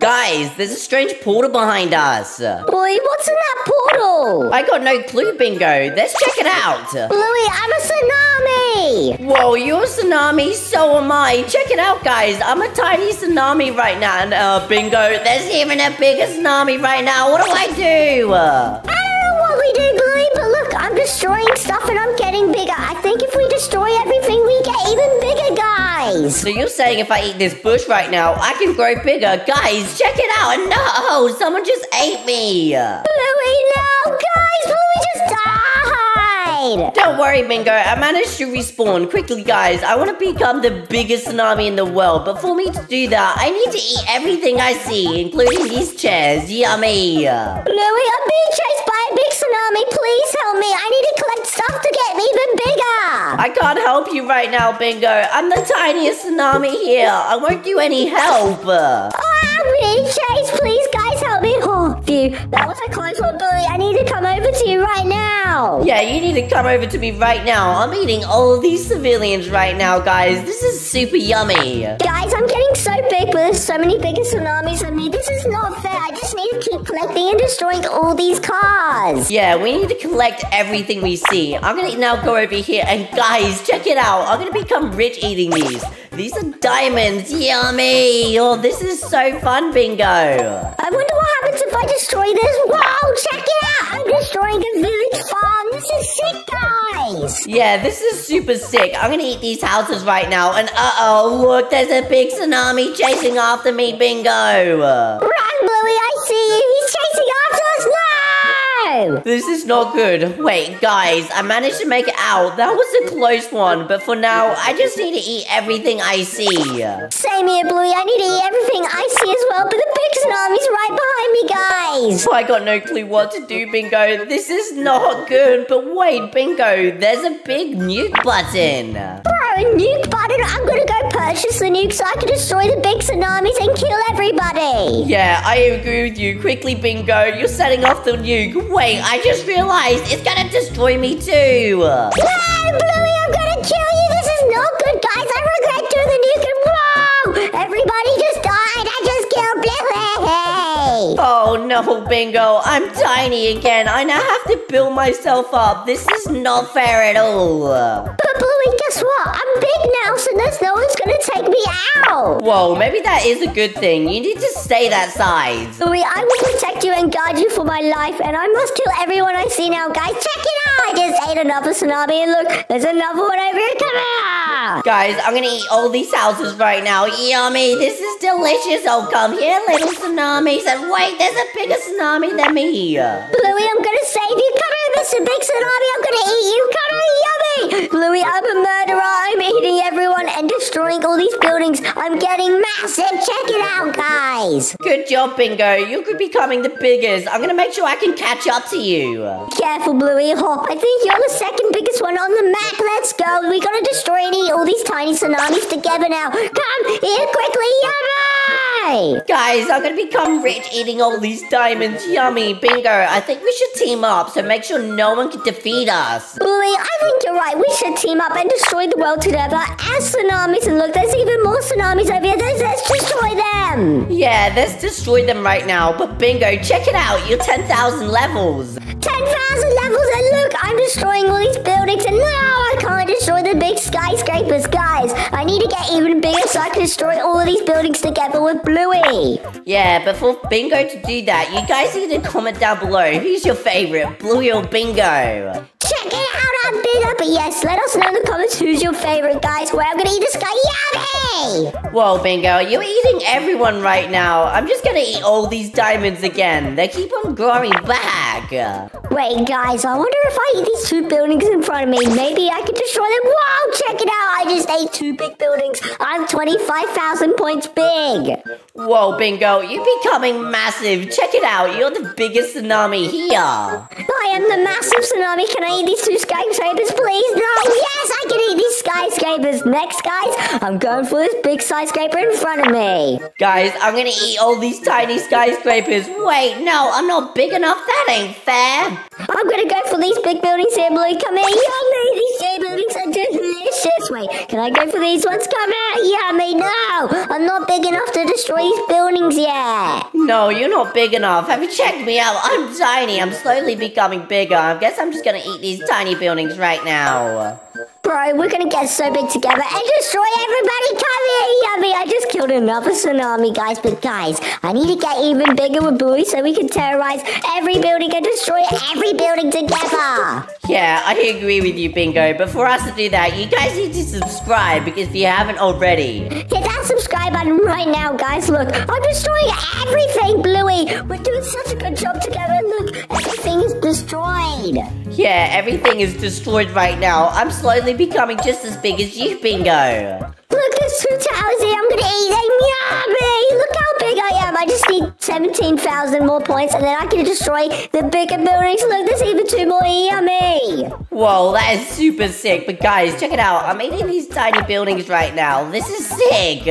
Guys, there's a strange portal behind us. Boy, what's in that portal? I got no clue, Bingo. Let's check it out. Bluey, I'm a tsunami. Whoa, you're a tsunami, so am I. Check it out, guys. I'm a tiny tsunami right now. And, uh, Bingo, there's even a bigger tsunami right now. What do I do? I don't know what we do, but look, I'm destroying stuff and I'm getting bigger. I think if we destroy everything, we get even bigger, guys. So you're saying if I eat this bush right now, I can grow bigger? Guys, check it out. No, someone just ate me. Bluey, no, guys, Bluey just died. Don't worry, Bingo. I managed to respawn. Quickly, guys. I want to become the biggest tsunami in the world. But for me to do that, I need to eat everything I see, including these chairs. Yummy. Bluey, I'm being chased by a big tsunami. Please help me. I need to collect stuff to get even bigger. I can't help you right now, Bingo. I'm the tiniest tsunami here. I won't do any help. Oh, I'm being chased. Please, guys, help me. Oh, phew. That was a close one, Bluey. I need to come over to you right now. Yeah, you need to come over to me right now. I'm eating all these civilians right now, guys. This is super yummy. Guys, I'm getting so big, but there's so many bigger tsunamis than me. This is not fair. I just need to keep collecting and destroying all these cars. Yeah, we need to collect everything we see. I'm gonna now go over here and guys, check it out. I'm gonna become rich eating these. These are diamonds. Yummy. Oh, this is so fun, Bingo. I wonder what happens if I destroy this. Wow, check it out. I'm destroying a village farm. This is sick, guys. Yeah, this is super sick. I'm gonna eat these houses right now. And uh-oh, look, there's a big tsunami chasing after me, Bingo. Run, Bluey. I see you. He's chasing after us. This is not good. Wait, guys, I managed to make it out. That was a close one, but for now, I just need to eat everything I see. Same here, Bluey. I need to eat everything I see as well, but the big tsunami's right behind me, guys. I got no clue what to do, Bingo. This is not good. But wait, Bingo, there's a big nuke button. Bro, a nuke button. I'm gonna go purchase the nuke so I can destroy the big tsunamis and kill everybody. Yeah, I agree with you. Quickly, Bingo, you're setting off the nuke. Wait, I just realized it's gonna destroy me too. No, Bluey, I'm gonna kill you. This is not good, guys. I regret doing the and whoa! Everybody just died. I just killed Bluey. Oh no, Bingo, I'm tiny again. I now have to build myself up. This is not fair at all. But Bluey, guess what? I'm big now, so there's no one's gonna take me out. Whoa, maybe that is a good thing. You need to stay that size. Bluey, I will protect you and guard you for my life, and I must kill everyone I see now, guys. Check it out! I just ate another tsunami, and look, there's another one over here. Come here! Guys, I'm gonna eat all these houses right now. Yummy, this is delicious. Oh, come here, little tsunamis. And wait, there's a bigger tsunami than me. here, Bluey, I'm gonna save you. Come Mr. Big Tsunami. I'm gonna eat you. Come here, yummy! Bluey, I'm a murderer. I'm eating everyone and destroying all these buildings. I'm getting massive. Check it out, guys. Good job, Bingo. You're becoming the biggest. I'm gonna make sure I can catch up to you. Careful, Bluey. Oh, I think you're the second biggest one on the map. Let's go. We gotta destroy and eat all these tiny tsunamis together now. Come here quickly, yummy! Guys, I'm gonna become rich eating all these diamonds. Yummy, Bingo. I think we should team up so make sure no one can defeat us. Bluey, I think you're right. We should team up and destroy the world together as tsunamis. And look, there's even more tsunamis over here. Let's, let's destroy them. Yeah, let's destroy them right now. But Bingo, check it out. You're 10,000 levels. 10,000 levels and look, I'm destroying all these buildings and now I guys. I need to get even bigger so I can destroy all of these buildings together with Bluey. Yeah, but for Bingo to do that, you guys need to comment down below. Who's your favorite, Bluey or Bingo? Check it out, I'm bigger, but yes, let us know in the comments who's your favorite, guys. Well, I'm gonna eat this guy, yummy! Whoa, Bingo, you're eating everyone right now. I'm just gonna eat all these diamonds again. They keep on growing back. Wait, guys, I wonder if I eat these two buildings in front of me, maybe I could destroy them. Wow, check it out, I just ate two big buildings. I'm 25,000 points big. Whoa, Bingo, you're becoming massive. Check it out, you're the biggest tsunami here. I am the massive tsunami. Can I eat these two skyscrapers, please? No, yes, I can eat these skyscrapers. Next, guys, I'm going for this big skyscraper in front of me. Guys, I'm gonna eat all these tiny skyscrapers. Wait, no, I'm not big enough. That ain't fair. I'm gonna go for these big buildings here, Blue. Come here, yummy. These big buildings are delicious. Wait, can I go for these ones? Come here, yummy. No, I'm not big enough to destroy these buildings yet. No, you're not big enough. Have you checked me out? I'm tiny. I'm slowly becoming bigger. I guess I'm just gonna eat these tiny buildings right now. Bro, we're gonna get so big together and destroy everybody. Come here, yummy. I just killed another tsunami, guys. But guys, I need to get even bigger with Bluey so we can terrorize every building and destroy every building together. Yeah, I agree with you, Bingo. But for us to do that, you guys need to subscribe because if you haven't already. Hit that subscribe button right now, guys. Look, I'm destroying everything, Bluey. We're doing such a good job together. Look, everything is destroyed. Yeah, everything is destroyed right now. I'm slowly becoming just as big as you, Bingo. Look, there's two towers. I'm gonna eat them. Yummy! Look how big I am. I just need 17,000 more points and then I can destroy the bigger buildings. Look, there's even two more. Yummy! Whoa, that is super sick. But guys, check it out. I'm eating these tiny buildings right now. This is sick.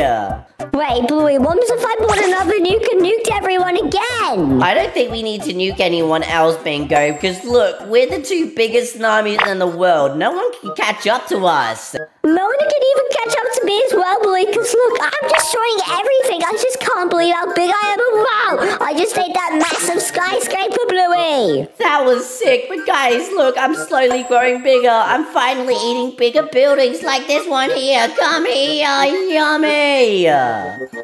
Wait, Bluey, what if I bought another nuke and nuked everyone again? I don't think we need to nuke anyone else, Bingo, because look, we're the two biggest tsunamis in the world. No one can catch up to us. One can even catch up to me as well, Bluey, because look, I'm destroying everything. I just can't believe how big I am. Oh, wow, I just ate that massive skyscraper, Bluey. That was sick, but guys, look, I'm slowly growing bigger. I'm finally eating bigger buildings like this one here. Come here, yummy.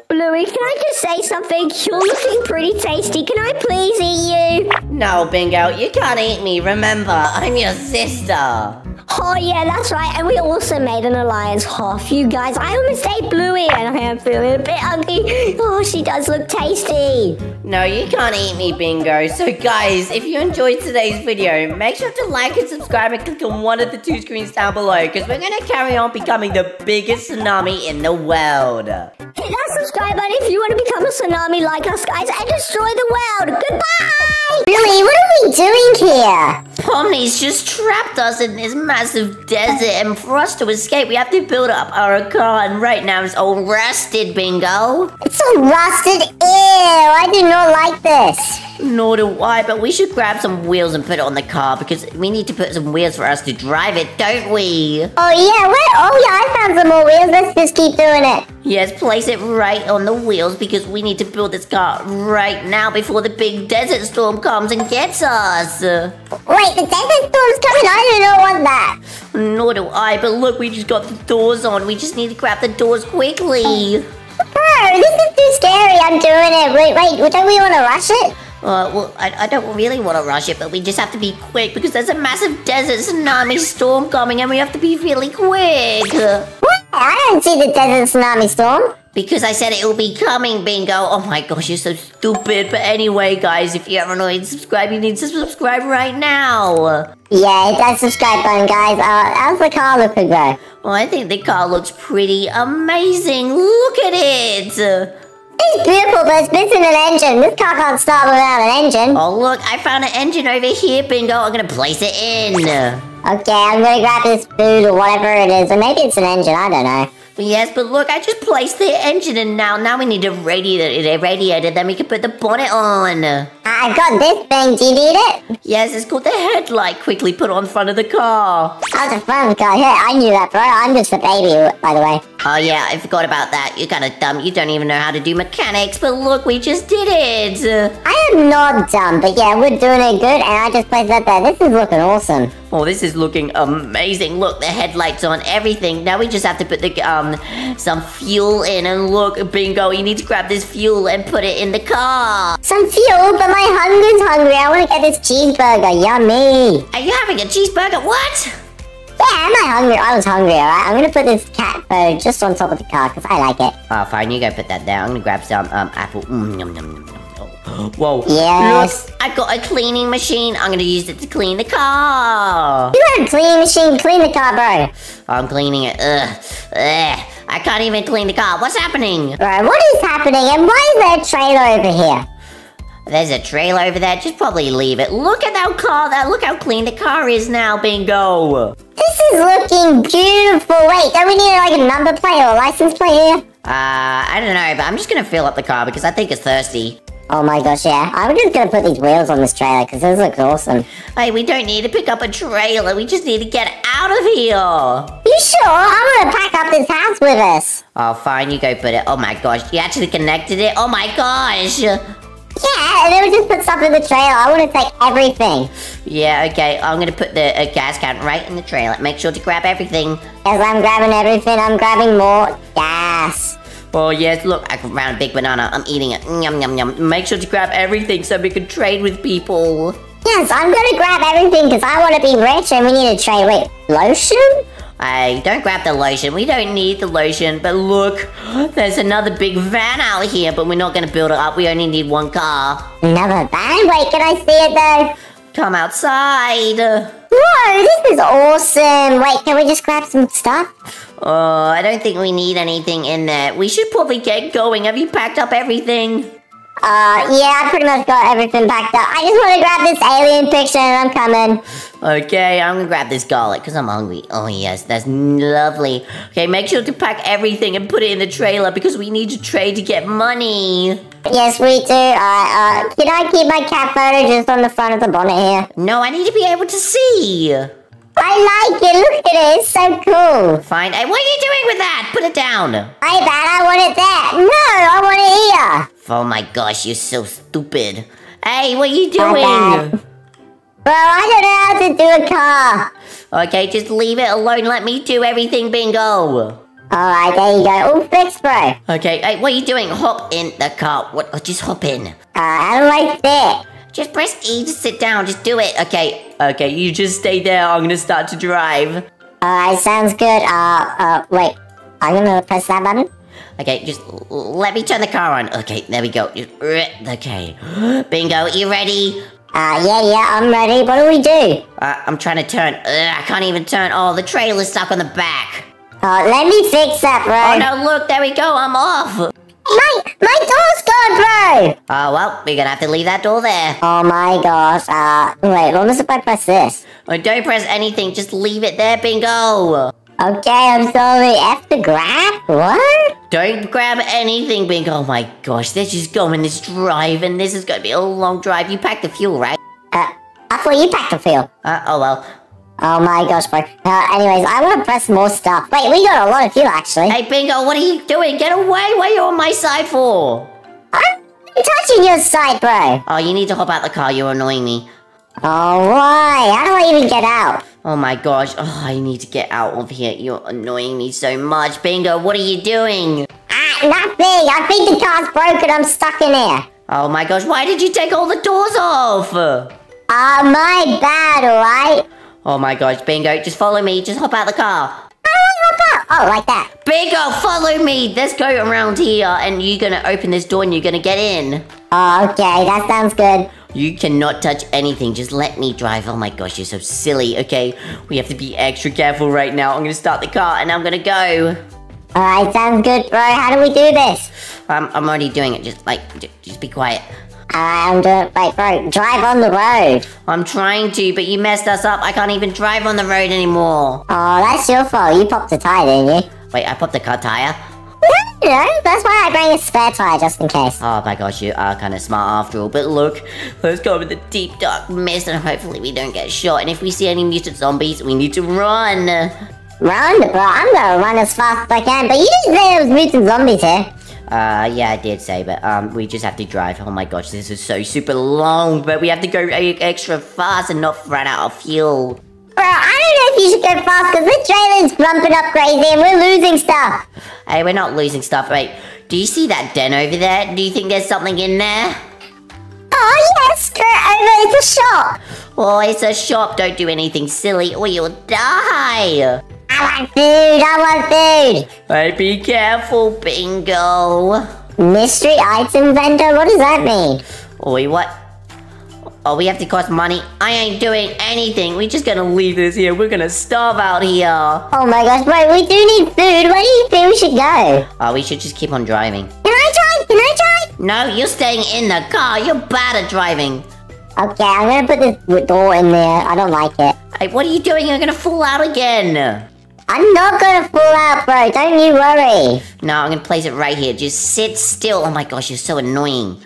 Bluey, can I just say something? You're looking pretty tasty. Can I please eat you? No, Bingo, you can't eat me. Remember, I'm your sister. Oh yeah, that's right. And we also made an alliance. Half you guys. I almost ate Bluey, and I am feeling a bit hungry. Oh, she does look tasty. No, you can't eat me, Bingo. So guys, if you enjoyed today's video, make sure to like and subscribe and click on one of the two screens down below because we're going to carry on becoming the biggest tsunami in the world. Hit that subscribe button if you want to become a tsunami like us, guys, and destroy the world. Goodbye! Billy, what are we doing here? Pomni's just trapped us in this massive desert, and for us to escape, we have to build up our car, and right now it's all rusted, Bingo. It's so rusted. Ew, I do not like this. Nor do I, but we should grab some wheels and put it on the car because we need to put some wheels for us to drive it, don't we? Oh yeah, what? Oh yeah, I found some more wheels. Let's just keep doing it. Yes, place it right on the wheels because we need to build this car right now before the big desert storm comes and gets us. Wait, the desert storm's coming. I do not want that. Nor do I, but look, we just got the doors on. We just need to grab the doors quickly. Bro, this is too scary. I'm doing it. Wait, wait, don't we want to rush it? Uh, well, I, I don't really want to rush it, but we just have to be quick because there's a massive desert tsunami storm coming and we have to be really quick. What? I don't see the desert tsunami storm. Because I said it will be coming, Bingo. Oh my gosh, you're so stupid. But anyway, guys, if you haven't already subscribed, you need to subscribe right now. Yeah, hit that subscribe button, guys. Uh, how's the car looking, bro? Well, I think the car looks pretty amazing. Look at it. It's beautiful, but it's missing an engine. This car can't start without an engine. Oh, look, I found an engine over here, Bingo. I'm gonna place it in. Okay, I'm gonna grab this food or whatever it is, or maybe it's an engine, I don't know. Yes, but look, I just placed the engine in now. Now we need to radiate the radiator, then we can put the bonnet on. I've got this thing. Do you need it? Yes, it's called the headlight. Quickly put on front of the car. How's the front of the car? Yeah, I knew that, bro. I'm just a baby, by the way. Oh, yeah, I forgot about that. You're kind of dumb. You don't even know how to do mechanics, but look, we just did it. I am not dumb, but yeah, we're doing it good, and I just placed that there. This is looking awesome. Oh, this is looking amazing. Look, the headlights on, everything. Now we just have to put the um some fuel in, and look, Bingo, you need to grab this fuel and put it in the car. Some fuel, but my hunger's hungry. I want to get this cheeseburger. Yummy. Are you having a cheeseburger? What? Yeah, I'm not hungry. I was hungry, alright? I'm gonna put this cat food just on top of the car because I like it. Oh, fine, you go put that there. I'm gonna grab some um apple. Mm, yum, yum, yum, Whoa. Yes. Look, I got a cleaning machine. I'm gonna use it to clean the car. You got a cleaning machine. Clean the car, bro. I'm cleaning it. Ugh. Ugh. I can't even clean the car. What's happening? Bro, what is happening? And why is there a trailer over here? There's a trailer over there. Just probably leave it. Look at how car that. Look how clean the car is now, Bingo. This is looking beautiful. Wait, don't we need like a number plate or a license plate here? Uh, I don't know, but I'm just gonna fill up the car because I think it's thirsty. Oh my gosh, yeah. I'm just gonna put these wheels on this trailer because this looks awesome. Hey, we don't need to pick up a trailer. We just need to get out of here. You sure? I'm gonna pack up this house with us. Oh, fine. You go put it. Oh my gosh. You actually connected it. Oh my gosh. And then we just put stuff in the trailer. I want to take everything. Yeah, okay. I'm gonna put the uh, gas can right in the trailer. Make sure to grab everything. As I'm grabbing everything, I'm grabbing more gas. Oh, yes, look, I found a big banana. I'm eating it. Yum, yum, yum. Make sure to grab everything so we can trade with people. Yes, I'm gonna grab everything because I want to be rich and we need to trade. Wait, lotion? Hey, don't grab the lotion. We don't need the lotion. But look, there's another big van out here, but we're not gonna build it up. We only need one car. Another van? Wait, can I see it though? Come outside. Whoa, this is awesome. Wait, can we just grab some stuff? Oh, I don't think we need anything in there. We should probably get going. Have you packed up everything? Uh, yeah, I pretty much got everything packed up. I just want to grab this alien picture and I'm coming. Okay, I'm gonna grab this garlic because I'm hungry. Oh, yes, that's lovely. Okay, make sure to pack everything and put it in the trailer because we need to trade to get money. Yes, we do. Uh, uh, can I keep my cat photo just on the front of the bonnet here? No, I need to be able to see. I like it. Look at it. It's so cool. Fine. Hey, what are you doing with that? Put it down. My bad. I want it there. No, I want it here. Oh my gosh, you're so stupid. Hey, what are you doing? Bro, I don't know how to do a car. Okay, just leave it alone. Let me do everything, bingo. Alright, there you go. All fixed, bro. Uh, Okay, hey, what are you doing? Hop in the car. What? oh, Just hop in. how do I fit? Just press E to sit down. Just do it. Okay. Okay, you just stay there. I'm gonna start to drive. Alright, sounds good. Uh, uh, wait. I'm gonna press that button. Okay, just let me turn the car on. Okay, there we go. Just- Okay. Bingo, you ready? Uh, yeah, yeah, I'm ready. What do we do? Uh, I'm trying to turn. Ugh, I can't even turn. Oh, the trailer's stuck on the back. Oh, let me fix that, bro. Oh no, look, there we go. I'm off. My, my door's gone, bro. Oh, well, we're gonna have to leave that door there. Oh my gosh. Uh, wait, what was if I press this? Oh, don't press anything. Just leave it there, bingo. Okay, I'm sorry. F the grab? What? Don't grab anything, bingo. Oh my gosh, let's just go this drive, and this is gonna be a long drive. You packed the fuel, right? Uh, I thought you packed the fuel. Uh, oh well. Oh my gosh, bro. Uh, anyways, I want to press more stuff. Wait, we got a lot of fuel, actually. Hey, bingo, what are you doing? Get away! What are you on my side for? I'm touching your side, bro. Oh, you need to hop out the car. You're annoying me. Oh, why? How do I even get out? Oh my gosh. Oh, I need to get out of here. You're annoying me so much. Bingo, what are you doing? Ah, nothing. I think the car's broken. I'm stuck in here. Oh my gosh, why did you take all the doors off? Ah, my bad, alright? Oh my gosh, Bingo, just follow me. Just hop out of the car. Oh, like that. Bingo, follow me. Let's go around here and you're gonna open this door and you're gonna get in. Oh, okay, that sounds good. You cannot touch anything. Just let me drive. Oh my gosh, you're so silly. Okay, we have to be extra careful right now. I'm gonna start the car and I'm gonna go. Alright, sounds good, bro. How do we do this? I'm, I'm already doing it. Just like, j- just be quiet. Alright, I'm doing it. Wait, bro, drive on the road. I'm trying to, but you messed us up. I can't even drive on the road anymore. Oh, that's your fault. You popped a tire, didn't you? Wait, I popped the car tire. No, no, that's why I bring a spare tire just in case. Oh my gosh, you are kind of smart after all. But look, let's go in the deep dark mist and hopefully we don't get shot. And if we see any mutant zombies, we need to run. Run, bro. I'm gonna run as fast as I can. But you didn't say there was mutant zombies here. Uh, yeah, I did say, but um, we just have to drive. Oh my gosh, this is so super long, but we have to go e- extra fast and not run out of fuel. Bro, I don't know if you should go fast because this trailer's bumping up crazy and we're losing stuff. Hey, we're not losing stuff. Wait, do you see that den over there? Do you think there's something in there? Oh, yes, straight over. It's a shop. Oh, it's a shop. Don't do anything silly or you'll die. I want food. I want food. Hey, be careful, Bingo. Mystery item vendor? What does that mean? Oi, what? Oh, we have to cost money. I ain't doing anything. We're just gonna leave this here. We're gonna starve out here. Oh my gosh, bro, we do need food. Where do you think we should go? Oh, we should just keep on driving. Can I drive? Can I drive? No, you're staying in the car. You're bad at driving. Okay, I'm gonna put this door in there. I don't like it. Hey, what are you doing? You're gonna fall out again. I'm not gonna fall out, bro. Don't you worry. No, I'm gonna place it right here. Just sit still. Oh my gosh, you're so annoying.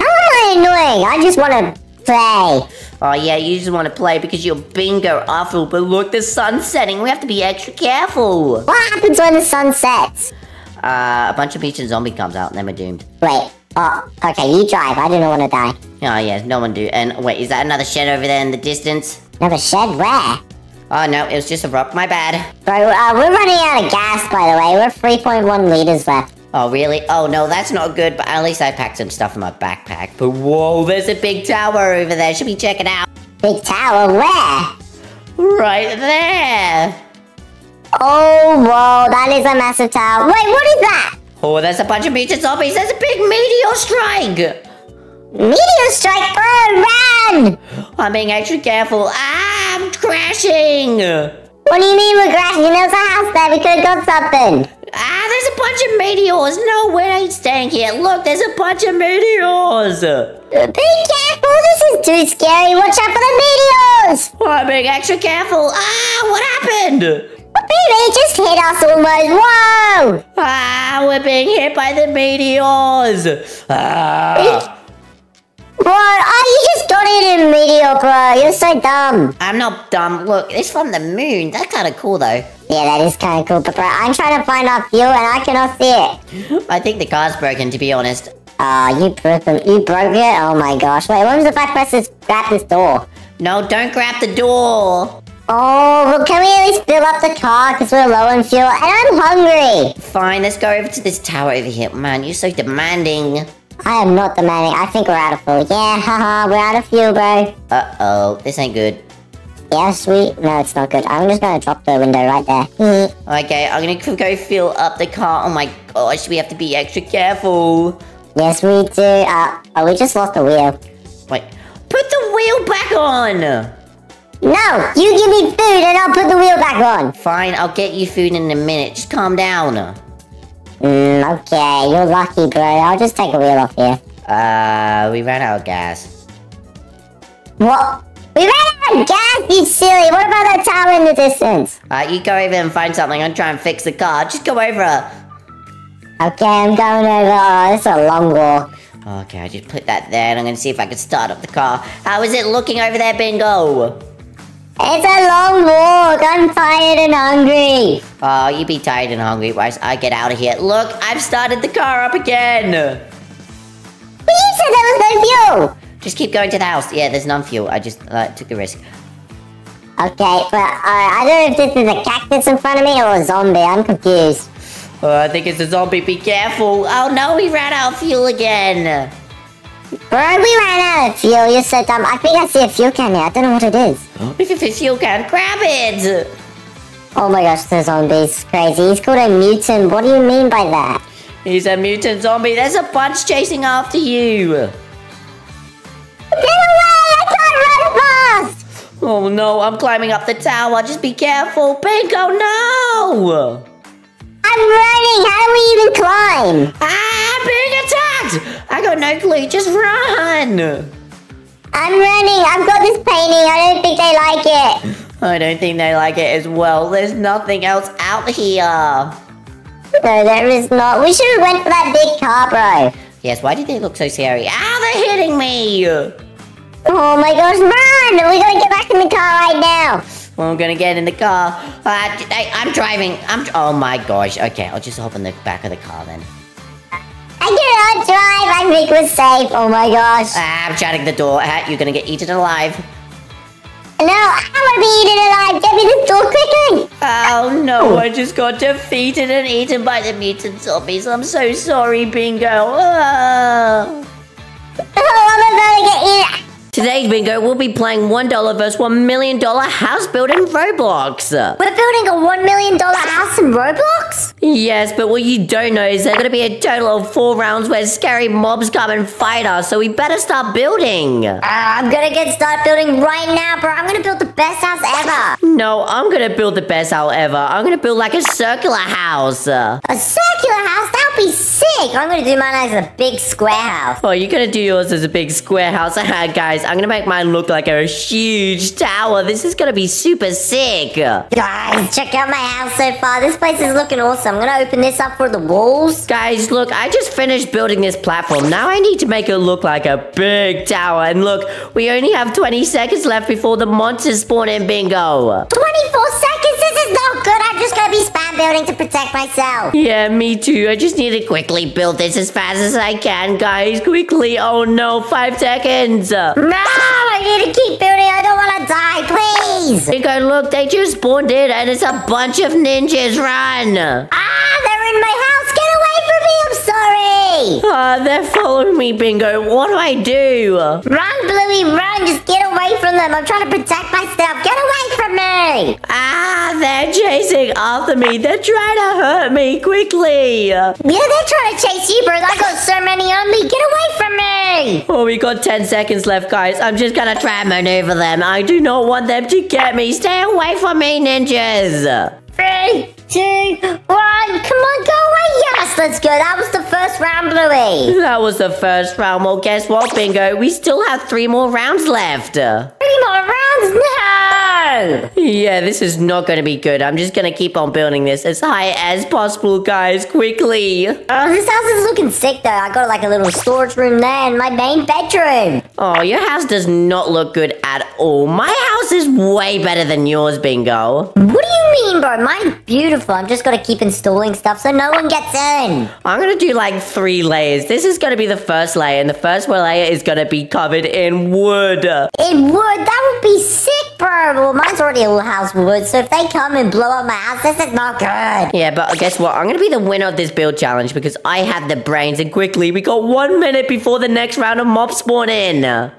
How am I annoying? I just wanna play. Oh yeah, you just want to play because you're bingo awful. But look, the sun's setting. We have to be extra careful. What happens when the sun sets? Uh, a bunch of mutant zombie comes out and then we're doomed. Wait, Oh, okay, you drive. I don't want to die. Oh, yeah, no one do. And wait, is that another shed over there in the distance? Another shed? Where? Oh, no, it was just a rock. My bad. Bro, uh, we're running out of gas, by the way. We're 3.1 liters left. Oh, really? Oh, no, that's not good, but at least I packed some stuff in my backpack. But whoa, there's a big tower over there. Should we check it out? Big tower? Where? Right there. Oh, whoa, that is a massive tower. Wait, what is that? Oh, there's a bunch of mutant zombies. There's a big meteor strike. Meteor strike, bro, run! I'm being extra careful. Ah, I'm crashing. What do you mean we're crashing? There's a house there. We could have got something. Ah, there's a bunch of meteors. No, we ain't staying here. Look, there's a bunch of meteors. Be careful. This is too scary. Watch out for the meteors. Oh, I'm being extra careful. Ah, what happened? Baby, it just hit us almost. Whoa! Ah, we're being hit by the meteors. Ah. Oh, you just got it in a meteor, bro. You're so dumb. I'm not dumb. Look, it's from the moon. That's kind of cool, though. Yeah, that is kind of cool, but bro, I'm trying to find our fuel and I cannot see it. I think the car's broken, to be honest. Oh, you broke them. You broke it? Oh my gosh. Wait, what was if I press this, grab this door? No, don't grab the door. Oh, well, can we at least fill up the car because we're low on fuel? And I'm hungry. Fine, let's go over to this tower over here. Man, you're so demanding. I am not the demanding. I think we're out of fuel. Yeah, haha, we're out of fuel, bro. Uh-oh, this ain't good. Yeah, sweet. No, it's not good. I'm just gonna drop the window right there. Okay, I'm gonna go fill up the car. Oh my gosh, we have to be extra careful. yes, we do. Uh, oh, we just lost the wheel. Wait, put the wheel back on. No, you give me food and I'll put the wheel back on. Fine, I'll get you food in a minute. Just calm down. Mm, okay, you're lucky, bro. I'll just take a wheel off here. Uh, we ran out of gas. What? We ran out of gas, you silly. What about that tower in the distance? Uh, you go over and find something. I'll try and fix the car. Just go over. Okay, I'm going over. Oh, this is a long walk. Okay, I just put that there and I'm gonna see if I can start up the car. How is it looking over there, Bingo? It's a long walk. I'm tired and hungry. Oh, you'd be tired and hungry whilst I get out of here. Look, I've started the car up again. But you said there was no fuel. Just keep going to the house. Yeah, there's none fuel. I just uh, took a risk. Okay, but uh, I don't know if this is a cactus in front of me or a zombie. I'm confused. Oh, I think it's a zombie. Be careful. Oh no, we ran out of fuel again. Bro, we ran out of fuel. You're so dumb. I think I see a fuel can here. I don't know what it is. If it's a fuel can, grab it. Oh my gosh, the zombie's crazy. He's called a mutant. What do you mean by that? He's a mutant zombie. There's a bunch chasing after you. Get away! I can't run fast! Oh no, I'm climbing up the tower. Just be careful. Bingo, no! I'm running! How do we even climb? Ah, being attacked! I got no clue. Just run! I'm running! I've got this painting. I don't think they like it. I don't think they like it as well. There's nothing else out here. No, there is not. We should have went for that big car, bro. Yes, why did they look so scary? Ow, they're hitting me! Oh my gosh, run! We gotta get back in the car right now. Well, I'm gonna get in the car. Uh, I, I'm driving. I'm. Oh my gosh. Okay, I'll just hop in the back of the car then. I cannot drive. I think we're safe. Oh my gosh. Ah, I'm shutting the door. Ah, you're gonna get eaten alive. No, I want to be eaten alive. Get me this door quickly. Oh no, I just got defeated and eaten by the mutant zombies. I'm so sorry, Bingo. Ah. Oh, I'm about to get eaten. Today's bingo, we'll be playing $1 versus $1 million house building Roblox. We're building a $1 million house in Roblox? Yes, but what you don't know is there's gonna be a total of four rounds where scary mobs come and fight us, so we better start building. Uh, I'm gonna get start building right now, bro. I'm gonna build the best house ever. No, I'm gonna build the best house ever. I'm gonna build like a circular house. A circular house? That would be sick. I'm gonna do mine as a big square house. Oh, you're gonna do yours as a big square house. Guys, I'm gonna make mine look like a huge tower. This is gonna be super sick. Guys, check out my house so far. This place is looking awesome. I'm gonna open this up for the walls. Guys, look, I just finished building this platform. Now I need to make it look like a big tower. And look, we only have 20 seconds left before the monsters spawn in bingo. 24 seconds? Is good. I'm just gonna be spam building to protect myself. Yeah, me too. I just need to quickly build this as fast as I can, guys. Quickly. Oh no, five seconds. No, I need to keep building. I don't want to die, please. Bingo, look, they just spawned in and it's a bunch of ninjas. Run. Ah, they're in my house. Get away from me. I'm sorry. Ah, they're following me, Bingo. What do I do? Run, Bluey, run. Just get away from them. I'm trying to protect myself. Get away from me. Ah, they're chasing after me. They're trying to hurt me quickly. Yeah, they're trying to chase you, bro. I got so many on me. Get away from me. Oh, we got 10 seconds left, guys. I'm just gonna try and maneuver them. I do not want them to get me. Stay away from me, ninjas. Three, two, one. Come on, go away. Yes, let's go. That was the first round, Bluey. That was the first round. Well, guess what, Bingo? We still have three more rounds left. Three more rounds? No. Yeah, this is not going to be good. I'm just going to keep on building this as high as possible, guys. Quickly. Oh, this house is looking sick, though. I got like a little storage room there and my main bedroom. Oh, your house does not look good at all. My house is way better than yours, Bingo. What do you mean, bro? Mine's beautiful. I'm just gonna keep installing stuff so no one gets in. I'm going to do like three layers. This is going to be the first layer, and the first layer is going to be covered in wood. In wood, that would be sick, bro. Well, mine's already a house wood, so if they come and blow up my house, this is not good. Yeah, but I guess what? I'm going to be the winner of this build challenge because I have the brains, and quickly, we got one minute before the next round of mobs spawn in.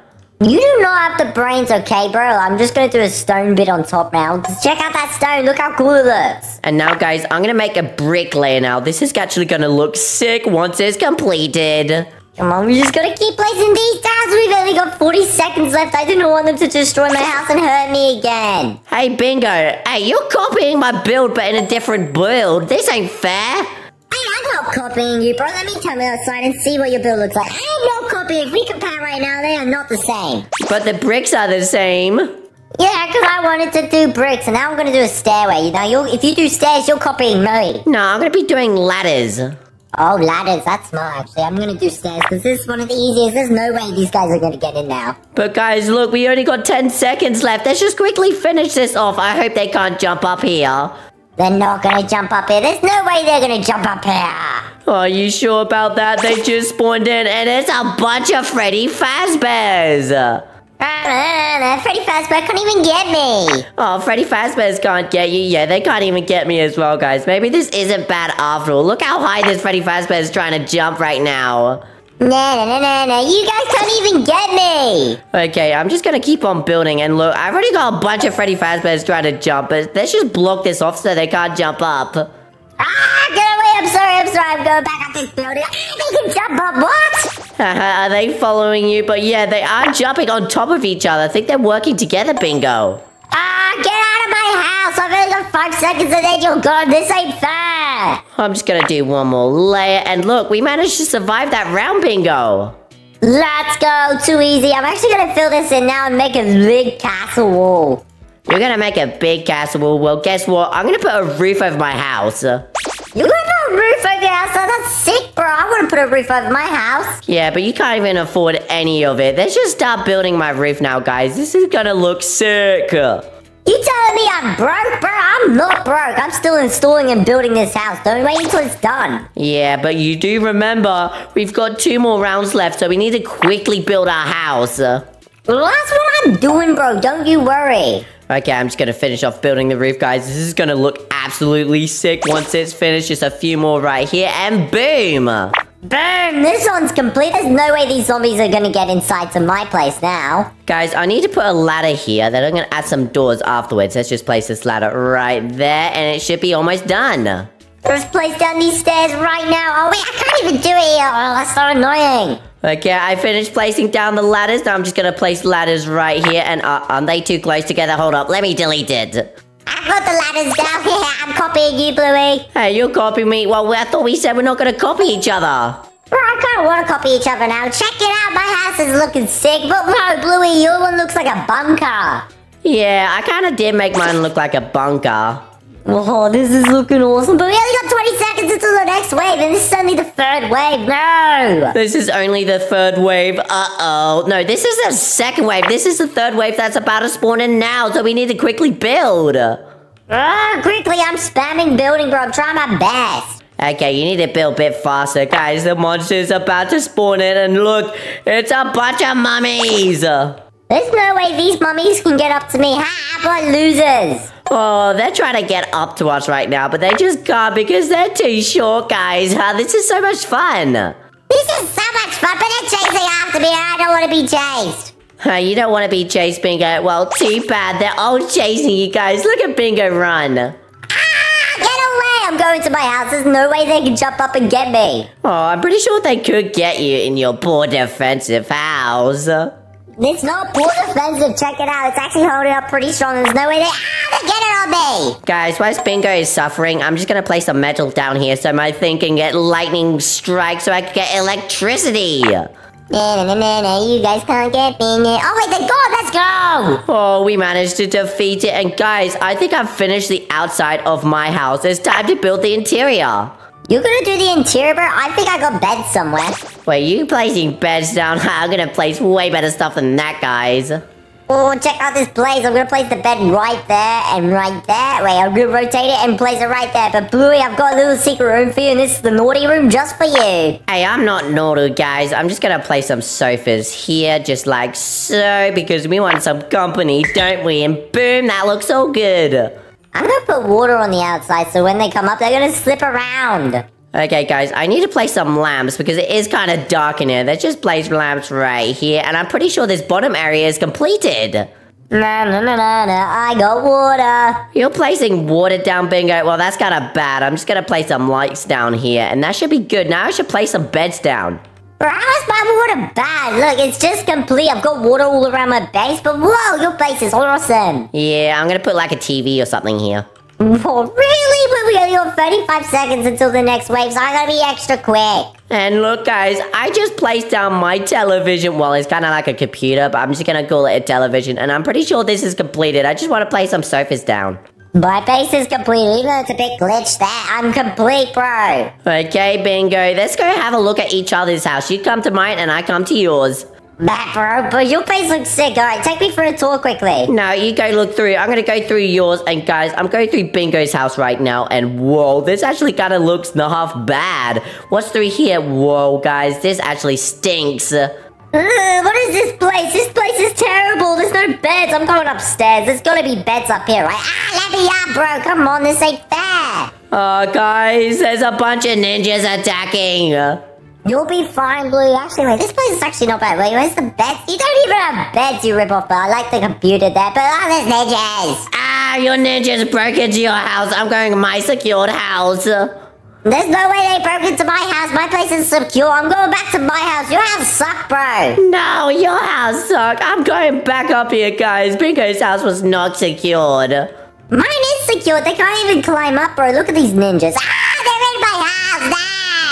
You do not have the brains, okay, bro? I'm just gonna do a stone bit on top now. Just check out that stone. Look how cool it looks. And now, guys, I'm gonna make a brick layer now. This is actually gonna look sick once it's completed. Come on, we just gotta keep placing these down. We've only got 40 seconds left. I not want them to destroy my house and hurt me again. Hey, Bingo. Hey, you're copying my build, but in a different build. This ain't fair. I'm not copying you, bro. Let me come outside and see what your build looks like. I am not copying. If we compare right now, they are not the same. But the bricks are the same. Yeah, because I wanted to do bricks, and now I'm gonna do a stairway. You know, you'll, if you do stairs, you're copying me. No, I'm gonna be doing ladders. Oh, ladders. That's smart, actually. I'm gonna do stairs, because this is one of the easiest. There's no way these guys are gonna get in now. But guys, look, we only got 10 seconds left. Let's just quickly finish this off. I hope they can't jump up here. They're not gonna jump up here. There's no way they're gonna jump up here. Are you sure about that? They just spawned in and it's a bunch of Freddy Fazbears. Uh, Freddy Fazbear can't even get me. Oh, Freddy Fazbears can't get you. Yeah, they can't even get me as well, guys. Maybe this isn't bad after all. Look how high this Freddy Fazbear is trying to jump right now. No, no, no, no, no. You guys can't even get me. Okay, I'm just gonna keep on building and look, I've already got a bunch of Freddy Fazbears trying to jump, but let's just block this off so they can't jump up. Ah, get away. I'm sorry. I'm sorry. I'm going back up this building. They can jump up. What? are they following you? But yeah, they are jumping on top of each other. I think they're working together, Bingo. Ah, get out of my house. I've only got five seconds and then you're gone. This ain't fair. I'm just gonna do one more layer, and look, we managed to survive that round, Bingo. Let's go. Too easy. I'm actually to fill this in now and make a big castle wall. You're gonna make a big castle wall. Well, guess what? I'm gonna put a roof over my house. You're going to put a roof over your house? Oh, that's sick, bro. I wouldn't put a roof over my house. Yeah, but you can't even afford any of it. Let's just start building my roof now, guys. This is gonna look sick. You telling me I'm broke, bro? I'm not broke. I'm still installing and building this house. Don't wait until it's done. Yeah, but you do remember, we've got two more rounds left, so we need to quickly build our house. Well, that's what I'm doing, bro. Don't you worry. Okay, I'm just gonna finish off building the roof, guys. This is gonna look absolutely sick once it's finished. Just a few more right here, and boom! Boom! This one's complete. There's no way these zombies are gonna get inside to my place now. Guys, I need to put a ladder here. Then I'm gonna add some doors afterwards. Let's just place this ladder right there, and it should be almost done. Let's place down these stairs right now. Oh, wait, I can't even do it here. Oh, that's so annoying. Okay, I finished placing down the ladders. Now I'm just gonna place ladders right here, and uh, aren't they too close together? Hold up, let me delete it. I got the ladders down here. I'm copying you, Bluey. Hey, you're copying me. Well, I thought we said we're not gonna copy each other. Bro, I kind of want to copy each other now. Check it out. My house is looking sick. But no, Bluey, your one looks like a bunker. Yeah, I kind of did make mine look like a bunker. Oh, this is looking awesome. But we only got 20 seconds until the next wave. And this is only the third wave. No. This is only the third wave. Uh-oh. No, this is the second wave. This is the third wave that's about to spawn in now. So we need to quickly build. Ah, quickly, I'm spamming building, bro. I'm trying my best. Okay, you need to build a bit faster, guys. The monster's about to spawn in, and look, it's a bunch of mummies. There's no way these mummies can get up to me. Ha, what losers. Oh, they're trying to get up to us right now, but they just can't because they're too short, guys. Uh, this is so much fun. This is so much fun, but they're chasing after me. I don't want to be chased. Uh, you don't want to be chased, Bingo. Well, too bad. They're all chasing you guys. Look at Bingo run. Ah, get away. I'm going to my house. There's no way they can jump up and get me. Oh, I'm pretty sure they could get you in your poor defensive house. It's not poor defensive. Check it out. It's actually holding up pretty strong. There's no way they... Ah, they're getting on me. Guys, whilst Bingo is suffering, I'm just gonna place a metal down here so my thing can get lightning strike so I can get electricity. No, no, no, no. You guys can't get me. No. Oh, wait, they're gone. Let's go. Oh, we managed to defeat it. And guys, I think I've finished the outside of my house. It's time to build the interior. You're gonna do the interior, bro? I think I got beds somewhere. Wait, you placing beds down? I'm gonna place way better stuff than that, guys. Oh, check out this place. I'm gonna place the bed right there and right there. Wait, I'm gonna rotate it and place it right there. But Bluey, I've got a little secret room for you, and this is the naughty room just for you. Hey, I'm not naughty, guys. I'm just gonna place some sofas here, just like so, because we want some company, don't we? And boom, that looks so good. I'm gonna put water on the outside so when they come up, they're gonna slip around. Okay, guys, I need to place some lamps because it is kind of dark in here. Let's just place lamps right here, and I'm pretty sure this bottom area is completed. No, no, no, no, no, I got water. You're placing water down, Bingo. Well, that's kind of bad. I'm just going to place some lights down here, and that should be good. Now I should place some beds down. Bro, my water bad? Look, it's just complete. I've got water all around my base, but whoa, your base is awesome. Yeah, I'm going to put like a TV or something here. Oh, really? But we only got 35 seconds until the next wave, so I gotta be extra quick. And look, guys, I just placed down my television. Well, it's kind of like a computer, but I'm just going to call it a television. And I'm pretty sure this is completed. I just want to place some sofas down. My base is complete, even though it's a bit glitched there. I'm complete, bro. Okay, Bingo, let's go have a look at each other's house. You come to mine and I come to yours. That, bro, but your base looks sick. All right, take me for a tour quickly. No, you go look through. I'm gonna go through yours, and guys, I'm going through Bingo's house right now, and whoa, this actually kind of looks not half bad. What's through here? Whoa, guys, this actually stinks. Ugh, what is this place? This place is terrible. There's no beds. I'm going upstairs. There's gotta be beds up here, right? Ah, let me up, bro. Come on, this ain't fair. Uh, guys, there's a bunch of ninjas attacking. You'll be fine, Blue. Actually, wait, this place is actually not bad. Wait, where's the beds? You don't even have beds, you ripoff, but I like the computer there. But oh, there's ninjas. Ah, your ninjas broke into your house. I'm going to my secured house. There's no way they broke into my house. My place is secure. I'm going back to my house. Your house suck, bro. No, your house suck. I'm going back up here, guys. Bingo's house was not secured. Mine is secured. They can't even climb up, bro. Look at these ninjas. Ah, they're in my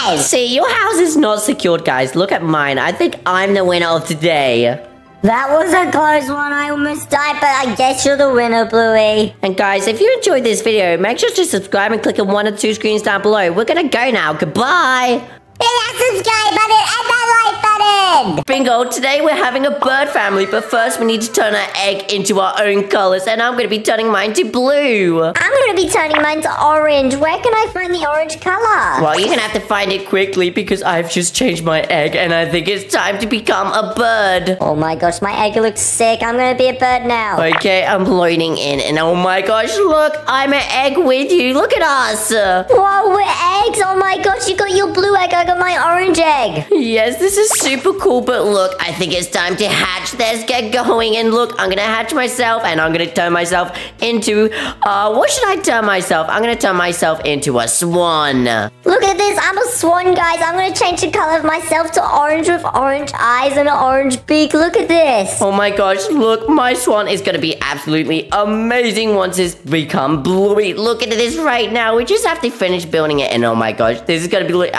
house. See, your house is not secured, guys. Look at mine. I think I'm the winner of today. That was a close one. I almost died, but I guess you're the winner, Bluey. And guys, if you enjoyed this video, make sure to subscribe and click on one or two screens down below. We're gonna go now. Goodbye. Hit that subscribe button and that like button. Bingo, today we're having a bird family, but first we need to turn our egg into our own colors, and I'm gonna be turning mine to blue. I'm gonna be turning mine to orange. Where can I find the orange color? Well, you're gonna have to find it quickly because I've just changed my egg, and I think it's time to become a bird. Oh my gosh, my egg looks sick. I'm gonna be a bird now. Okay, I'm loading in, and oh my gosh, look, I'm an egg with you. Look at us. Whoa, we're eggs. Oh my gosh, you got your blue egg. I got my orange egg. Yes, this is super cool, but look, I think it's time to hatch. Let's get going. And look, I'm gonna hatch myself, and I'm gonna turn myself into, uh, what should I turn myself? I'm gonna turn myself into a swan. Look at this. I'm a swan, guys. I'm gonna change the color of myself to orange with orange eyes and an orange beak. Look at this. Oh my gosh, look, my swan is gonna be absolutely amazing once it's become bluey. Look at this right now. We just have to finish building it, and oh my gosh, this is gonna be like,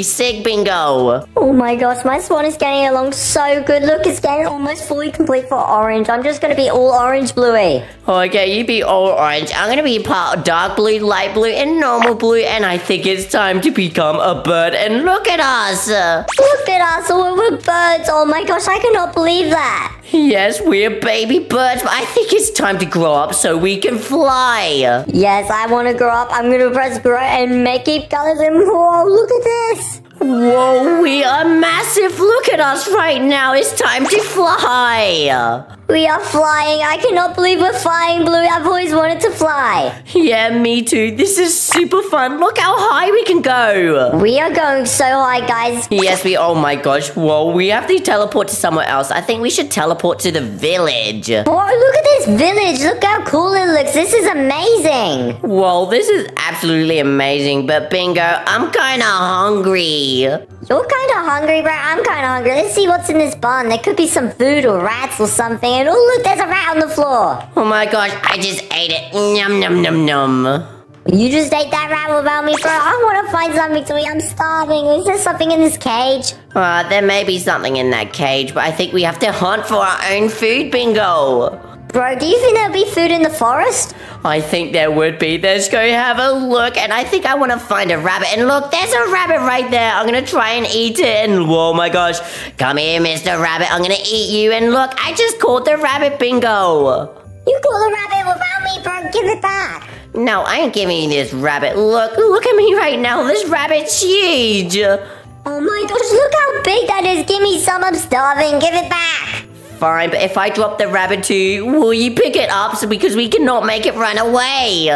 sick, bingo. Oh my gosh, my swan is getting along so good. Look, it's getting almost fully complete for orange. I'm just gonna be all orange, Bluey. Oh, okay, you be all orange. I'm gonna be part dark blue, light blue, and normal blue. And I think it's time to become a bird. And look at us. Look at us, we're birds. Oh my gosh, I cannot believe that. Yes, we're baby birds, but I think it's time to grow up so we can fly. Yes, I want to grow up. I'm gonna press grow and make it colors and whoa, look at this. Whoa, we are massive. Look at us right now. It's time to fly. We are flying. I cannot believe we're flying, Blue. I've always wanted to fly. Yeah, me too. This is super fun. Look how high we can go. We are going so high, guys. Yes, we. Oh my gosh. Whoa, we have to teleport to somewhere else. I think we should teleport to the village. Whoa, look at this village. Look how cool it looks. This is amazing. Whoa, this is absolutely amazing. But Bingo, I'm kind of hungry. You're kind of hungry, bro. I'm kind of hungry. Let's see what's in this barn. There could be some food or rats or something. Oh, look, there's a rat on the floor. Oh my gosh, I just ate it. Num num num num. You just ate that rat without me, bro. I want to find something to eat. I'm starving. Is there something in this cage? Uh, there may be something in that cage, but I think we have to hunt for our own food, Bingo. Bro, do you think there'll be food in the forest? I think there would be. Let's go have a look. And I think I want to find a rabbit. And look, there's a rabbit right there. I'm going to try and eat it. And oh my gosh. Come here, Mr. Rabbit. I'm going to eat you. And look, I just caught the rabbit bingo. You caught the rabbit without me, bro. Give it back. No, I ain't giving you this rabbit. Look, look at me right now. This rabbit's huge. Oh my gosh, look how big that is. Give me some. I'm starving. Give it back. Fine, but if I drop the rabbit too, will you pick it up so because we cannot make it run away?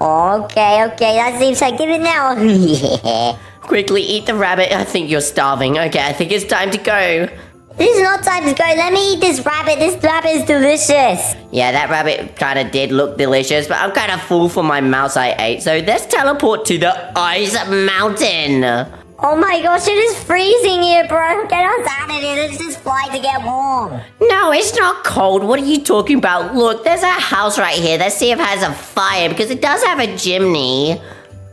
Okay, okay, that seems like it now. Quickly eat the rabbit. I think you're starving. Okay, I think it's time to go. this is not time to go. Let me eat this rabbit. This rabbit is delicious. Yeah, that rabbit kind of did look delicious, but I'm kind of full for my mouse I ate. So let's teleport to the Ice Mountain. Oh my gosh, it is freezing here, bro. Get us out of here. Let's just fly to get warm. No, it's not cold. What are you talking about? Look, there's a house right here. Let's see if it has a fire because it does have a chimney.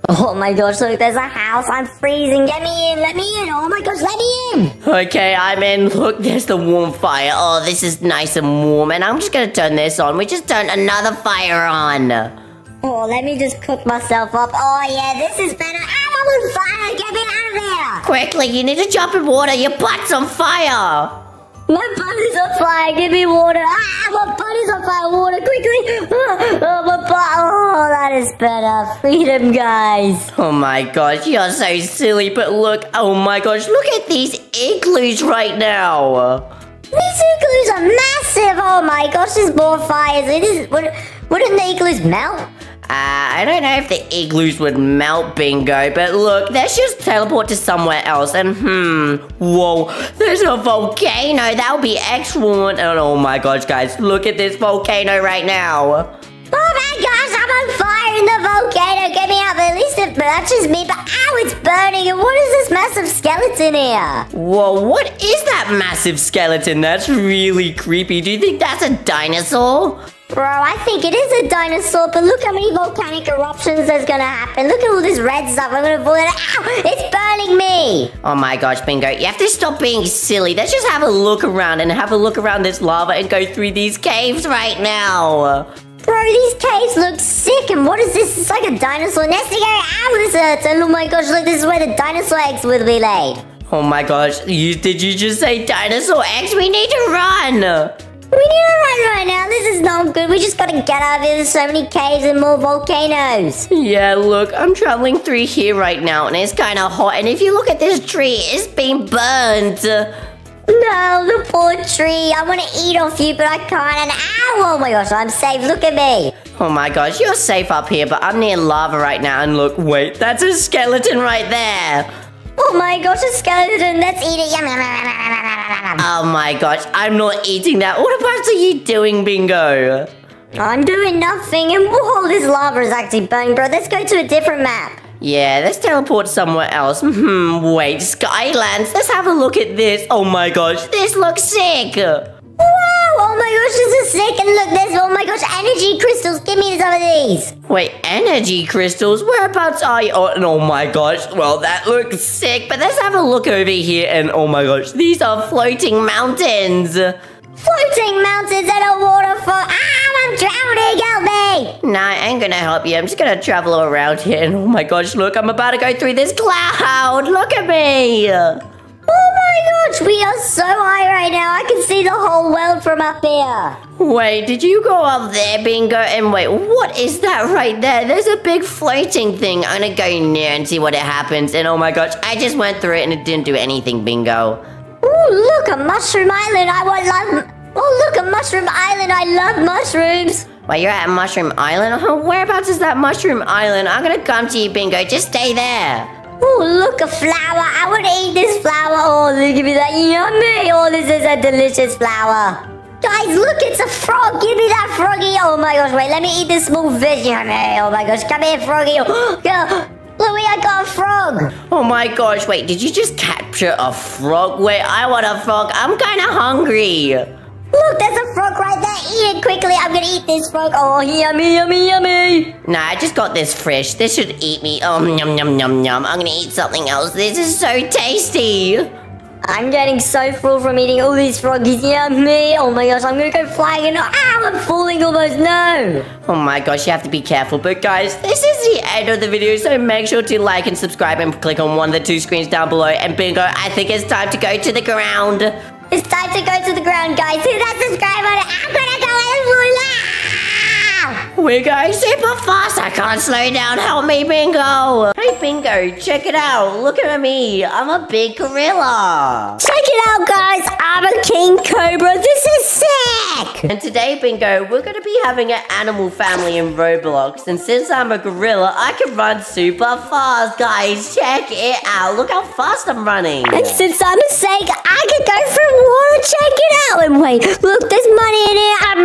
Oh my gosh, look, there's a house. I'm freezing. Get me in. Let me in. Oh my gosh, let me in. Okay, I'm in. Look, there's the warm fire. Oh, this is nice and warm. And I'm just going to turn this on. We just turned another fire on. Oh, let me just cook myself up. Oh yeah, this is better. I'm on fire. Get me out of there. Quickly, you need to jump in water. Your butt's on fire. My butt is on fire. Give me water. Ah, my butt is on fire. Water, quickly. Ah, oh, my butt. Oh, that is better. Freedom, guys. Oh my gosh, you're so silly. But look, oh my gosh, look at these igloos right now. These igloos are massive. Oh my gosh, there's more fires. It is. Would, wouldn't the igloos melt? Uh, I don't know if the igloos would melt bingo, but look, let's just teleport to somewhere else. And hmm, whoa, there's a volcano. That'll be excellent. And oh my gosh, guys, look at this volcano right now. Oh my gosh, I'm on fire in the volcano. Get me out. At least it matches me. But ow, it's burning. And what is this massive skeleton here? Whoa, what is that massive skeleton? That's really creepy. Do you think that's a dinosaur? Bro, I think it is a dinosaur, but look how many volcanic eruptions there's gonna happen. Look at all this red stuff. I'm gonna boil it. Ow! It's burning me! Oh my gosh, Bingo, you have to stop being silly. Let's just have a look around and have a look around this lava and go through these caves right now. Bro, these caves look sick, and what is this? It's like a dinosaur nesting area. Ow, this hurts. And oh my gosh, look, this is where the dinosaur eggs will be laid. Oh my gosh, you, did you just say dinosaur eggs? We need to run. We need to run right now. This is not good. We just gotta get out of here. There's so many caves and more volcanoes. Yeah, look, I'm traveling through here right now and it's kind of hot. And if you look at this tree, it's been burnt. No, the poor tree. I want to eat off you, but I can't. And ow! Oh my gosh, I'm safe. Look at me. Oh my gosh, you're safe up here, but I'm near lava right now. And look, wait, that's a skeleton right there. Oh my gosh, a skeleton. Let's eat it. Yum, yum, yum. Oh my gosh, I'm not eating that. What about are you doing, Bingo? I'm doing nothing. And whoa, this lava is actually burning, bro. Let's go to a different map. Yeah, let's teleport somewhere else. Hmm, wait, Skylands. Let's have a look at this. Oh my gosh, this looks sick. Oh my gosh, this is sick. And look, there's, oh my gosh, energy crystals. Give me some of these. Wait, energy crystals? Whereabouts are you? Oh, oh my gosh. Well, that looks sick. But let's have a look over here. And oh my gosh, these are floating mountains. Floating mountains and a waterfall. Ah, I'm drowning. Help me. Nah, I ain't gonna help you. I'm just gonna travel around here. And oh my gosh, look, I'm about to go through this cloud. Look at me. Oh my gosh, we are so high right now. I can see the whole world from up here. Wait, did you go up there, Bingo? And wait, what is that right there? There's a big floating thing. I'm gonna go near and see what it happens. And oh my gosh, I just went through it and it didn't do anything, Bingo. Oh, look, a mushroom island. I want love. Oh, look, a mushroom island. I love mushrooms. Wait, you're at Mushroom Island? Oh, whereabouts is that Mushroom Island? I'm gonna come to you, Bingo. Just stay there. Oh, look, a flower. I want to eat this flower. Oh, look at me that yummy. Oh, this is a delicious flower. Guys, look, it's a frog. Give me that froggy. Oh my gosh, wait, let me eat this small fish. Yummy. Oh my gosh, come here, froggy. Oh, Bluey, I got a frog. Oh my gosh, wait, did you just capture a frog? Wait, I want a frog. I'm kind of hungry. Look, there's a frog right there. Eat it quickly. I'm gonna eat this frog. Oh, yummy, yummy, yummy. Nah, I just got this fish. This should eat me. Oh, yum, yum, yum, yum. I'm gonna eat something else. This is so tasty. I'm getting so full from eating all these froggies. Yummy. Oh my gosh, I'm gonna go flying and I'm falling almost. No. Oh my gosh, you have to be careful. But guys, this is the end of the video, so make sure to like and subscribe and click on one of the two screens down below. And bingo, I think it's time to go to the ground. It's time to go to the ground, guys. Hit that subscribe button. I'm gonna go in We're going super fast. I can't slow down. Help me, Bingo. Hey, Bingo, check it out. Look at me. I'm a big gorilla. Check it out, guys. I'm a king cobra. This is sick. And today, Bingo, we're going to be having an animal family in Roblox. And since I'm a gorilla, I can run super fast, guys. Check it out. Look how fast I'm running. And since I'm a snake, I can go through water. Check it out. And wait, look, there's money in here. I'm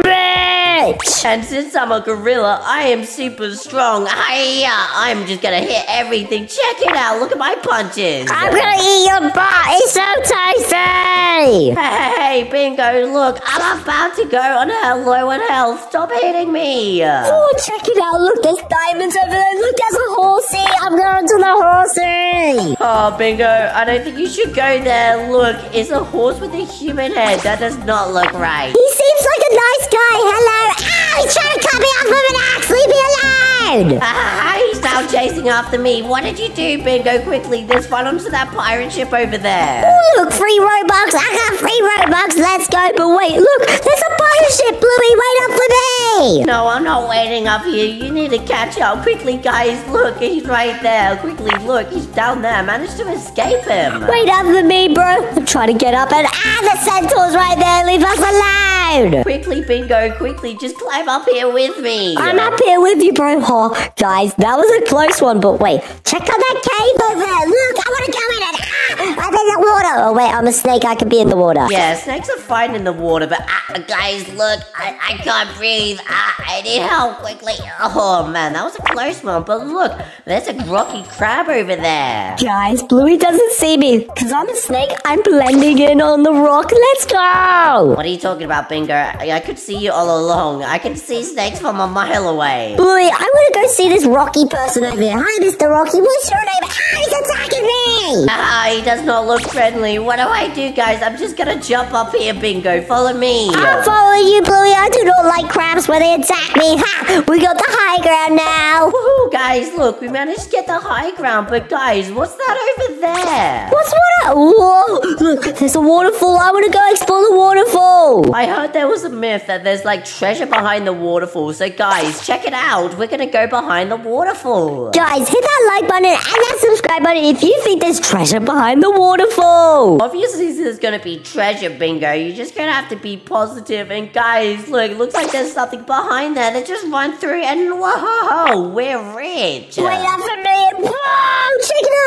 rich. And since I'm a gorilla, I am super strong. Hiya! I'm just gonna hit everything. Check it out. Look at my punches. I'm gonna eat your butt. It's so tasty. Hey, Bingo, look, I'm about to go on a low on health. Stop hitting me. Oh, check it out. Look, there's diamonds over there. Look, there's a horsey. I'm going to the horsey. Oh, Bingo, I don't think you should go there. Look, it's a horse with a human head. That does not look right. He seems like a nice guy. Hello. Ow, he's trying to cut me off with an axe. Leave me alone. Ah, he's now chasing after me. What did you do, Bingo? Quickly, there's fun onto that pirate ship over there. Oh, look, free Robux. I got free Robux. Let's go. But wait, look, there's a pirate ship. Bluey, wait up for me. No, I'm not waiting up here. You need to catch up. Quickly, guys. Look, he's right there. Quickly, look. He's down there. I managed to escape him. Wait up for me, bro. I'm trying to get up and ah, the centaur's right there. Leave us alone. Quickly, Bingo. Quickly, just climb up here with me. I'm up here with you, bro. Oh, guys, that was a close one, but wait. Check out that cave over there. Look, I want to go in it. Ah, I'm in the water. Oh, wait, I'm a snake. I can be in the water. Yeah, snakes are fine in the water, but ah, guys, look, I, I can't breathe. Ah, I need help quickly. Oh man, that was a close one. But look, there's a rocky crab over there. Guys, Bluey doesn't see me. Because I'm a snake, I'm blending in on the rock. Let's go. What are you talking about, Bingo? I, I could see you all along. I can see snakes from a mile away. Bluey, I want to go see this rocky person over here. Hi, Mr. Rocky. What's your name? Ah, he's attacking me. Ah, he does not look friendly. What do I do, guys? I'm just gonna jump up here, Bingo. Follow me. I'm following you, Bluey. I do not like crabs when they attack me. Ha! We got the high ground now. Woohoo, guys, look, we managed to get the high ground, but guys, what's that over there? What's what? Whoa! Look, there's a waterfall. I want to go explore the waterfall. I heard there was a myth that there's like treasure behind the waterfall. So guys, check it out. We're gonna go behind the waterfall. Guys, hit that like button and that subscribe button if you think there's treasure behind the waterfall. Obviously, there's gonna be treasure, bingo. You're just gonna have to be positive. And guys, look, it looks like there's something behind there that just run through and whoa, we're rich. Wait up for me. Whoa, it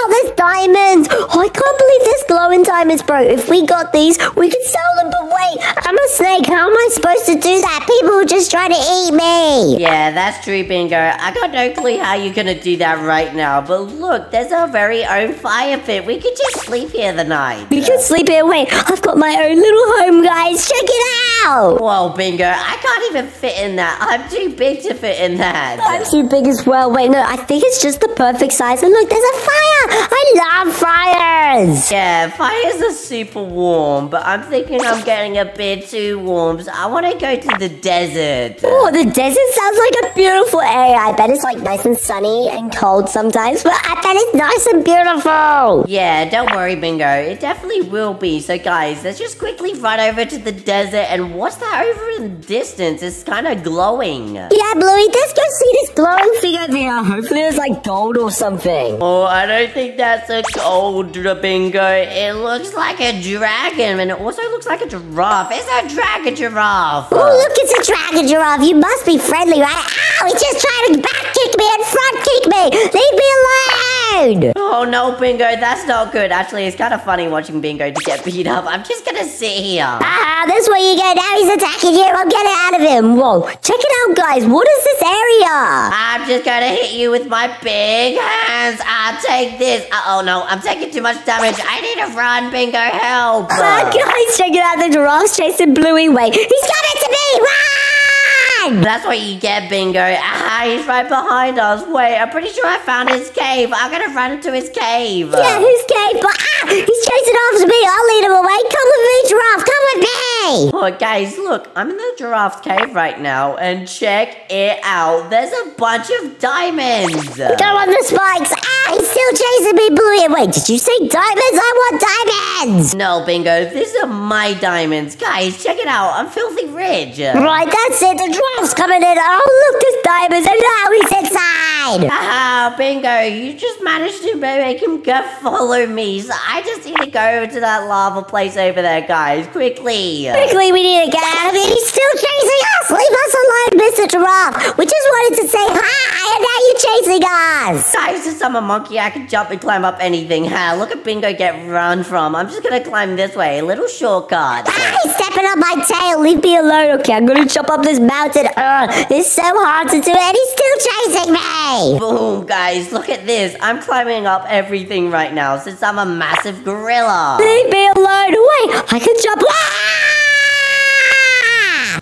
out. There's diamonds. Oh, I can't believe there's glowing diamonds, bro. If we got these, we could sell them. But wait, I'm a snake. How am I supposed to do that? People are just trying to eat me. Yeah, that's true, Bingo. I got no clue how you're gonna do that right now. But look, there's our very own fire pit. We could just sleep here the night. We could sleep here. Wait, I've got my own little home, guys. Check it out. Whoa, Bingo, I can't even fit in that. I'm too big to fit in that. I'm too big as well. Wait, no, I think it's just the perfect size. And look, there's a fire. I love fires. Yeah, fires are super warm, but I'm thinking I'm getting a bit too warm, so I want to go to the desert. Oh, the desert sounds like a beautiful area. I bet it's like nice and sunny and cold sometimes, but I bet it's nice and beautiful. Yeah, don't worry, Bingo. It definitely will be. So, guys, let's just quickly run over to the desert. And what's that over in the distance? It's kind of glowing. Yeah, Bluey, let's go see this glowing thing over here. Hopefully it's like gold or something. Oh, I don't think that's a gold bingo. It looks like a dragon, and it also looks like a giraffe. It's a dragon giraffe. Oh, look, it's a dragon giraffe. You must be friendly, right? Ow, he's just trying to back kick me and front kick me. Leave me alone. Oh, no, Bingo, that's not good. Actually, it's kind of funny watching Bingo to get beat up. I'm just gonna sit here. Ah, this way you go. Now he's attacking you. I'm getting out of him. Whoa, check it out, guys. What is this area? I'm just gonna hit you with my big hands. I'll take this. Uh oh, no, I'm taking too much damage. I need to run, Bingo, help. Ah, guys, check it out. The giraffe's chasing Bluey away. He's coming to me. Run! That's what you get, Bingo. Ah, he's right behind us. Wait, I'm pretty sure I found his cave. I'm gonna run into his cave. Yeah, his cave, but ah, he's chasing after me. I'll lead him away. Come with me, giraffe. Come with me. Oh, guys, look, I'm in the giraffe's cave right now, and check it out. There's a bunch of diamonds. Go on the spikes. Ah, he's still chasing me, Bluey. Wait, did you say diamonds? I want diamonds. No, Bingo, these are my diamonds. Guys, check it out. I'm filthy rich. Right, that's it. The giraffe's coming in. Oh, look, there's diamonds, and now he's inside. Ah, Bingo, you just managed to make him go follow me. So I just need to go to that lava place over there, guys, quickly. Quickly, we need to get out of here. He's still chasing us. Leave us alone, Mr. Giraffe. We just wanted to say hi, and now you're chasing us. Guys, since I'm a monkey, I can jump and climb up anything. Ha, look at Bingo get run from. I'm just gonna climb this way, a little shortcut. He's stepping on my tail. Leave me alone. Okay, I'm gonna jump up this mountain. Uh, it's so hard to do, and he's still chasing me. Boom, guys, look at this. I'm climbing up everything right now since I'm a massive gorilla. Leave me alone. Wait, I can jump. Ah!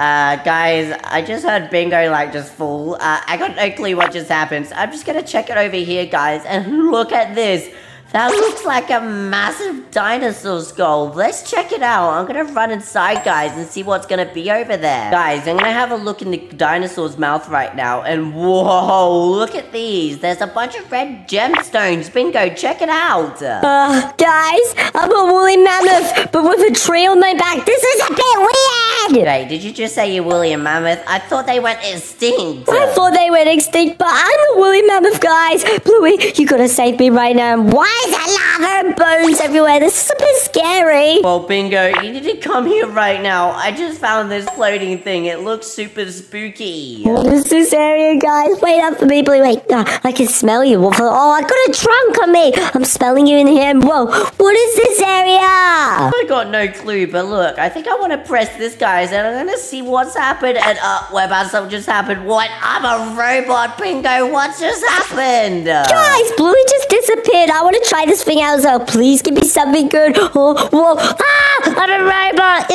Uh, guys, I just heard Bingo, like, just fall. Uh, I got no clue what just happened. So I'm just gonna check it over here, guys, and look at this. That looks like a massive dinosaur skull. Let's check it out. I'm gonna run inside, guys, and see what's gonna be over there. Guys, I'm gonna have a look in the dinosaur's mouth right now, and whoa, look at these. There's a bunch of red gemstones. Bingo, check it out. Uh, guys, I'm a woolly mammoth, but with a tree on my back. This is a bit weird. Wait, did you just say you're woolly mammoth? I thought they went extinct. I thought they went extinct, but I'm a woolly mammoth, guys. Bluey, you gotta save me right now. Why is there lava and bones everywhere? This is a bit scary. Well, Bingo, you need to come here right now. I just found this floating thing. It looks super spooky. What is this area, guys? Wait up for me, Bluey. Wait, uh, I can smell you. Oh, I got a trunk on me. I'm smelling you in here. Whoa, what is this area? I got no clue, but look, I think I want to press this, guys, and I'm gonna see what's happened. And uh, what about something just happened? What? I'm a robot, Bingo. What just happened? Guys, Bluey just I want to try this thing out, so please give me something good. Oh, whoa. Ah, I'm a robot.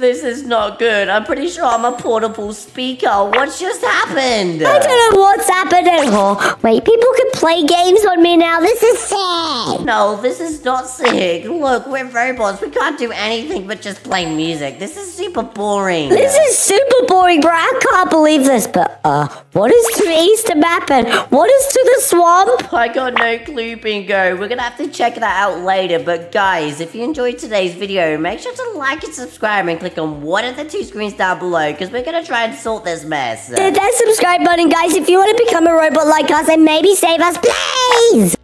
This is not good. I'm pretty sure I'm a portable speaker. What just happened? I don't know what's happening. Oh, wait, people can play games on me now. This is sick. No, this is not sick. Look, we're robots. We can't do anything but just play music. This is super boring. This is super boring, bro. I can't believe this. But, uh, what is to the Easter map and what is to the swamp? I got no clue, Bingo. We're gonna have to check that out later. But guys, if you enjoyed today's video, make sure to like and subscribe and click on one of the two screens down below because we're gonna try and sort this mess. Hit that subscribe button, guys, if you want to become a robot like us and maybe save us, please!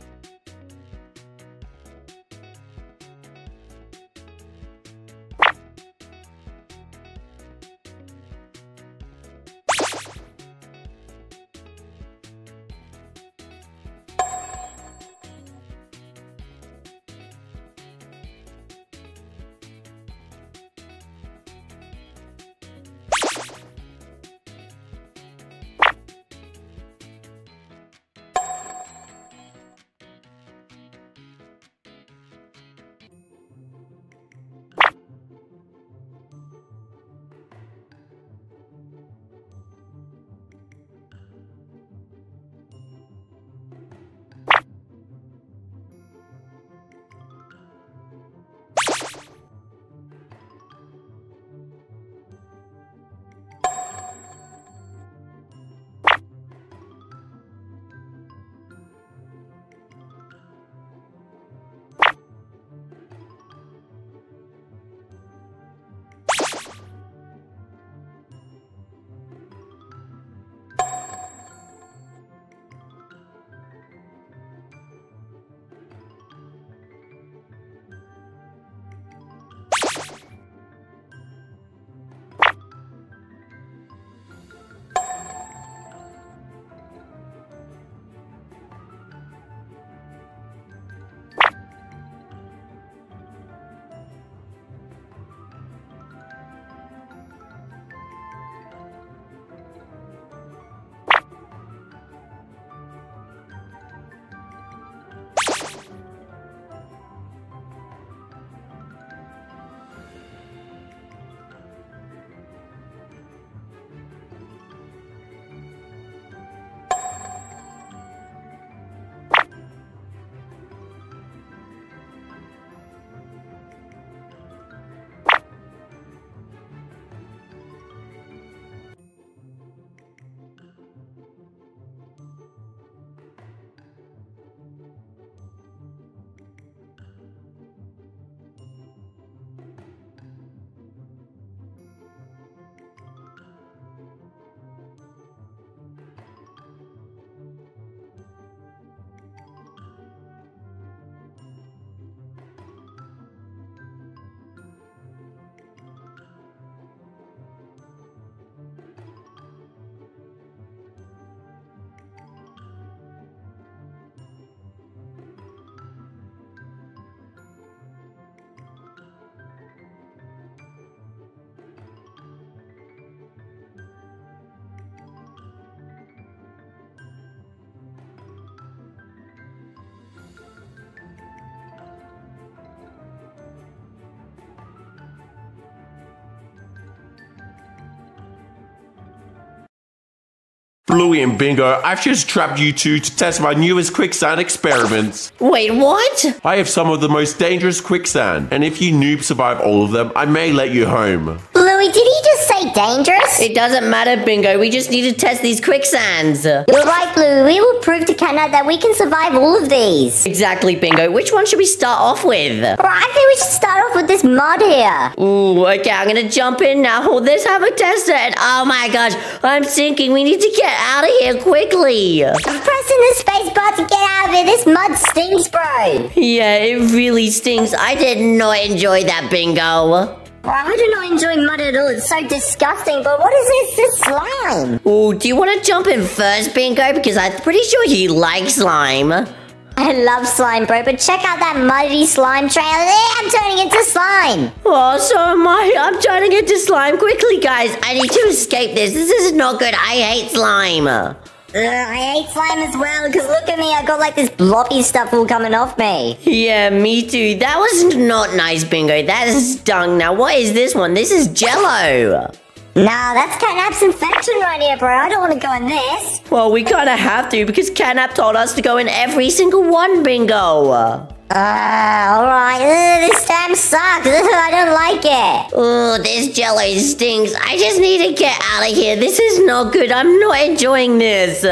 Bluey and Bingo, I've just trapped you two to test my newest quicksand experiments. Wait, what? I have some of the most dangerous quicksand, and if you noobs survive all of them, I may let you home. Did he just say dangerous? It doesn't matter, Bingo. We just need to test these quicksands. You're right, Bluey. We will prove to Catnap that we can survive all of these. Exactly, Bingo. Which one should we start off with? Right, I think we should start off with this mud here. Ooh, okay, I'm gonna jump in now. Hold this hammer tester, and oh my gosh, I'm sinking. We need to get out of here quickly. I'm pressing the space bar to get out of here. This mud stinks, bro. Yeah, it really stinks. I did not enjoy that, Bingo. I do not enjoy mud at all. It's so disgusting. But what is this? This slime? Oh, do you want to jump in first, Bingo? Because I'm pretty sure you like slime. I love slime, bro. But check out that muddy slime trail. I'm turning into slime. Oh, so am I. I'm turning into slime. Quickly, guys. I need to escape this. This is not good. I hate slime. Ugh, I hate slime as well. Because look at me. I got like this bloppy stuff all coming off me. Yeah, me too. That was not nice, Bingo. That stung. Now, what is this one? This is Jello. Nah, that's Catnap's infection right here, bro. I don't want to go in this. Well, we kind of have to because Catnap told us to go in every single one, Bingo. Ah, alright. Ugh, This time sucks. I don't like it. Oh, this jello stinks. I just need to get out of here. This is not good. I'm not enjoying this.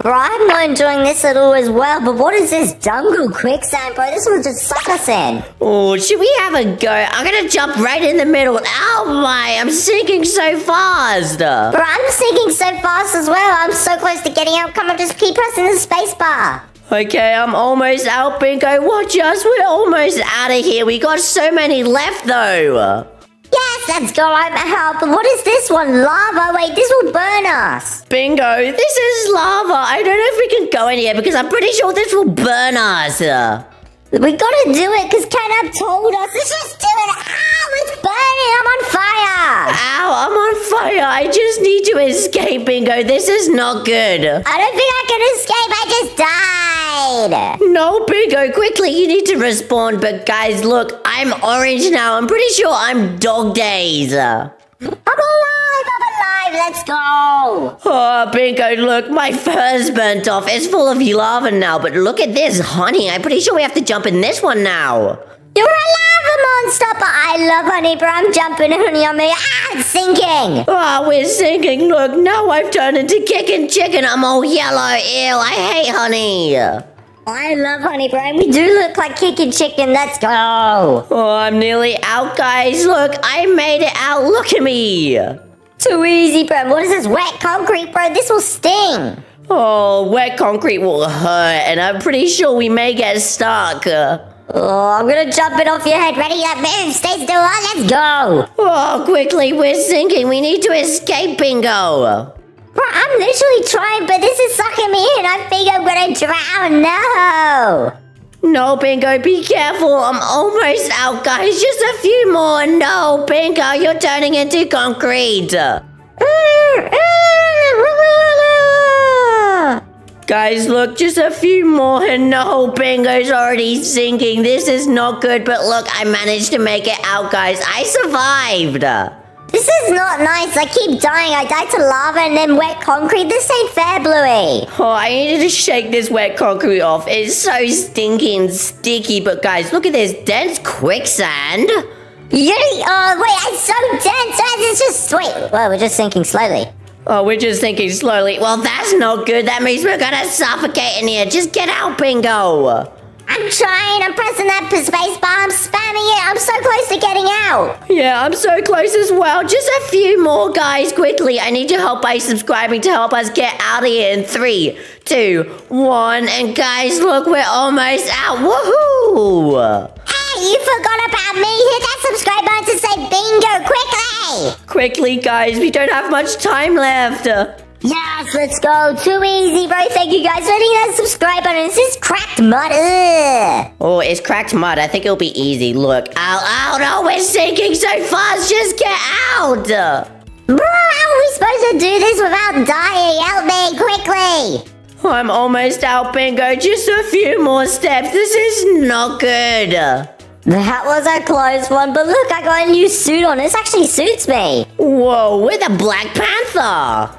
Bro, I'm not enjoying this at all as well, but what is this jungle quicksand, bro? This will just suck us in. Oh, should we have a go? I'm gonna jump right in the middle. Oh my, I'm sinking so fast. Bro, I'm sinking so fast as well. I'm so close to getting out. Come on, just keep pressing the space bar. Okay, I'm almost out, Bingo. Watch us. We're almost out of here. We got so many left, though. Yes, let's go. Out. But what is this one? Lava. Wait, this will burn us. Bingo, this is lava. I don't know if we can go in here because I'm pretty sure this will burn us. We gotta do it because Catnap told us. Let's just do it. Ow, it's burning. I'm on fire. Ow, I'm on fire. I just need to escape, Bingo. This is not good. I don't think I can escape. I just died. No, Bingo, quickly, you need to respawn. But guys, look, I'm orange now. I'm pretty sure I'm dog days. I'm alive. I'm alive. Let's go. Oh, Bingo, look, my fur's burnt off. It's full of lava now. But look at this, honey. I'm pretty sure we have to jump in this one now. You're a lava monster, but I love honey, bro. I'm jumping honey on me. Ah, it's sinking. Oh, we're sinking. Look, now I've turned into kicking chicken. I'm all yellow. Ew, I hate honey. I love honey, bro. We do look like kicking chicken. Let's go. Oh, I'm nearly out, guys. Look, I made it out. Look at me. Too easy, bro. What is this wet concrete, bro? This will sting. Oh, wet concrete will hurt, and I'm pretty sure we may get stuck. Oh, I'm gonna jump it off your head. Ready? Up, move. Stay still. Oh, let's go. Oh, quickly, we're sinking. We need to escape, Bingo. I'm literally trying, but this is sucking me in. I think I'm gonna drown. No. No, Bingo, be careful. I'm almost out, guys. Just a few more. No, Bingo, you're turning into concrete. Guys, look, just a few more and no, Bingo's already sinking. This is not good, but look, I managed to make it out, guys. I survived. This is not nice. I keep dying. I died to lava and then wet concrete. This ain't fair, Bluey. Oh, I needed to shake this wet concrete off. It's so stinky and sticky, but guys, look at this dense quicksand. Yay! Oh, wait, it's so dense. It's just wait. Well, we're just sinking slowly. Oh, we're just thinking slowly. Well, that's not good. That means we're gonna suffocate in here. Just get out, Bingo. I'm trying. I'm pressing that space bar. I'm spamming it. I'm so close to getting out. Yeah, I'm so close as well. Just a few more, guys. Quickly, I need your help by subscribing to help us get out of here in three, two, one. And guys, look, we're almost out. Woohoo! Hey, you forgot about me. Hit that subscribe button to say bingo quickly. Quickly, guys, we don't have much time left. Yes, let's go. Too easy, bro. Thank you guys for hitting that subscribe button. This is cracked mud. Ugh. Oh, it's cracked mud. I think it'll be easy. Look. Ow, ow, no, we're sinking so fast. Just get out. Bro, how are we supposed to do this without dying? Help me quickly. I'm almost out, Bingo. Just a few more steps. This is not good. That was a close one, but look, I got a new suit on. This actually suits me. Whoa, we're the Black Panther.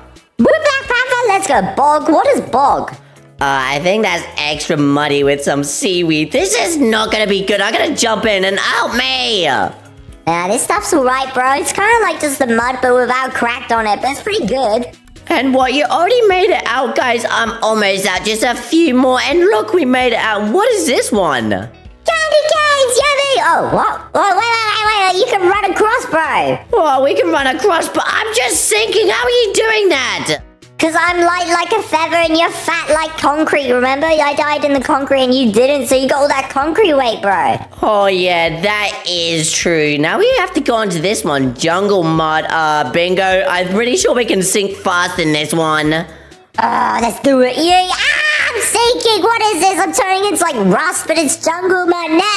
We're Black Panther let's go. Bog. What is bog? Uh, I think that's extra muddy with some seaweed. This is not gonna be good. I'm gonna jump in and help me. Yeah, this stuff's alright, bro. It's kind of like just the mud, but without cracked on it. But it's pretty good. And what, you already made it out, guys. I'm almost out. Just a few more. And look, we made it out. What is this one? Candy canes, yummy! Oh, what? Oh, wait, wait, wait, wait. You can run across, bro. Oh, we can run across, but I'm just thinking, how are you doing that? Because I'm light like a feather and you're fat like concrete, remember? I died in the concrete and you didn't, so you got all that concrete weight, bro. Oh, yeah, that is true. Now we have to go on to this one. Jungle Mud, uh, bingo. I'm pretty sure we can sink fast in this one. Oh, let's do it. Yeah, ah, I'm sinking. What is this? I'm turning into like rust, but it's jungle mud now.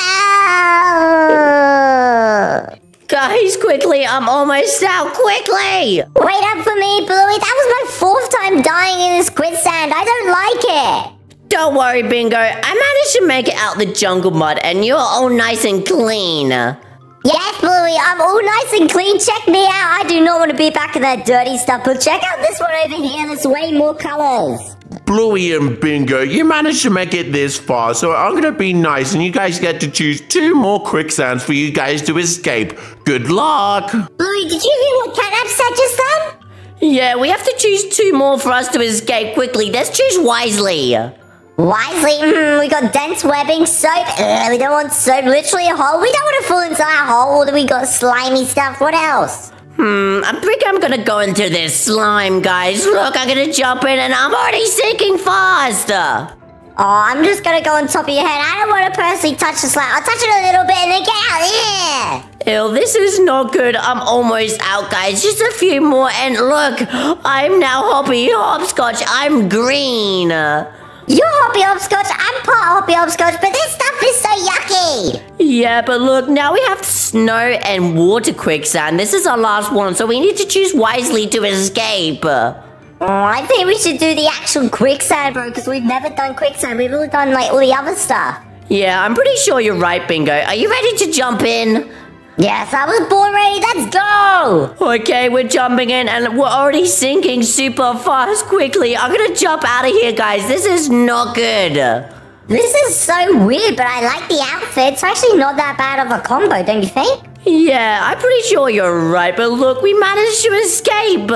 Guys, quickly, I'm almost out. Quickly! Wait up for me, Bluey. That was my fourth time dying in this quicksand. I don't like it. Don't worry, Bingo. I managed to make it out the jungle mud, and you're all nice and clean. Yes, Bluey, I'm all nice and clean. Check me out. I do not want to be back in that dirty stuff, but check out this one over here. There's way more colors. Bluey and Bingo, you managed to make it this far, so I'm gonna be nice and you guys get to choose two more quicksands for you guys to escape. Good luck! Bluey, did you hear what Catnap said just then? Yeah, we have to choose two more for us to escape quickly. Let's choose wisely. Wisely, mm, we got dense webbing, soap. Ugh, we don't want soap. Literally a hole. We don't want to fall into that hole. Then we got slimy stuff. What else? Hmm, I think I'm gonna go into this slime, guys. Look, I'm gonna jump in and I'm already sinking faster. Oh, I'm just gonna go on top of your head. I don't want to personally touch the slime. I'll touch it a little bit and then get out. Yeah. Ew, this is not good. I'm almost out, guys. Just a few more. And look, I'm now Hoppy Hopscotch. I'm green. You're Hoppy Hopscotch. I'm part Hoppy Hopscotch, but this stuff is so yucky. Yeah, but look, now we have snow and water quicksand. This is our last one, so we need to choose wisely to escape. Oh, I think we should do the actual quicksand, bro, because we've never done quicksand. We've only done, like, all the other stuff. Yeah, I'm pretty sure you're right, Bingo. Are you ready to jump in? Yes, I was born ready. Let's go. Okay, we're jumping in and we're already sinking super fast quickly. I'm gonna jump out of here, guys. This is not good. This is so weird, but I like the outfit. It's actually not that bad of a combo, don't you think? Yeah, I'm pretty sure you're right, but look, we managed to escape.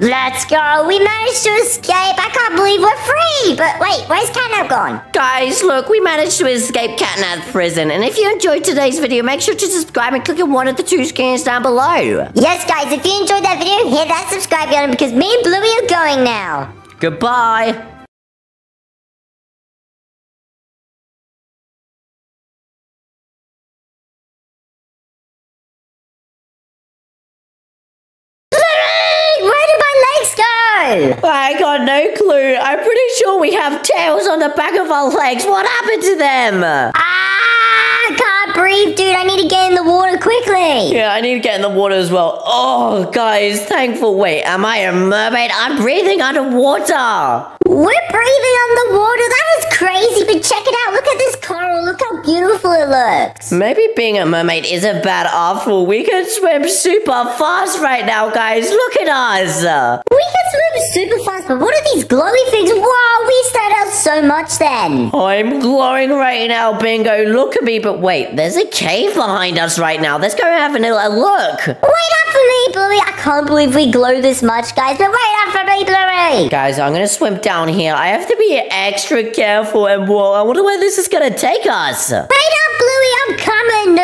Let's go. We managed to escape. I can't believe we're free. But wait, where's Catnap gone? Guys, look, we managed to escape Catnap's prison. And if you enjoyed today's video, make sure to subscribe and click on one of the two screens down below. Yes, guys, if you enjoyed that video, hit that subscribe button because me and Bluey are going now. Goodbye. Go? I got no clue. I'm pretty sure we have tails on the back of our legs. What happened to them? Ah, I can't breathe, dude. I need to get in the water quickly. Yeah, I need to get in the water as well. Oh, guys, thankful. Wait, am I a mermaid? I'm breathing underwater. We're breathing underwater. That was crazy, but check it out. Look at this coral. Look how beautiful it looks. Maybe being a mermaid isn't bad after all. We can swim super fast right now, guys. Look at us. We can swim super fast, but what are these glowy things? Wow, we stand out so much then. I'm glowing right now, Bingo. Look at me, but wait, there's a cave behind us right now. Let's go have a little look. Wait up for me, Bluey. I can't believe we glow this much, guys, but wait up for me, Bluey. Guys, I'm gonna swim down here. I have to be extra careful and whoa, I wonder where this is gonna take us. Wait up, Bluey. I'm coming.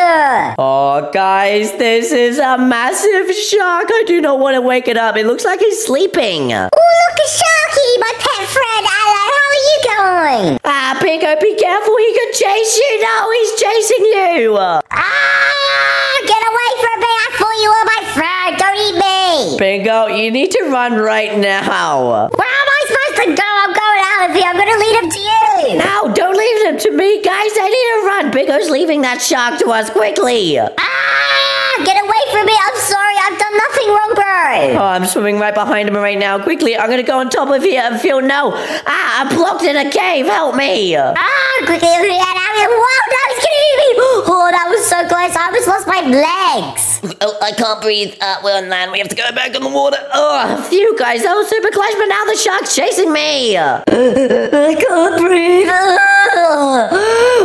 Oh, guys, this is a massive shark. I do not want to wake it up. It looks like he's sleeping. Oh, look, a Sharky, my pet friend. Hello, how are you going? Ah, Bingo, be careful. He could chase you. No, he's chasing you. Ah, get away from me. I thought you were my friend. Don't eat me. Bingo, you need to run right now. Where am I supposed to go? I'm going out of here. I'm going to lead him to you. No, don't leave him to me, guys. I need to run. Bingo's leaving that shark to us quickly. Ah, get away from me. I'm sorry. I've done nothing wrong, bro. Oh, I'm swimming right behind him right now. Quickly, I'm gonna go on top of here and feel no. Ah, I'm blocked in a cave. Help me. Ah, quickly, get out of here. Whoa, no, he's going to eat me. Oh, that was so close. I almost lost my legs. Oh, I can't breathe. Uh, we're on land. We have to go back in the water. Oh, phew, guys. That was super close, but now the shark's chasing me. I can't breathe.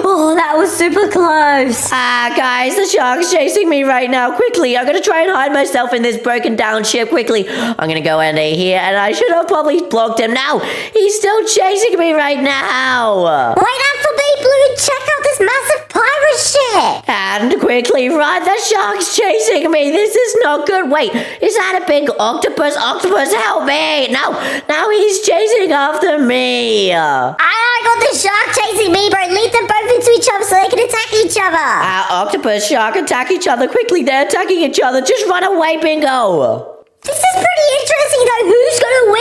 Oh, that was super close. Ah, guys, the shark's chasing me right now. Quickly, I'm gonna try and hide myself in this broken down ship. Quickly, I'm gonna go under here, and I should have probably blocked him. Now he's still chasing me right now. Wait up for me, Blue. Check out this massive pirate ship. And quickly run. The shark's chasing me. This is not good. Wait, is that a big octopus? Octopus, help me! No, now he's chasing after me. I, I got the shark chasing me, bro. Lead them both into each other so they can attack each other. Our octopus, shark attack each other quickly. They're attacking each other. Just run away, Bingo. This is pretty interesting, though. Who's gonna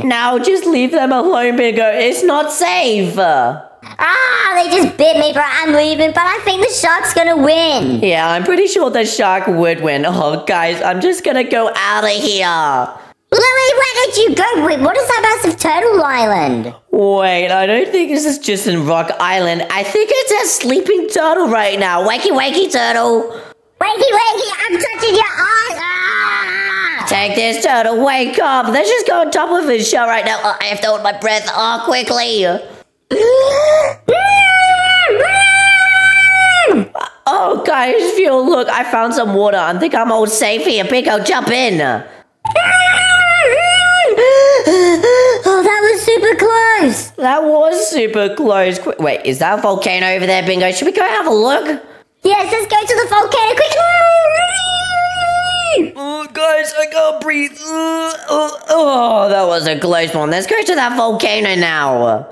win? Now just leave them alone, Bingo. It's not safe. Ah, they just bit me, bro. I'm leaving, but I think the shark's gonna win. Yeah, I'm pretty sure the shark would win. Oh, guys, I'm just gonna go out of here. Bluey, where did you go? Wait, what is that massive turtle island? Wait, I don't think this is just in Rock Island. I think it's a sleeping turtle right now. Wakey, wakey, turtle. Wakey, wakey, I'm touching your eyes. Ah! Take this turtle, wake up. Let's just go on top of his shell right now. Oh, I have to hold my breath. Oh, quickly. Oh, guys, feel look, I found some water. I think I'm all safe here. Pico, jump in. Oh, that was super close. That was super close. Qu- Wait, is that a volcano over there, Bingo? Should we go have a look? Yes, let's go to the volcano quick. Oh, guys, I can't breathe. Oh, oh, that was a close one. Let's go to that volcano now.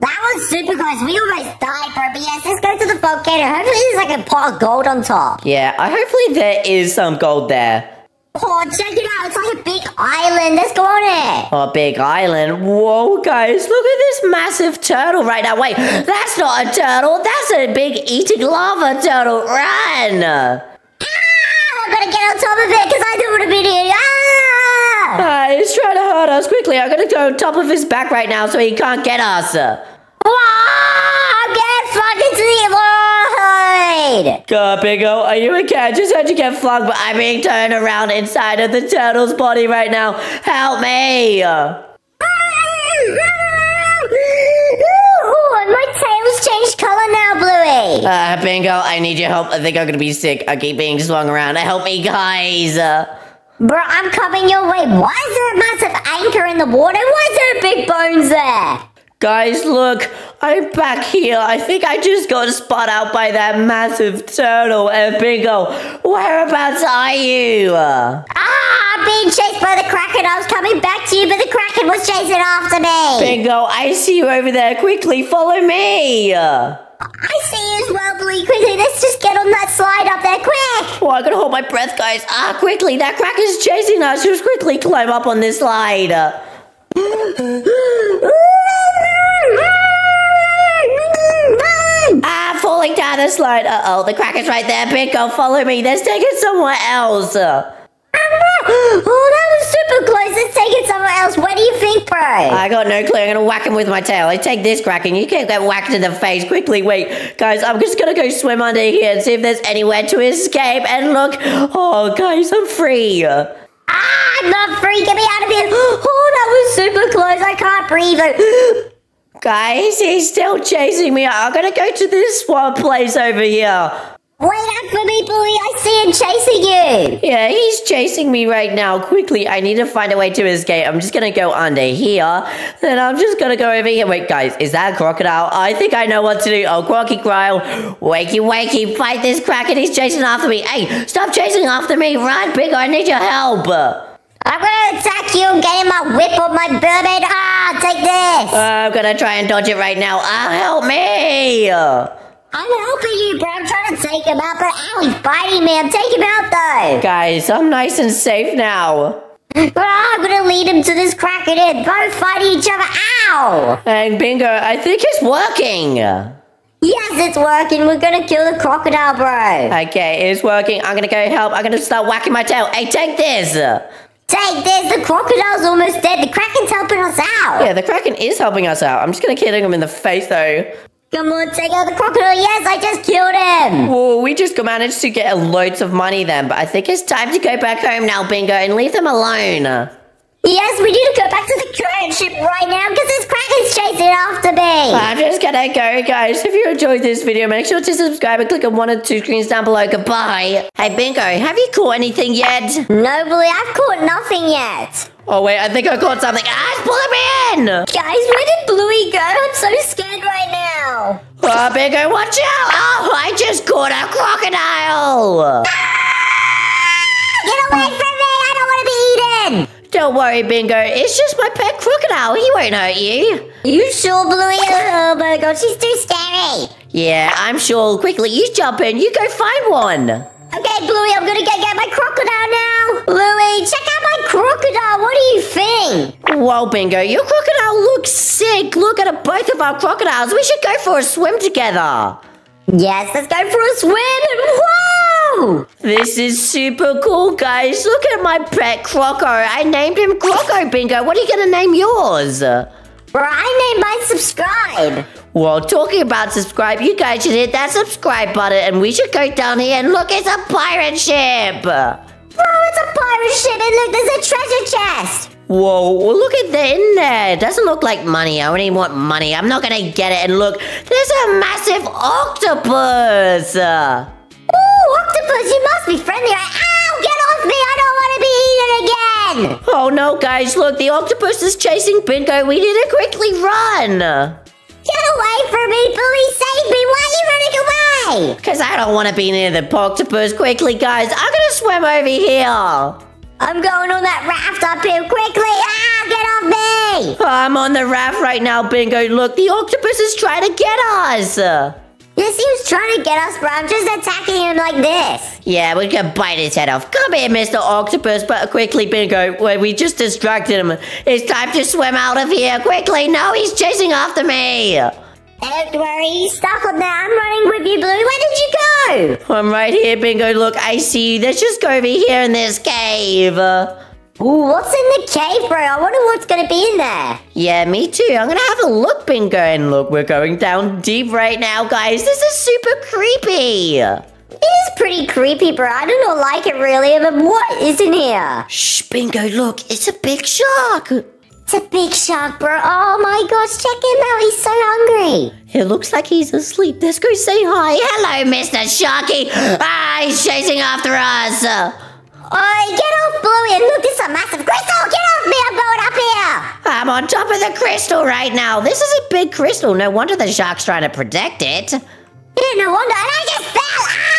That was super close. We almost died, bro. But yes, let's go to the volcano. Hopefully there's like a pot of gold on top. Yeah, hopefully there is some gold there. Oh, check it out. It's like a big island. Let's go on it. A big island. Whoa, guys, look at this massive turtle right now. Wait, that's not a turtle. That's a big eating lava turtle. Run! Ah, I'm gonna get on top of it because I don't want to be here. Ah! Ah, he's trying to hurt us quickly. I'm gonna go on top of his back right now so he can't get us. Ah, I'm getting flung into the void. God, Bingo, are you okay? I just heard you get flung, but I'm being turned around inside of the turtle's body right now. Help me! Ooh, my tail's changed color now, Bluey. Uh, Bingo, I need your help. I think I'm gonna be sick. I keep being swung around. Help me, guys! Uh, Bro, I'm coming your way. Why is there a massive anchor in the water? Why is there big bones there? Guys, look, I'm back here. I think I just got spot out by that massive turtle. And Bingo, whereabouts are you? Ah, I'm being chased by the kraken. I was coming back to you, but the kraken was chasing after me. Bingo, I see you over there. Quickly, follow me. I see you as well, Bluey. Quickly, let's just get on that slide up there, quick. Oh, I gotta hold my breath, guys. Ah, quickly, that kraken's chasing us. Just quickly climb up on this slide. falling down the slide. Uh oh, the kraken's right there. Bingo, follow me. Let's take it somewhere else. Oh, that was super close. Let's take it somewhere else. What do you think, bro? I got no clue. I'm gonna whack him with my tail. I take this kraken. You can't get whacked in the face. Quickly, wait, guys. I'm just gonna go swim under here and see if there's anywhere to escape. And look, oh, guys, I'm free. Ah, I'm not free. Get me out of here. Oh, that was super close. I can't breathe. Guys, he's still chasing me. I'm gonna go to this one place over here. Wait up for me, Bluey. I see him chasing you. Yeah, he's chasing me right now. Quickly, I need to find a way to escape. I'm just gonna go under here. Then I'm just gonna go over here. Wait, guys, is that a crocodile? I think I know what to do. Oh, Crocky Cryle. Wakey, wakey, fight this kraken. He's chasing after me. Hey, stop chasing after me. Run, Big. I need your help. I'm gonna attack you. Getting my whip on my mermaid. Ah, take this. I'm gonna try and dodge it right now. Ah, help me. I'm helping you, bro. I'm trying to take him out, but ow, he's biting me. I'm taking him out, though. Guys, I'm nice and safe now. But I'm gonna lead him to this kraken and both fighting each other. Ow! And bingo, I think it's working. Yes, it's working. We're gonna kill the crocodile, bro. Okay, it's working. I'm gonna go help. I'm gonna start whacking my tail. Hey, take this. Take this. The crocodile's almost dead. The kraken's helping us out. Yeah, the Kraken is helping us out. I'm just gonna kill him in the face though. Come on, take out the crocodile. Yes, I just killed him. Whoa, we just managed to get loads of money then, but I think it's time to go back home now, Bingo, and leave them alone. Yes, we need to go back to the train ship right now because this Kraken's chasing after me. I'm just gonna go, guys. If you enjoyed this video, make sure to subscribe and click on one of two screens down below. Goodbye. Hey, Bingo, have you caught anything yet? No, Bluey, I've caught nothing yet. Oh, wait, I think I caught something. Ah, it's pulling me in! Guys, where did Bluey go? I'm so scared right now. Oh, Bingo, watch out! Oh, I just caught a crocodile! Get away from me! I don't want to be eaten. Don't worry, Bingo. It's just my pet crocodile. He won't hurt you. You sure, Bluey? Oh my god, she's too scary. Yeah, I'm sure. Quickly, you jump in. You go find one. Okay, Bluey, I'm gonna go get my crocodile now. Bluey, check out my crocodile. What do you think? Whoa, Bingo, your crocodile looks sick. Look at both of our crocodiles. We should go for a swim together. Yes, let's go for a swim. And whoa! This is super cool, guys. Look at my pet croco. I named him Croco, Bingo. What are you gonna name yours? Bro, I named mine subscribe. Well, talking about subscribe, you guys should hit that subscribe button and we should go down here and look, it's a pirate ship. Bro, it's a pirate ship and look, there's a treasure chest. Whoa, well, look at that in there. It doesn't look like money. I only want money. I'm not gonna get it. And look, there's a massive octopus. Ooh, octopus, you must be friendly. Ow, get off me. I don't want to be eaten again. Oh no, guys, look, the octopus is chasing Bingo. We need to quickly run. Get away from me, Bluey. Save me. Why are you running away? Because I don't want to be near the octopus. Quickly, guys, I'm gonna swim over here. I'm going on that raft up here quickly. Ah, get off me. I'm on the raft right now, Bingo. Look, the octopus is trying to get us. He was trying to get us, bro. I'm just attacking him like this. Yeah, we can bite his head off. Come here, Mr. Octopus, but quickly, Bingo. Wait, we just distracted him. It's time to swim out of here. Quickly. No, he's chasing after me. Don't worry, he's stuck on there. I'm running with you, Blue. Where did you go? I'm right here, Bingo. Look, I see you. Let's just go over here in this cave. Ooh, what's in the cave, bro? I wonder what's gonna be in there. Yeah, me too. I'm gonna have a look, Bingo. And look, we're going down deep right now, guys. This is super creepy. It is pretty creepy, bro. I do not like it really, but what is in here? Shh, Bingo, look. It's a big shark. It's a big shark, bro. Oh my gosh, check him out. He's so hungry. It looks like he's asleep. Let's go say hi. Hello, Mr. Sharky. Ah, he's chasing after us. Oh, get off, Bluey. And look, this is a massive crystal. Get off me. I'm going up here. I'm on top of the crystal right now. This is a big crystal. No wonder the shark's trying to protect it. Yeah, no wonder. And I just fell. Ah!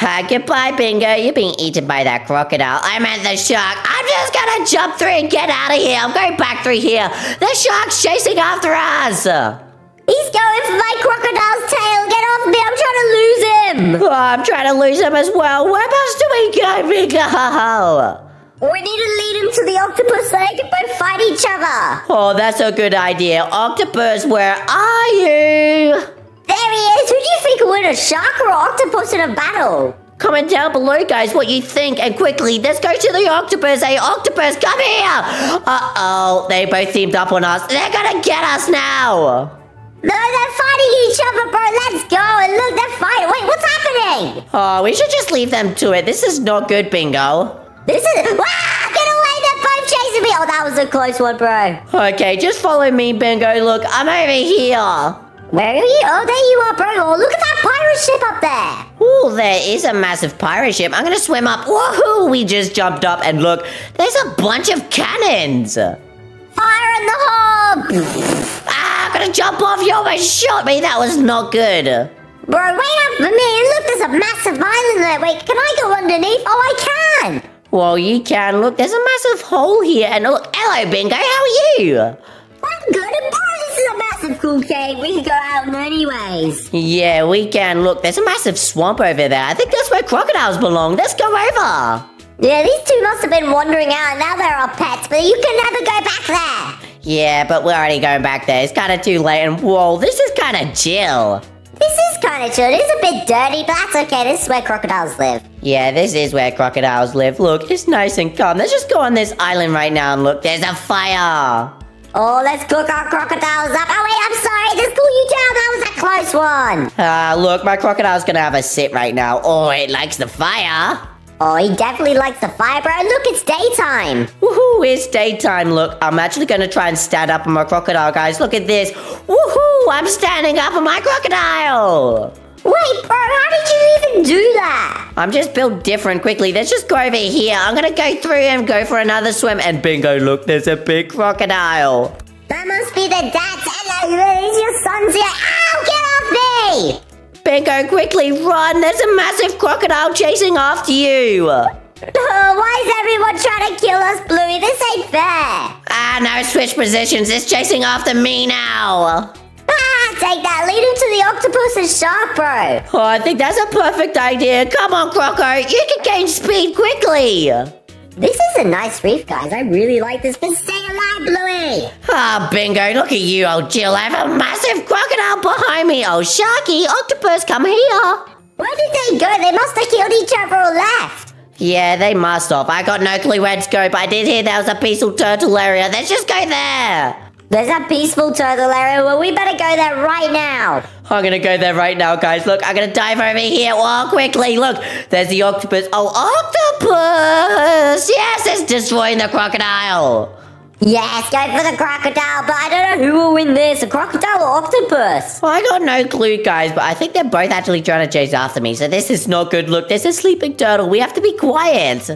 Uh, goodbye, Bingo. You're being eaten by that crocodile. I meant the shark. I'm just gonna jump through and get out of here. I'm going back through here. The shark's chasing after us. He's going for my crocodile's tail. Get off me. I'm trying to lose him. Oh, I'm trying to lose him as well. Whereabouts do we go, Bingo? We need to lead him to the octopus so they can both fight each other. Oh, that's a good idea. Octopus, where are you? There he is. Who do you think win, a shark or octopus in a battle? Comment down below, guys, what you think. And quickly, let's go to the octopus. Hey, octopus, come here. Uh-oh, they both teamed up on us. They're gonna get us now. No, they're fighting each other, bro. Let's go. And look, they're fighting. Wait, what's happening? Oh, we should just leave them to it. This is not good, Bingo. This is... Ah, get away. They're both chasing me. Oh, that was a close one, bro. Okay, just follow me, Bingo. Look, I'm over here. Where are you? Oh, there you are, bro. Oh, look at that pirate ship up there. Oh, there is a massive pirate ship. I'm gonna swim up. Woohoo! We just jumped up and look, there's a bunch of cannons. Fire in the hole. Ah, I'm gonna jump off. You almost shot me. That was not good. Bro, wait up for me. Look, there's a massive island there. Wait, can I go underneath? Oh, I can. Well, you can. Look, there's a massive hole here. And look, hello, Bingo. How are you? I'm good. And bro, this is a massive cool cave. We can go out anyways. Yeah, we can. Look, there's a massive swamp over there. I think that's where crocodiles belong. Let's go over. Yeah, these two must have been wandering out, and now they're our pets, but you can never go back there. Yeah, but we're already going back there. It's kind of too late. And whoa, this is kind of chill. This is kind of chill. It is a bit dirty, but that's okay. This is where crocodiles live. Yeah, this is where crocodiles live. Look, it's nice and calm. Let's just go on this island right now and look, there's a fire. Oh, let's cook our crocodiles up. Oh, wait, I'm sorry. Just cool you down. That was a close one. Ah, look, my crocodile's gonna have a sit right now. Oh, it likes the fire. Oh, he definitely likes the fire, bro. Look, it's daytime. Woohoo, it's daytime. Look, I'm actually gonna try and stand up on my crocodile, guys. Look at this. Woohoo, I'm standing up on my crocodile. Wait, bro, how did you even do that? I'm just built different quickly. Let's just go over here. I'm gonna go through and go for another swim. And bingo, look, there's a big crocodile. That must be the dads. Hello, Liz, your son's here. Ow, get off me! Bingo, quickly run. There's a massive crocodile chasing after you. Oh, why is everyone trying to kill us, Bluey? This ain't fair. Ah, no, switch positions. It's chasing after me now. Ah, take that. Lead him to the octopus and shark, bro. Oh, I think that's a perfect idea. Come on, Croco. You can gain speed quickly. This is a nice reef, guys. I really like this. But stay alive, Bluey. Ah, bingo. Look at you, old Jill. I have a massive crocodile behind me. Oh, Sharky, octopus, come here. Where did they go? They must have killed each other or left. Yeah, they must have. I got no clue where to go, but I did hear there was a peaceful turtle area. Let's just go there. There's a peaceful turtle area. Well, we better go there right now. I'm gonna go there right now, guys. Look, I'm gonna dive over here. Oh, quickly. Look, there's the octopus. Oh, octopus! Yes, it's destroying the crocodile. Yes, go for the crocodile, but I don't know who will win this, a crocodile or octopus. Well, I got no clue, guys, but I think they're both actually trying to chase after me, so this is not good. Look, there's a sleeping turtle. We have to be quiet.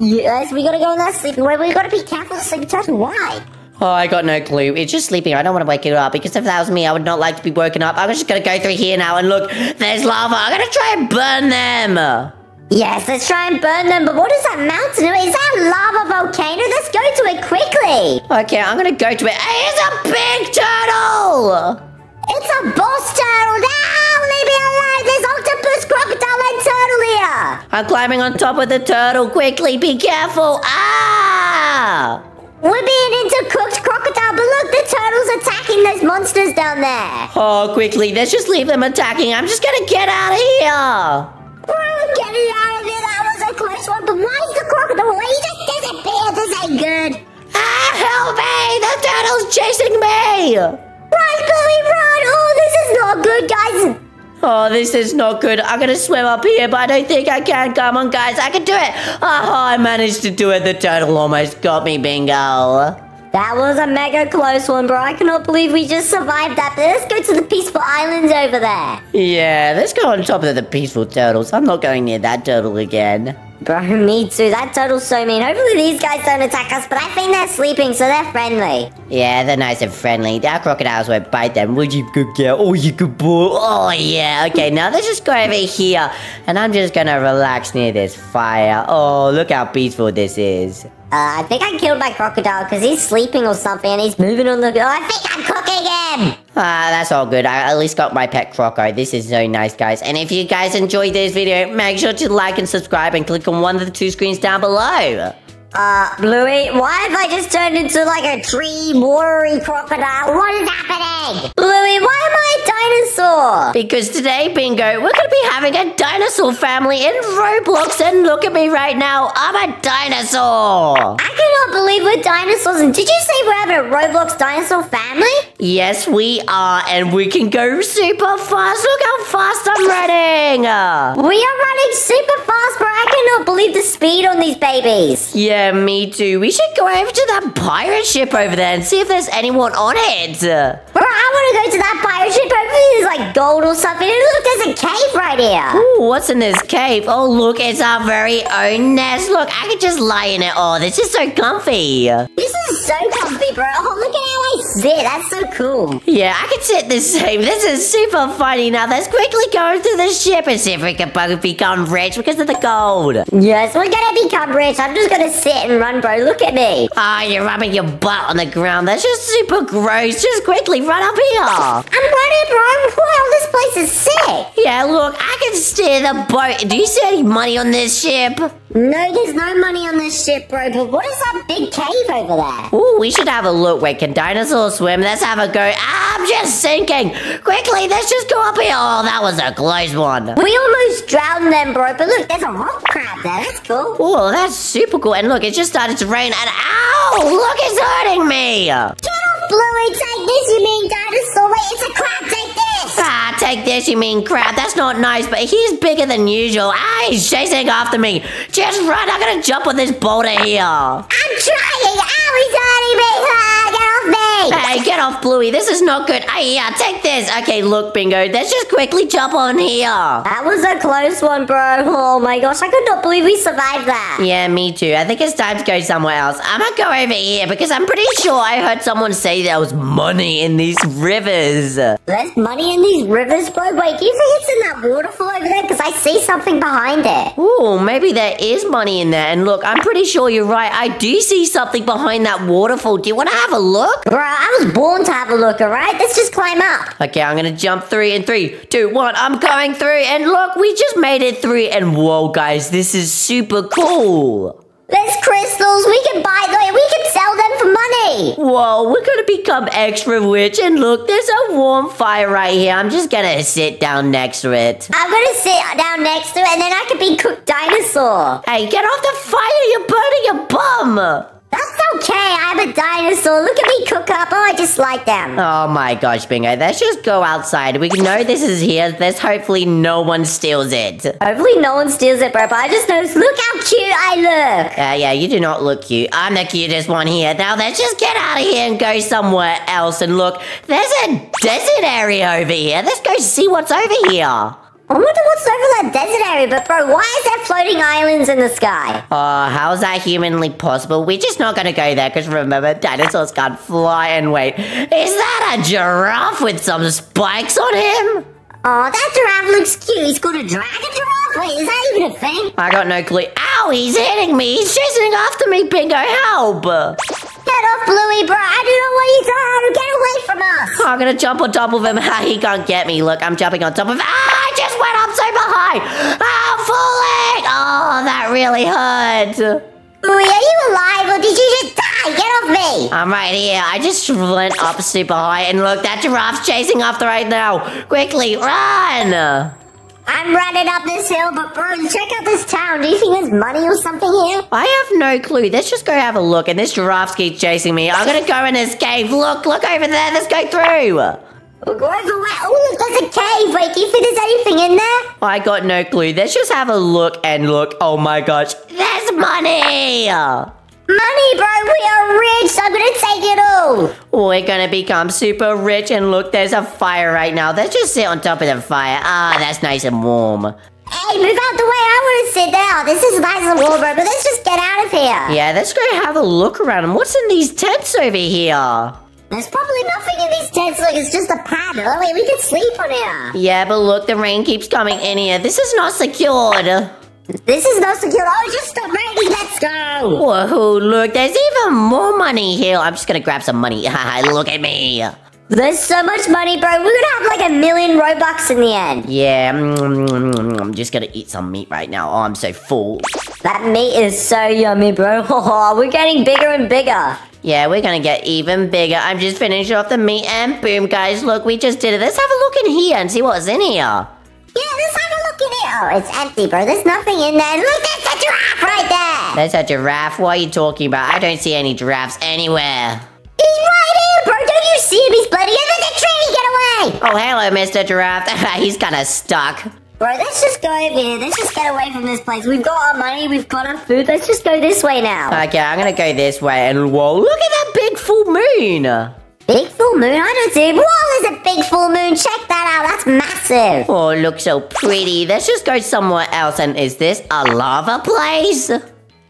Yes, we gotta go in that sleeping room. We gotta be careful sleeping turtle. Why? Oh, I got no clue. It's just sleeping. I don't want to wake it up because if that was me, I would not like to be woken up. I'm just gonna go through here now and look, there's lava. I'm gonna try and burn them. Yes, let's try and burn them. But what is that mountain? Is that lava volcano? Let's go to it quickly. Okay, I'm gonna go to it. Hey, it's a big turtle! It's a boss turtle. Now, leave me alone. There's octopus, crocodile, and turtle here. I'm climbing on top of the turtle. Quickly, be careful. Ah! We're being into cooked crocodile, but look, the turtle's attacking those monsters down there. Oh, quickly, let's just leave them attacking. I'm just gonna get out of here. We're getting out of here. That was a close one, but why is the crocodile? Why he just disappeared? This ain't good. Ah, help me! The turtle's chasing me! Run, Bluey, run! Oh, this is not good, guys. Oh, this is not good. I'm gonna swim up here, but I don't think I can. Come on, guys, I can do it. Oh, I managed to do it. The turtle almost got me, bingo. That was a mega close one, bro. I cannot believe we just survived that. But let's go to the peaceful islands over there. Yeah, let's go on top of the peaceful turtles. I'm not going near that turtle again. Bro, me too. That turtle's so mean. Hopefully these guys don't attack us, but I think they're sleeping, so they're friendly. Yeah, they're nice and friendly. Our crocodiles won't bite them. Would you good girl? Oh, you good boy. Oh, yeah. Okay, now let's just go over here. And I'm just gonna relax near this fire. Oh, look how peaceful this is. Uh, I think I killed my crocodile because he's sleeping or something and he's moving on the... Oh, I think I'm cooking him! Ah, that's all good. I at least got my pet croco. This is so nice, guys. And if you guys enjoyed this video, make sure to like and subscribe and click on one of the two screens down below. Uh, Bluey, why have I just turned into like a tree, watery crocodile? What is happening? Bluey, why am I dinosaur? Because today, Bingo, we're going to be having a dinosaur family in Roblox. And look at me right now. I'm a dinosaur. I cannot believe we're dinosaurs. And did you say we're having a Roblox dinosaur family? Yes, we are. And we can go super fast. Look how fast I'm running. We are running super fast, bro. I cannot believe the speed on these babies. Yeah, me too. We should go over to that pirate ship over there and see if there's anyone on it. Bro, I want to go to that pirate ship. Hopefully there's like gold or something. And look, there's a cave right here. Ooh, what's in this cave? Oh, look, it's our very own nest. Look, I could just lie in it. Oh, this is so comfy. This is so comfy, bro. Oh, look at how I sit. That's so cool. Yeah, I can sit the same. This is super funny. Now, let's quickly go into the ship and see if we can both become rich because of the gold. Yes, we're gonna become rich. I'm just gonna sit and run, bro. Look at me. Ah, you're rubbing your butt on the ground. That's just super gross. Just quickly run up here. I'm running, bro. Wow, this place is sick. Yeah, look, I can steer the boat. Do you see any money on this ship? No, there's no money on this ship, bro. But what is that big cave over there? Ooh, we should have a look. Wait, can dinosaurs swim? Let's have a go. Ah, I'm just sinking. Quickly, let's just go up here. Oh, that was a close one. We almost drowned them, bro. But look, there's a rock crab there. That's cool. Oh, that's super cool. And look, it just started to rain. And ow, look, it's hurting me. Get off Bluey, take this, you mean dinosaur. Wait, it's a crab, take this. Ah, take this, you mean crab. That's not nice, but he's bigger than usual. Ah, he's chasing after me. Just run, I'm gonna jump on this boulder here. I'm trying. He's hurting me. Me. Hey, get off, Bluey. This is not good. Hey, yeah, take this. Okay, look, Bingo. Let's just quickly jump on here. That was a close one, bro. Oh my gosh, I could not believe we survived that. Yeah, me too. I think it's time to go somewhere else. I'm gonna go over here because I'm pretty sure I heard someone say there was money in these rivers. There's money in these rivers, bro. Wait, do you think it's in that waterfall over there? Because I see something behind it. Ooh, maybe there is money in there. And look, I'm pretty sure you're right. I do see something behind that waterfall. Do you want to have a look? Bro, I was born to have a look, alright? Let's just climb up. Okay, I'm gonna jump three and three, two, one. I'm going through, and look, we just made it three. And whoa, guys, this is super cool. There's crystals. We can buy them. We can sell them for money. Whoa, we're gonna become extra rich. And look, there's a warm fire right here. I'm just gonna sit down next to it. I'm gonna sit down next to it and then I can be cooked dinosaur. Hey, get off the fire! You're burning your bum! That's okay. I'm a dinosaur. Look at me cook up. Oh, I just like them. Oh my gosh, Bingo. Let's just go outside. We know this is here. Let's hopefully no one steals it. Uh, Hopefully no one steals it, bro. But I just noticed. Look how cute I look. Yeah, yeah, you do not look cute. I'm the cutest one here. Now let's just get out of here and go somewhere else. And look, there's a desert area over here. Let's go see what's over here. I wonder what's over that desert area. But bro, why is there floating islands in the sky? Oh, how is that humanly possible? We're just not gonna go there because remember, dinosaurs can't fly. And wait, is that a giraffe with some spikes on him? Oh, that giraffe looks cute. He's called a dragon giraffe. Wait, is that even a thing? I got no clue. Ow, he's hitting me. He's chasing after me, Bingo. Help! Get off, Bluey, bro. I do not want you to harm. Get away from us. I'm gonna jump on top of him. He can't get me. Look, I'm jumping on top of him. Ah, I just went up super high. Ah, I'm falling. Oh, that really hurt. Bluey, are you alive or did you just die? Get off me. I'm right here. I just went up super high, and look, that giraffe's chasing after right now. Quickly, run! I'm running up this hill, but bro, check out this town. Do you think there's money or something here? I have no clue. Let's just go have a look. And this giraffe keeps chasing me. I'm gonna go in this cave. Look, look over there. Let's go through. Look over where? Oh, look, there's a cave. Wait, do you think there's anything in there? I got no clue. Let's just have a look and look. Oh my gosh, there's money! Money, bro. We are rich. I'm gonna take it all. We're gonna become super rich and look, there's a fire right now. Let's just sit on top of the fire. Ah, that's nice and warm. Hey, move out the way. I want to sit down. This is nice and warm, bro. But let's just get out of here. Yeah, let's go have a look around. And what's in these tents over here? There's probably nothing in these tents. Look, it's just a pad. Oh, wait, we can sleep on here. Yeah, but look, the rain keeps coming in here. This is not secured. This is not secure. Oh, just stop raining. Let's go. Whoa, look, there's even more money here. I'm just gonna grab some money. Haha, look at me. There's so much money, bro. We're gonna have like a million Robux in the end. Yeah, mm, mm, mm, mm I'm just gonna eat some meat right now. Oh, I'm so full. That meat is so yummy, bro. we're getting bigger and bigger. Yeah, we're gonna get even bigger. I'm just finishing off the meat and boom, guys, look, we just did it. Let's have a look in here and see what's in here. Yeah, let's have a look in it. Oh, it's empty, bro. There's nothing in there. Look, there's a giraffe right there. There's a giraffe. What are you talking about? I don't see any giraffes anywhere. He's right here, bro. Don't you see him? He's bloody under the tree. Get away. Oh, hello, Mr. Giraffe. He's kind of stuck. Bro, let's just go over here. Let's just get away from this place. We've got our money. We've got our food. Let's just go this way now. Okay, I'm gonna go this way. And whoa, look at that big full moon. Big full moon? I don't see. Whoa, there's a big full moon. Check that out. That's massive. Oh, it looks so pretty. Let's just go somewhere else. And is this a lava place?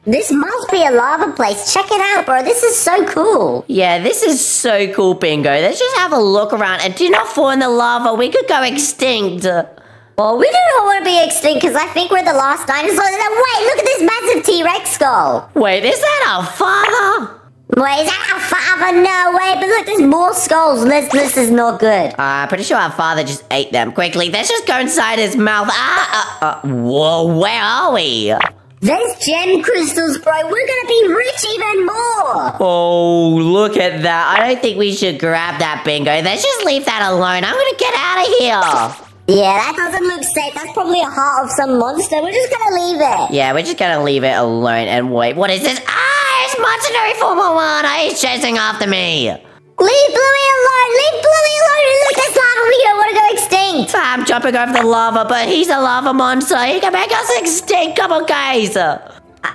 This must be a lava place. Check it out, bro. This is so cool. Yeah, this is so cool, Bingo. Let's just have a look around and do not fall in the lava. We could go extinct. Well, we do not want to be extinct because I think we're the last dinosaurs. Wait, look at this massive T-Rex skull. Wait, is that our father? Wait, is that our father? No, wait, but look, there's more skulls. This, this is not good. Uh, pretty sure our father just ate them. Quickly, let's just go inside his mouth. Ah, uh, uh, whoa, where are we? There's gem crystals, bro. We're gonna be rich even more. Oh, look at that. I don't think we should grab that bingo. Let's just leave that alone. I'm gonna get out of here. Yeah, that doesn't look safe. That's probably a heart of some monster. We're just gonna leave it. Yeah, we're just gonna leave it alone and wait. What is this? Ah, it's Monster 411. He's chasing after me. Leave Bluey alone! Leave Bluey alone! And look, there's lava! We don't want to go extinct! I'm jumping over the lava, but he's a lava monster. He can make us extinct. Come on, guys. Uh,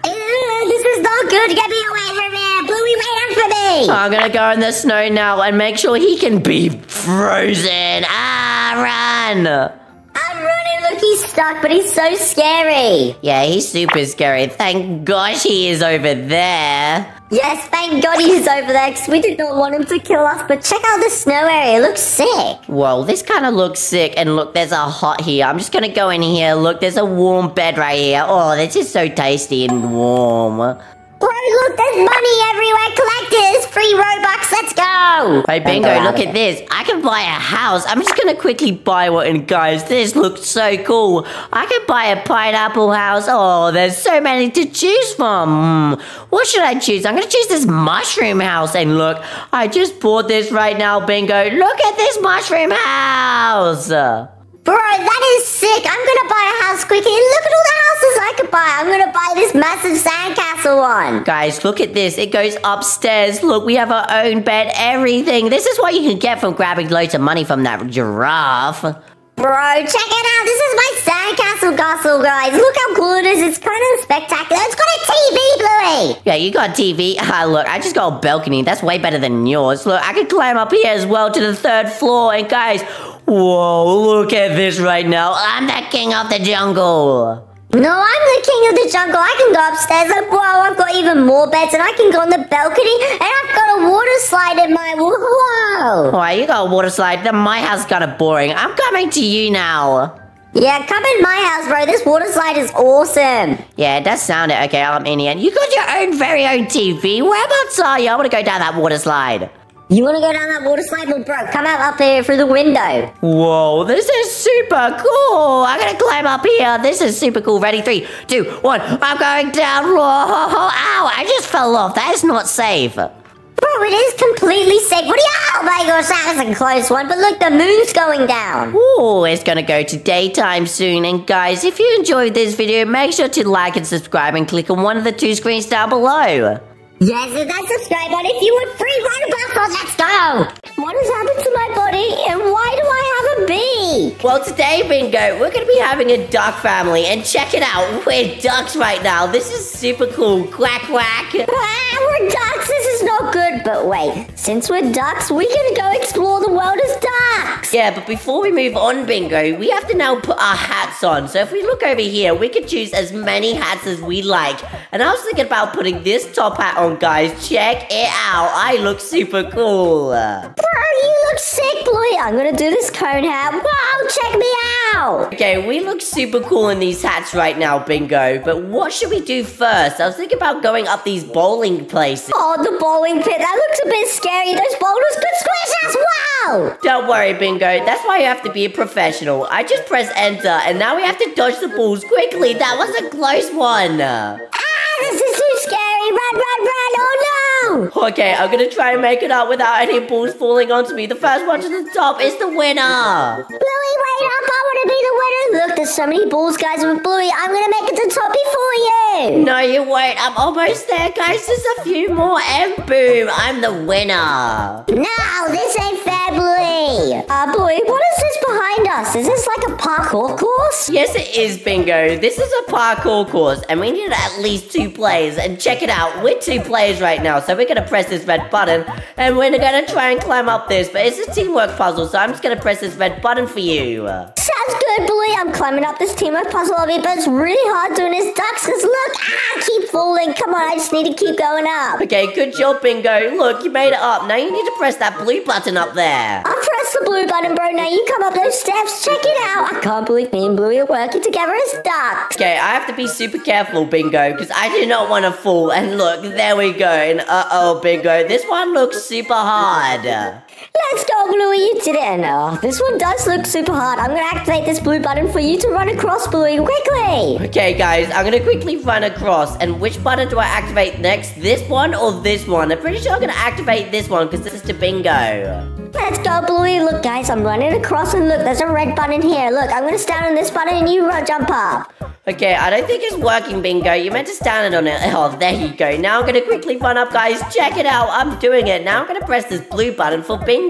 this is not good! Get me away from here! Bluey, wait up for me! I'm gonna go in the snow now and make sure he can be frozen. Ah, run! I'm running! Look, he's stuck, but he's so scary! Yeah, he's super scary. Thank gosh he is over there. Yes, thank God he's over there, because we did not want him to kill us, but check out the snow area, it looks sick! Whoa, this kind of looks sick. And look, there's a hot here. I'm just gonna go in here. Look, there's a warm bed right here. Oh, this is so tasty and warm. Bro, look, there's money everywhere! Collect it! It's free Robux, let's go! Hey, Bingo, look at this. I can buy a house. I'm just gonna quickly buy one. And guys, this looks so cool. I can buy a pineapple house. Oh, there's so many to choose from. Hmm, What should I choose? I'm gonna choose this mushroom house. And look, I just bought this right now, Bingo. Look at this mushroom house. Bro, that is sick! I'm gonna buy a house quickly, look at all the houses I could buy! I'm gonna buy this massive sandcastle one! Guys, look at this. It goes upstairs. Look, we have our own bed, everything. This is what you can get from grabbing loads of money from that giraffe. Bro, check it out! This is my sandcastle castle, guys! Look how cool it is! It's kind of spectacular! It's got a TV, Bluey! Yeah, you got a TV. Ah, look, I just got a balcony. That's way better than yours. Look, I could climb up here as well to the third floor. And guys, whoa, look at this right now. I'm the king of the jungle. No, I'm the king of the jungle. I can go upstairs. And, whoa, I've got even more beds, and I can go on the balcony, and I've got a water slide in my. Whoa! Why, you got a water slide. Then my house is kind of boring. I'm coming to you now. Yeah, come in my house, bro. This water slide is awesome. Yeah, it does sound it. Okay, I'm in here. You got your own very own TV. Whereabouts are you? I want to go down that water slide. You want to go down that water slide? Well, bro, come out up here through the window. Whoa, this is super cool. I'm gonna climb up here. This is super cool. Ready? Three, two, one. I'm going down. Whoa, ow, I just fell off. That is not safe. Bro, it is completely safe. What do you? Oh my gosh, that was a close one. But look, the moon's going down. Ooh, it's gonna go to daytime soon. And guys, if you enjoyed this video, make sure to like and subscribe and click on one of the two screens down below. Yes, and that subscribe button if you want free Robux. Oh, let's go. What has happened to my body, and why do I have a beak? Well, today, Bingo, we're gonna be having a duck family. And check it out, we're ducks right now. This is super cool. Quack, quack. Ah, we're ducks. This is not good. But wait, since we're ducks, we can go explore the world as ducks. Yeah, but before we move on, Bingo, we have to now put our hats on. So if we look over here, we can choose as many hats as we like. And I was thinking about putting this top hat on, guys. Check it out. I look super cool. Bro, you look sick, Bluey. I'm gonna do this cone hat. Wow, check me out. Okay, we look super cool in these hats right now, Bingo. But what should we do first? I was thinking about going up these bowling places. Oh, the bowling pit. That looks a bit scary. Those boulders could squish us. Wow. Don't worry, Bingo. That's why you have to be a professional. I just press enter, and now we have to dodge the balls quickly. That was a close one. Ah, this is too scary. Run, run, run. Oh, no. Okay, I'm gonna try and make it up without any balls falling onto me. The first one to the top is the winner. Bluey, wait up. I want to be the winner. Look, there's so many balls, guys, with Bluey. I'm going to make it to the top before you. No, you won't. I'm almost there, guys. There's a few more, and boom, I'm the winner. No, this ain't fair, Bluey. Uh, Bluey, what is this behind us? Is this like a parkour course? Yes, it is, Bingo. This is a parkour course, and we need at least two players. And check it out, we're two players right now, so we're gonna press this red button, and we're gonna try and climb up this. But it's a teamwork puzzle, so I'm just gonna press this red button for you. Sounds good, Bluey. I'm climbing up this teamwork puzzle lobby, but it's really hard doing this ducks, because look, ah, I keep falling. Come on, I just need to keep going up. Okay, good job, Bingo. Look, you made it up. Now you need to press that blue button up there. I pressed the blue button, bro. Now you come up those steps. Check it out. I can't believe me and Bluey are working together as ducks. Okay, I have to be super careful, Bingo, because I do not want to fall. And look, there we go. And uh-oh, Bingo, this one looks super hard. Let's go, Bluey. You did it. And oh, this one does look super hard. I'm going to activate this blue button for you to run across, Bluey, quickly. Okay, guys, I'm gonna quickly run across. And which button do I activate next? This one or this one? I'm pretty sure I'm gonna activate this one because this is to bingo. Let's go, Bluey. Look, guys, I'm running across, and look, there's a red button here. Look, I'm going to stand on this button, and you run, jump up. Okay, I don't think it's working, Bingo. You meant to stand on it. Oh, there you go. Now I'm gonna quickly run up, guys. Check it out. I'm doing it. Now I'm gonna press this blue button for Bingo.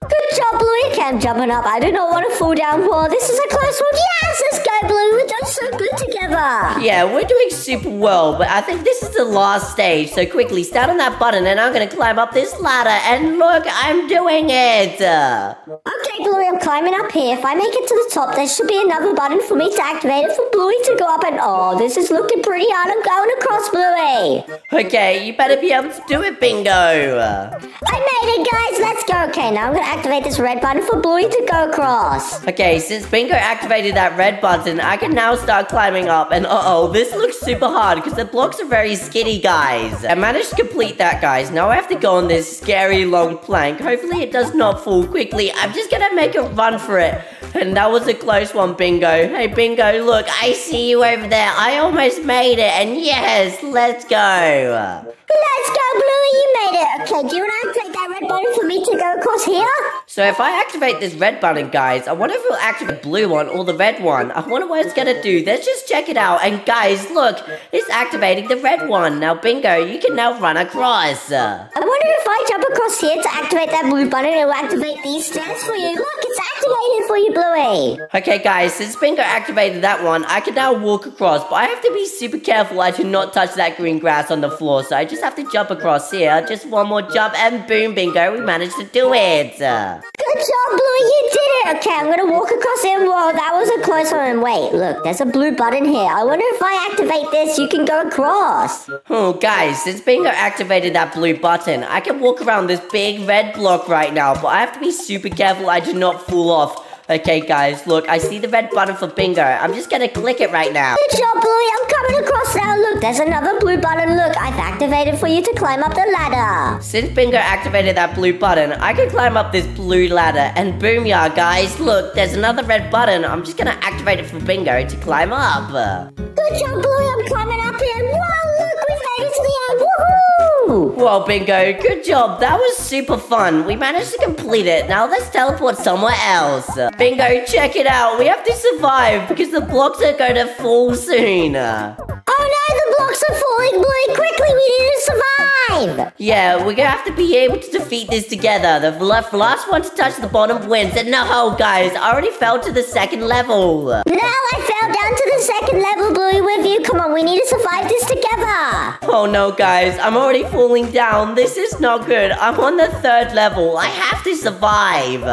Good job, Bluey. Okay, I'm jumping up. I do not want to fall down more. This is a close one. Yes, let's go, Bluey. We're doing so good together. Yeah, we're doing super well, but I think this is the last stage. So quickly, stand on that button, and I'm gonna climb up this ladder. And look, I'm doing it. Okay, Bluey, I'm climbing up here. If I make it to the top, there should be another button for me to activate it for Bluey to go up. And oh, this is looking pretty hard. I'm going across, Bluey. Okay, you better be able to do it, Bingo. I made it, guys. Let's go. Okay, now I'm gonna activate this red button for Bluey to go across. Okay, since Bingo activated that red button, I can now start climbing up. And uh-oh, this looks super hard because the blocks are very skinny, guys. I managed to complete that, guys. Now I have to go on this scary long plank. Hopefully it does not fall quickly. I'm just gonna make a run for it. And that was a close one, Bingo. Hey, Bingo, look, I see you over there. I almost made it. And yes, let's go. Let's go, Bluey. You made it. Okay, do you want to take that red button for me to go across here? So if I activate this red button, guys, I wonder if it'll activate the blue one or the red one. I wonder what it's gonna do. Let's just check it out. And guys, look, it's activating the red one. Now, Bingo, you can now run across. I wonder if I jump across here to activate that blue button, it will activate these stairs for you. Look, it's activated for you, Bluey. Okay, guys, since Bingo activated that one, I can now walk across, but I have to be super careful I do not touch that green grass on the floor, so I just have to jump across here. Just one more jump, and boom, Bingo, we managed to do it. Good job, Bluey. You did it. Okay, I'm gonna walk across here. Whoa, that was a close one. Wait, look, there's a blue button here. I wonder if I activate this, you can go across. Oh, guys, since Bingo activated that blue button, I can walk around this big red block right now, but I have to be super careful I do not fall off. Okay, guys, look, I see the red button for Bingo. I'm just gonna click it right now. Good job, Bluey. I'm coming across now. Look, there's another blue button. Look, I've activated for you to climb up the ladder. Since Bingo activated that blue button, I can climb up this blue ladder. And boom, yeah, guys, look, there's another red button. I'm just gonna activate it for Bingo to climb up. Good job, Bluey. I'm climbing up here. Whoa, look, we made it to the end. Woohoo! Whoa, Bingo, good job. That was super fun. We managed to complete it. Now let's teleport somewhere else. Bingo, check it out. We have to survive because the blocks are going to fall soon. Oh no, the blocks are falling, Bluey. Quickly, we need to survive. Yeah, we're gonna have to be able to defeat this together. The last, last one to touch the bottom wins. And no, guys, I already fell to the second level. Now I fell down to the second level, Bluey, with you. Come on, we need to survive this together. Oh no, guys, I'm already falling down. This is not good. I'm on the third level. I have to survive.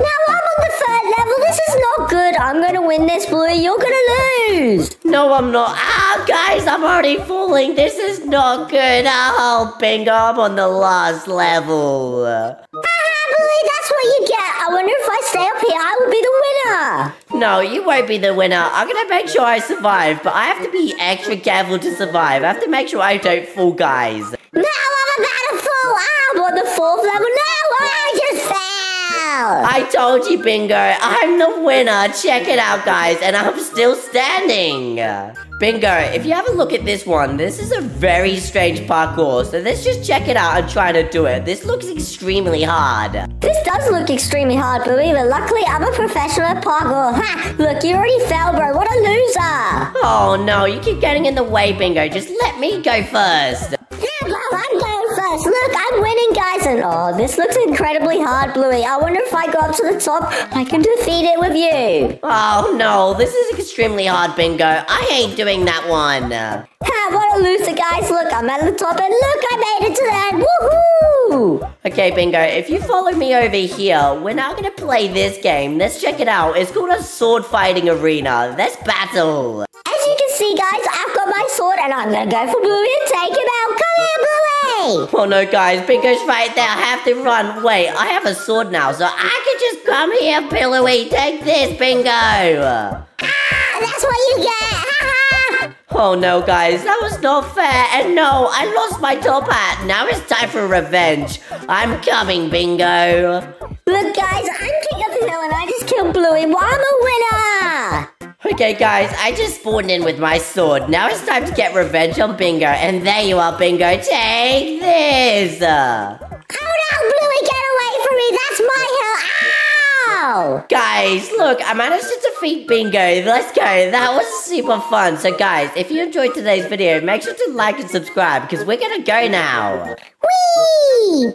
Now I'm on the third level. This is not good. I'm gonna win this, Bluey. You're gonna lose. No, I'm not. Ah, guys, I'm already falling. This is not good. Oh, bingo, I'm on the last level. Haha, that's what you get. I wonder if I stay up here, I will be the winner. No, you won't be the winner. I'm gonna make sure I survive, but I have to be extra careful to survive. I have to make sure I don't fall, guys. Now I'm about to fall. I'm on the fourth level. No, I just fell. I told you, Bingo. I'm the winner. Check it out, guys. And I'm still standing. Bingo, if you have a look at this one, this is a very strange parkour. So let's just check it out and try to do it. This looks extremely hard. This does look extremely hard, Bluey, but luckily I'm a professional at parkour. Ha! Look, you already fell, bro. What a loser. Oh, no. You keep getting in the way, Bingo. Just let me go first. Yeah, well, I'm going Look, I'm winning, guys. And oh, this looks incredibly hard, Bluey. I wonder if I go up to the top, I can defeat it with you. Oh, no. This is extremely hard, Bingo. I ain't doing that one. Ha, what a loser, guys. Look, I'm at the top, and look, I made it to the end. Woohoo! Okay, Bingo, if you follow me over here, we're now gonna play this game. Let's check it out. It's called a sword fighting arena. Let's battle. As you can see, guys, I've got my sword, and I'm gonna go for Bluey and take him out. Come here, Bluey! Oh no, guys, Bingo's right there. I have to run. Wait, I have a sword now, so I can just come here, Billowy. Take this, Bingo. Ah, that's what you get. Ha ha! Oh no, guys, that was not fair. And no, I lost my top hat. Now it's time for revenge. I'm coming, Bingo. Look, guys, I'm King of the Hill, and I just killed Bluey. Well, I'm a winner. Okay, guys, I just spawned in with my sword. Now it's time to get revenge on Bingo. And there you are, Bingo. Take this. Oh no, Bluey, get away from me. That's my hill. Ow! Guys, look, I managed to defeat bingo. Let's go. That was super fun. So guys, if you enjoyed today's video, make sure to like and subscribe because we're gonna go now. Whee!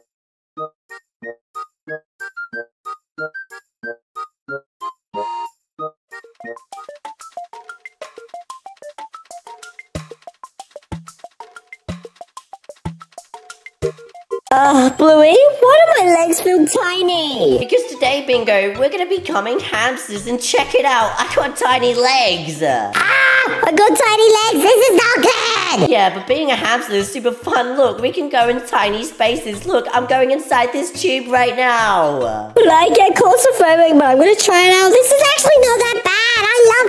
Uh, Bluey, why do my legs feel tiny? Because today, bingo, we're gonna be becoming hamsters and check it out. I got tiny legs. Ah, I got tiny legs. This is not good. Yeah, but being a hamster is super fun. Look, we can go in tiny spaces. Look, I'm going inside this tube right now. But I get claustrophobic, but I'm gonna try it out. This is actually not that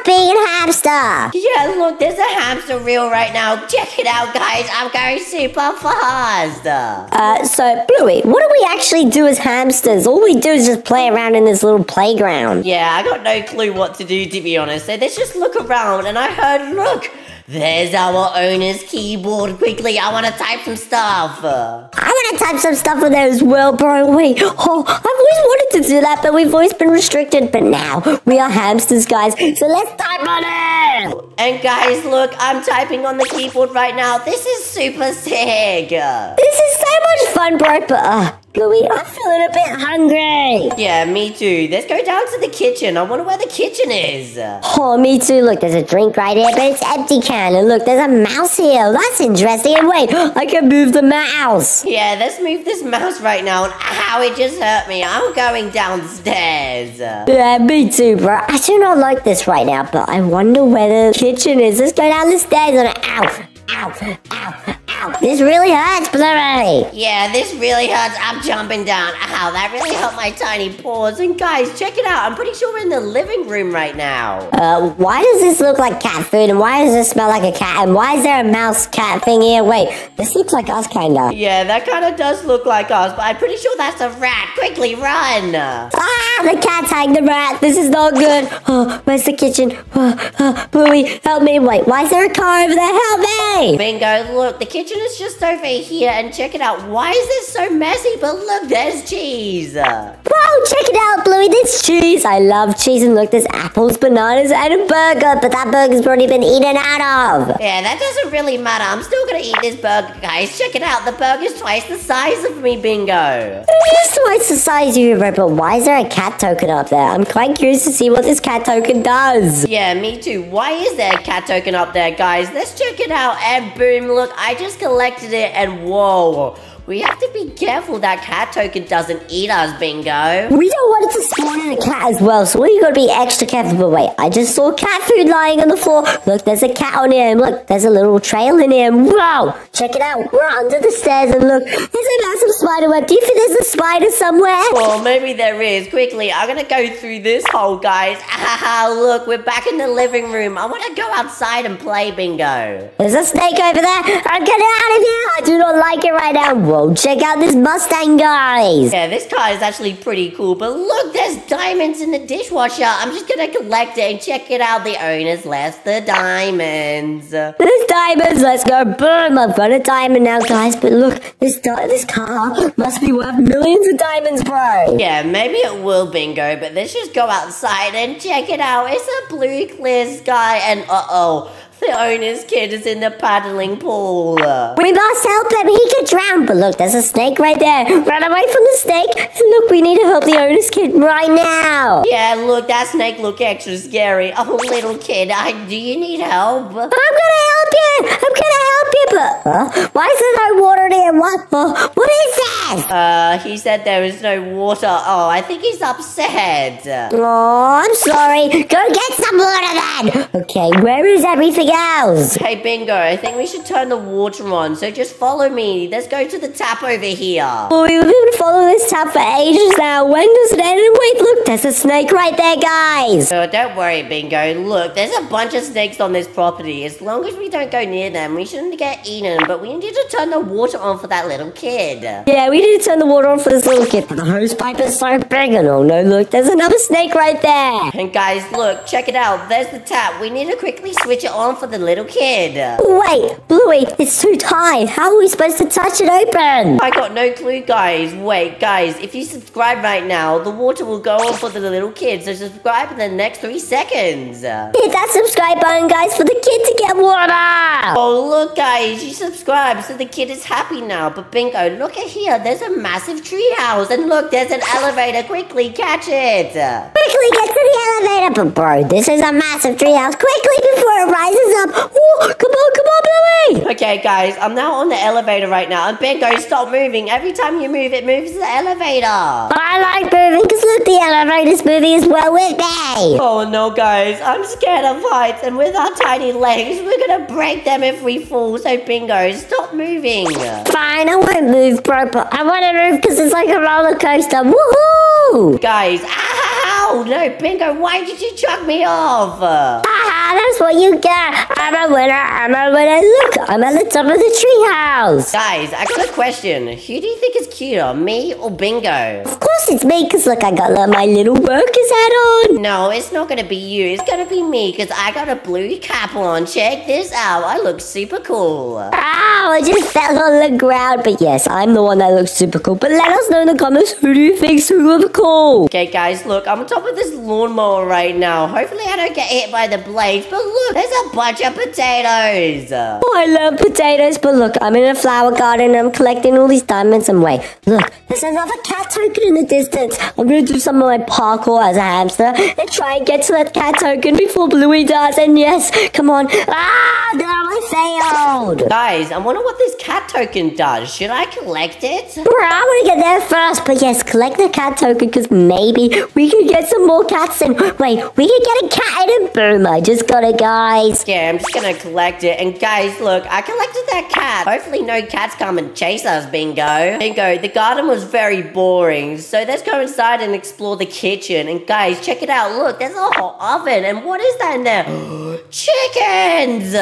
Being a hamster. Yeah, look, there's a hamster reel right now. Check it out, guys. I'm going super fast. Uh, so, Bluey, what do we actually do as hamsters? All we do is just play around in this little playground. Yeah, I got no clue what to do, to be honest. So let's just look around, and I heard, look, there's our owner's keyboard. Quickly, I want to type some stuff. I want to type some stuff in there as well, bro. Wait, oh, I've always wanted to do that, but we've always been restricted. But now we are hamsters, guys. So let's type on it. And guys, look, I'm typing on the keyboard right now. This is super sick. This is so much fun, bro. But uh, Bluey, I'm feeling a bit hungry. Yeah, me too. Let's go down to the kitchen. I wonder where the kitchen is. Oh, me too. Look, there's a drink right here, but it's empty can. And look, there's a mouse here. That's interesting. And wait, I can move the mouse. Yeah, let's move this mouse right now. And ow, it just hurt me. I'm going downstairs. Yeah, me too, bro. I do not like this right now, but I wonder where the kitchen is. Let's go down the stairs and ow, ow, ow, ow. This really hurts, Bluey. Yeah, this really hurts. I'm jumping down. Ow, that really hurt my tiny paws. And guys, check it out. I'm pretty sure we're in the living room right now. Uh, why does this look like cat food? And why does this smell like a cat? And why is there a mouse cat thing here? Wait, this looks like us, kinda. Yeah, that kind of does look like us, but I'm pretty sure that's a rat. Quickly, run. Ah, the cat tagged the rat. This is not good. Oh, where's the kitchen? Oh, oh, Bluey, help me. Wait, why is there a car over there? Help me. Bingo, look, the kitchen is just over here, and check it out. Why is this so messy? But look, there's cheese. Whoa, check it out, Bluey. There's cheese. I love cheese. And look, there's apples, bananas, and a burger. But that burger's already been eaten out of. Yeah, that doesn't really matter. I'm still gonna eat this burger, guys. Check it out. The burger's twice the size of me, Bingo. It is twice the size of you, but why is there a cat token up there? I'm quite curious to see what this cat token does. Yeah, me too. Why is there a cat token up there, guys? Let's check it out. And boom, look, I just collected it, and whoa. We have to be careful that cat token doesn't eat us, Bingo. We don't want it to spawn in a cat as well, so we gotta be extra careful. But wait, I just saw cat food lying on the floor. Look, there's a cat on him. look, there's a little trail in him. Wow! Check it out. We're under the stairs, and look, there's a massive spider web. Do you think there's a spider somewhere? Well, maybe there is. Quickly, I'm gonna go through this hole, guys. Ah, look, we're back in the living room. I wanna go outside and play, Bingo. There's a snake over there. I'm getting out of here. I do not like it right now. Whoa, check out this Mustang, guys. Yeah, this car is actually pretty cool, but look, there's diamonds in the dishwasher. I'm just gonna collect it and check it out. The owner's left the diamonds. There's diamonds. Let's go. Boom. I've got a diamond now, guys. But look, this this car must be worth millions of diamonds, bro. Yeah, maybe it will bingo, but let's just go outside and check it out. It's a blue clear sky, and uh-oh, the owner's kid is in the paddling pool. We must help him. He could drown. But look, there's a snake right there. Run away from the snake. And look, we need to help the owner's kid right now. Yeah, look, that snake look extra scary. Oh, little kid, I, do you need help? I'm gonna help you. I'm gonna help you. But huh? why is there no water there? What? Uh, what is this? Uh, he said there is no water. Oh, I think he's upset. Oh, I'm sorry. Go get some water then. Okay, where is everything Hey, Bingo, I think we should turn the water on, so just follow me. Let's go to the tap over here. Oh, we've been following this tap for ages now. When does it end? Wait, look, there's a snake right there, guys. So don't worry, Bingo. Look, there's a bunch of snakes on this property. As long as we don't go near them, we shouldn't get eaten. But we need to turn the water on for that little kid. Yeah, we need to turn the water on for this little kid. But the hose pipe is so big. And oh no, look, there's another snake right there. And guys, look, check it out. There's the tap. We need to quickly switch it on for the little kid. Wait, Bluey, it's too tight. How are we supposed to touch it open? I got no clue, guys. Wait, guys, if you subscribe right now, the water will go on for the little kid. So subscribe in the next three seconds. Hit that subscribe button, guys, for the kid to get water. Oh, look, guys, you subscribed, so the kid is happy now. But Bingo, look at here. There's a massive tree house. And look, there's an elevator. Quickly, catch it. Quickly get to the elevator. But bro, this is a massive treehouse. Quickly before it rises up. Whoa, come on, come on, Bluey. Okay, guys, I'm now on the elevator right now. And Bingo, stop moving. Every time you move, it moves the elevator. I like moving because look, the elevator's moving as well with me. Oh no, guys, I'm scared of heights, and with our tiny legs, we're gonna break them if we fall. So, Bingo, stop moving. Fine, I won't move, bro, but I want to move because it's like a roller coaster. Woohoo! Guys, ow! No, Bingo, why did you chuck me off? Ah, that's what you get. I'm a winner. I'm a winner. Look, I'm at the top of the treehouse. Guys, I got a question. Who do you think is cuter, me or Bingo? Of course it's me, because look, I got like, my little worker's hat on. No, it's not gonna be you. It's gonna be me, because I got a blue cap on. Check this out. I look super cool. Ow, I just fell on the ground. But yes, I'm the one that looks super cool. But let us know in the comments who do you think's super cool. Okay, guys, look, I'm on top of this lawnmower right now. Hopefully, I don't get hit by the blades. But look, there's a bunch of potatoes. Oh, I love potatoes, but look, I'm in a flower garden. I'm collecting all these diamonds. And wait, look, there's another cat token in the distance. I'm gonna do some of my parkour as a hamster and try and get to that cat token before Bluey does. And yes, come on. Ah, no, failed. Guys, I wonder what this cat token does. Should I collect it? Bro, I want to get there first, but yes, collect the cat token because maybe we can get some more cats and wait, we can get a cat in and boom, I just got it, guys. Yeah, I'm just gonna collect it. And guys, look, I collected that cat. Hopefully no cats come and chase us, Bingo. Bingo, the garden was very boring. So let's go inside and explore the kitchen. And guys, check it out. Look, there's a hot oven. And what is that in there? Chickens!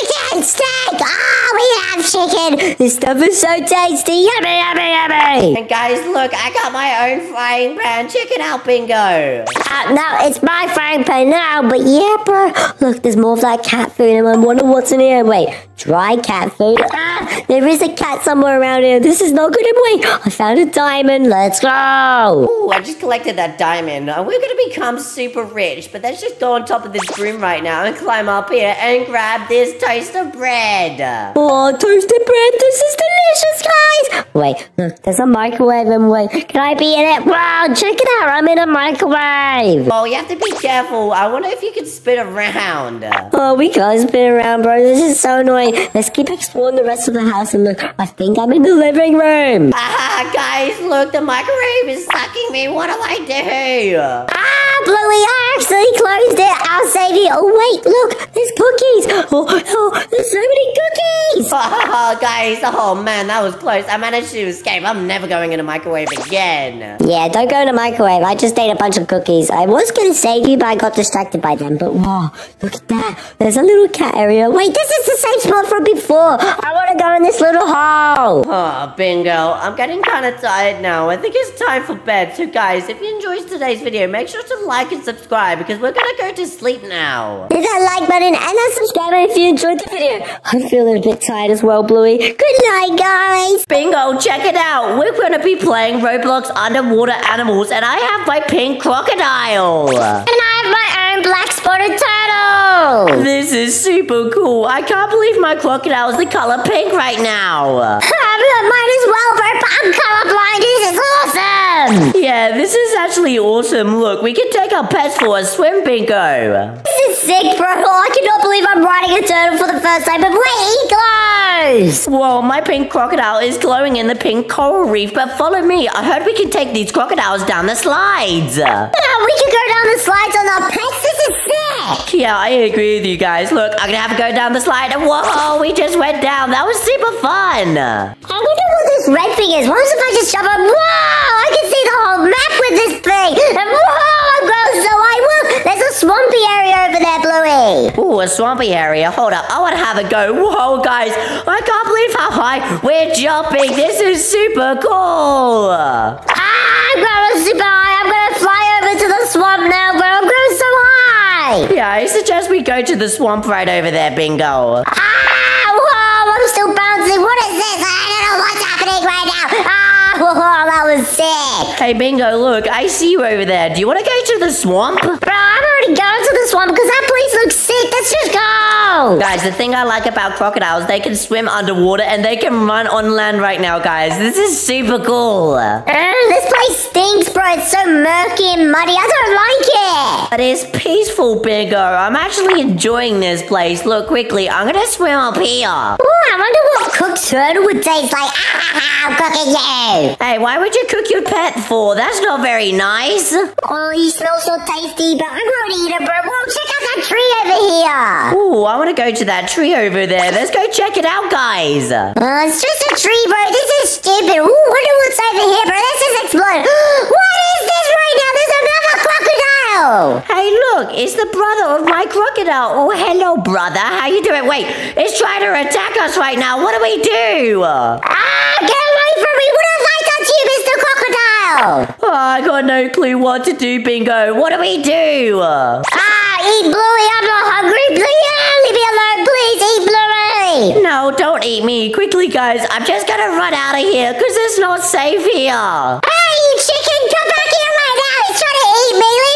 Chicken steak! Oh, we have chicken! This stuff is so tasty! Yummy, yummy, yummy! And guys, look, I got my own frying pan. chicken Bingo. Uh, no, it's my frying pan now, but yeah, bro. Look, there's more of that cat food, and I wonder what's in here. Wait, dry cat food? Ah, there is a cat somewhere around here. This is not good. Wait, I found a diamond. Let's go. Ooh, I just collected that diamond. Uh, We're gonna become super rich, but let's just go on top of this broom right now and climb up here and grab this toast of bread. Oh, toasted bread. This is delicious, guys. Wait, look, there's a microwave in way. Can I be in it? Wow, check it out. I'm in a microwave. Oh, you have to be careful. I wonder if you can spin around. Oh, we can't spin around, bro. This is so annoying. Let's keep exploring the rest of the house and look. I think I'm in the living room. Ah, guys, look, the microwave is sucking me. What do I do? Ah, Bluey, I actually closed it. I'll save you. Oh, wait, look, there's cookies. Oh, oh, there's so many cookies. Oh, guys, oh man, that was close. I managed to escape. I'm never going in a microwave again. Yeah, don't go in a microwave. I just ate a bunch of cookies. I was gonna save you, but I got distracted by them. But wow, look at that. There's a little cat area. Wait, this is the same spot from before. I want to go in this little hole. Oh, bingo. I'm getting kind of tired now. I think it's time for bed. So, guys, if you enjoyed today's video, make sure to like and subscribe because we're gonna go to sleep now. Hit that like button and that subscribe button if you enjoyed the video. I'm feeling a bit tired as well, Bluey. Good night, guys. Bingo, check it out. We're gonna be playing Roblox Underwater Animals, and I have my pink crocodile. And I have my own black spotted turtle. This is super cool. I can't believe my crocodile is the color pink right now. Mine as well, but I'm colorblind. This is awesome. Yeah, this is actually awesome. Look, we can take our pets for a swim, Bingo. This is sick, bro. I cannot believe I'm riding a turtle for the first time, but wait, he glows! Whoa, my pink crocodile is glowing in the pink coral reef, but follow me. I heard we can take these crocodiles down the slides. Yeah, uh, we can go down the slides on our pets. This is sick! Yeah, I agree with you guys. Look, I'm gonna have to go down the slide. and Whoa, we just went down. That was super fun. I wonder what this red thing is. What if I just jump up? Whoa! I can see the whole map with this thing! And whoa! I'm gross, so I will. There's a swampy area over there, Bluey. Ooh, a swampy area. Hold up. I want to have a go. Whoa, guys. I can't believe how high we're jumping. This is super cool. Ah, I'm going super high. I'm gonna fly over to the swamp now, bro. I'm going so high. Yeah, I suggest we go to the swamp right over there, Bingo. Ah, whoa! I'm still bouncing. What is this? I don't know what's happening right now. Ah, whoa! That was sick. Hey, Bingo, look. I see you over there. Do you want to go to the swamp? Bro, I'm already going to the swamp because that place looks sick. Let's just go. Guys, the thing I like about crocodiles, they can swim underwater and they can run on land right now, guys. This is super cool. This place stinks, bro. It's so murky and muddy. I don't like it. But it's peaceful, Bingo. I'm actually enjoying this place. Look, quickly, I'm gonna swim up here. Ooh, I wonder what cooked turtle would taste like. Ah, I'm cooking you. Hey, why would you cook your pet for? That's not very nice. Oh, he smells so tasty, but I'm going to eat it, bro. Whoa, check out that tree over here. Ooh, I want to go to that tree over there. Let's go check it out, guys. Uh, it's just a tree, bro. This is stupid. Ooh, wonder what's over here, bro. Let's just explode. what is this right now? There's another crocodile. Hey, look, it's the brother of my crocodile. Oh, hello, brother. How you doing? Wait, it's trying to attack us right now. What do we do? Ah, get away from me. What have I done to you, Mr. Crocodile? Oh, I got no clue what to do, Bingo. What do we do? Ah, eat Bluey. I'm not hungry. Please, leave me alone. Please, eat Bluey. No, don't eat me. Quickly, guys. I'm just gonna run out of here because it's not safe here. Hey, you chicken, come back here right now. He's trying to eat me.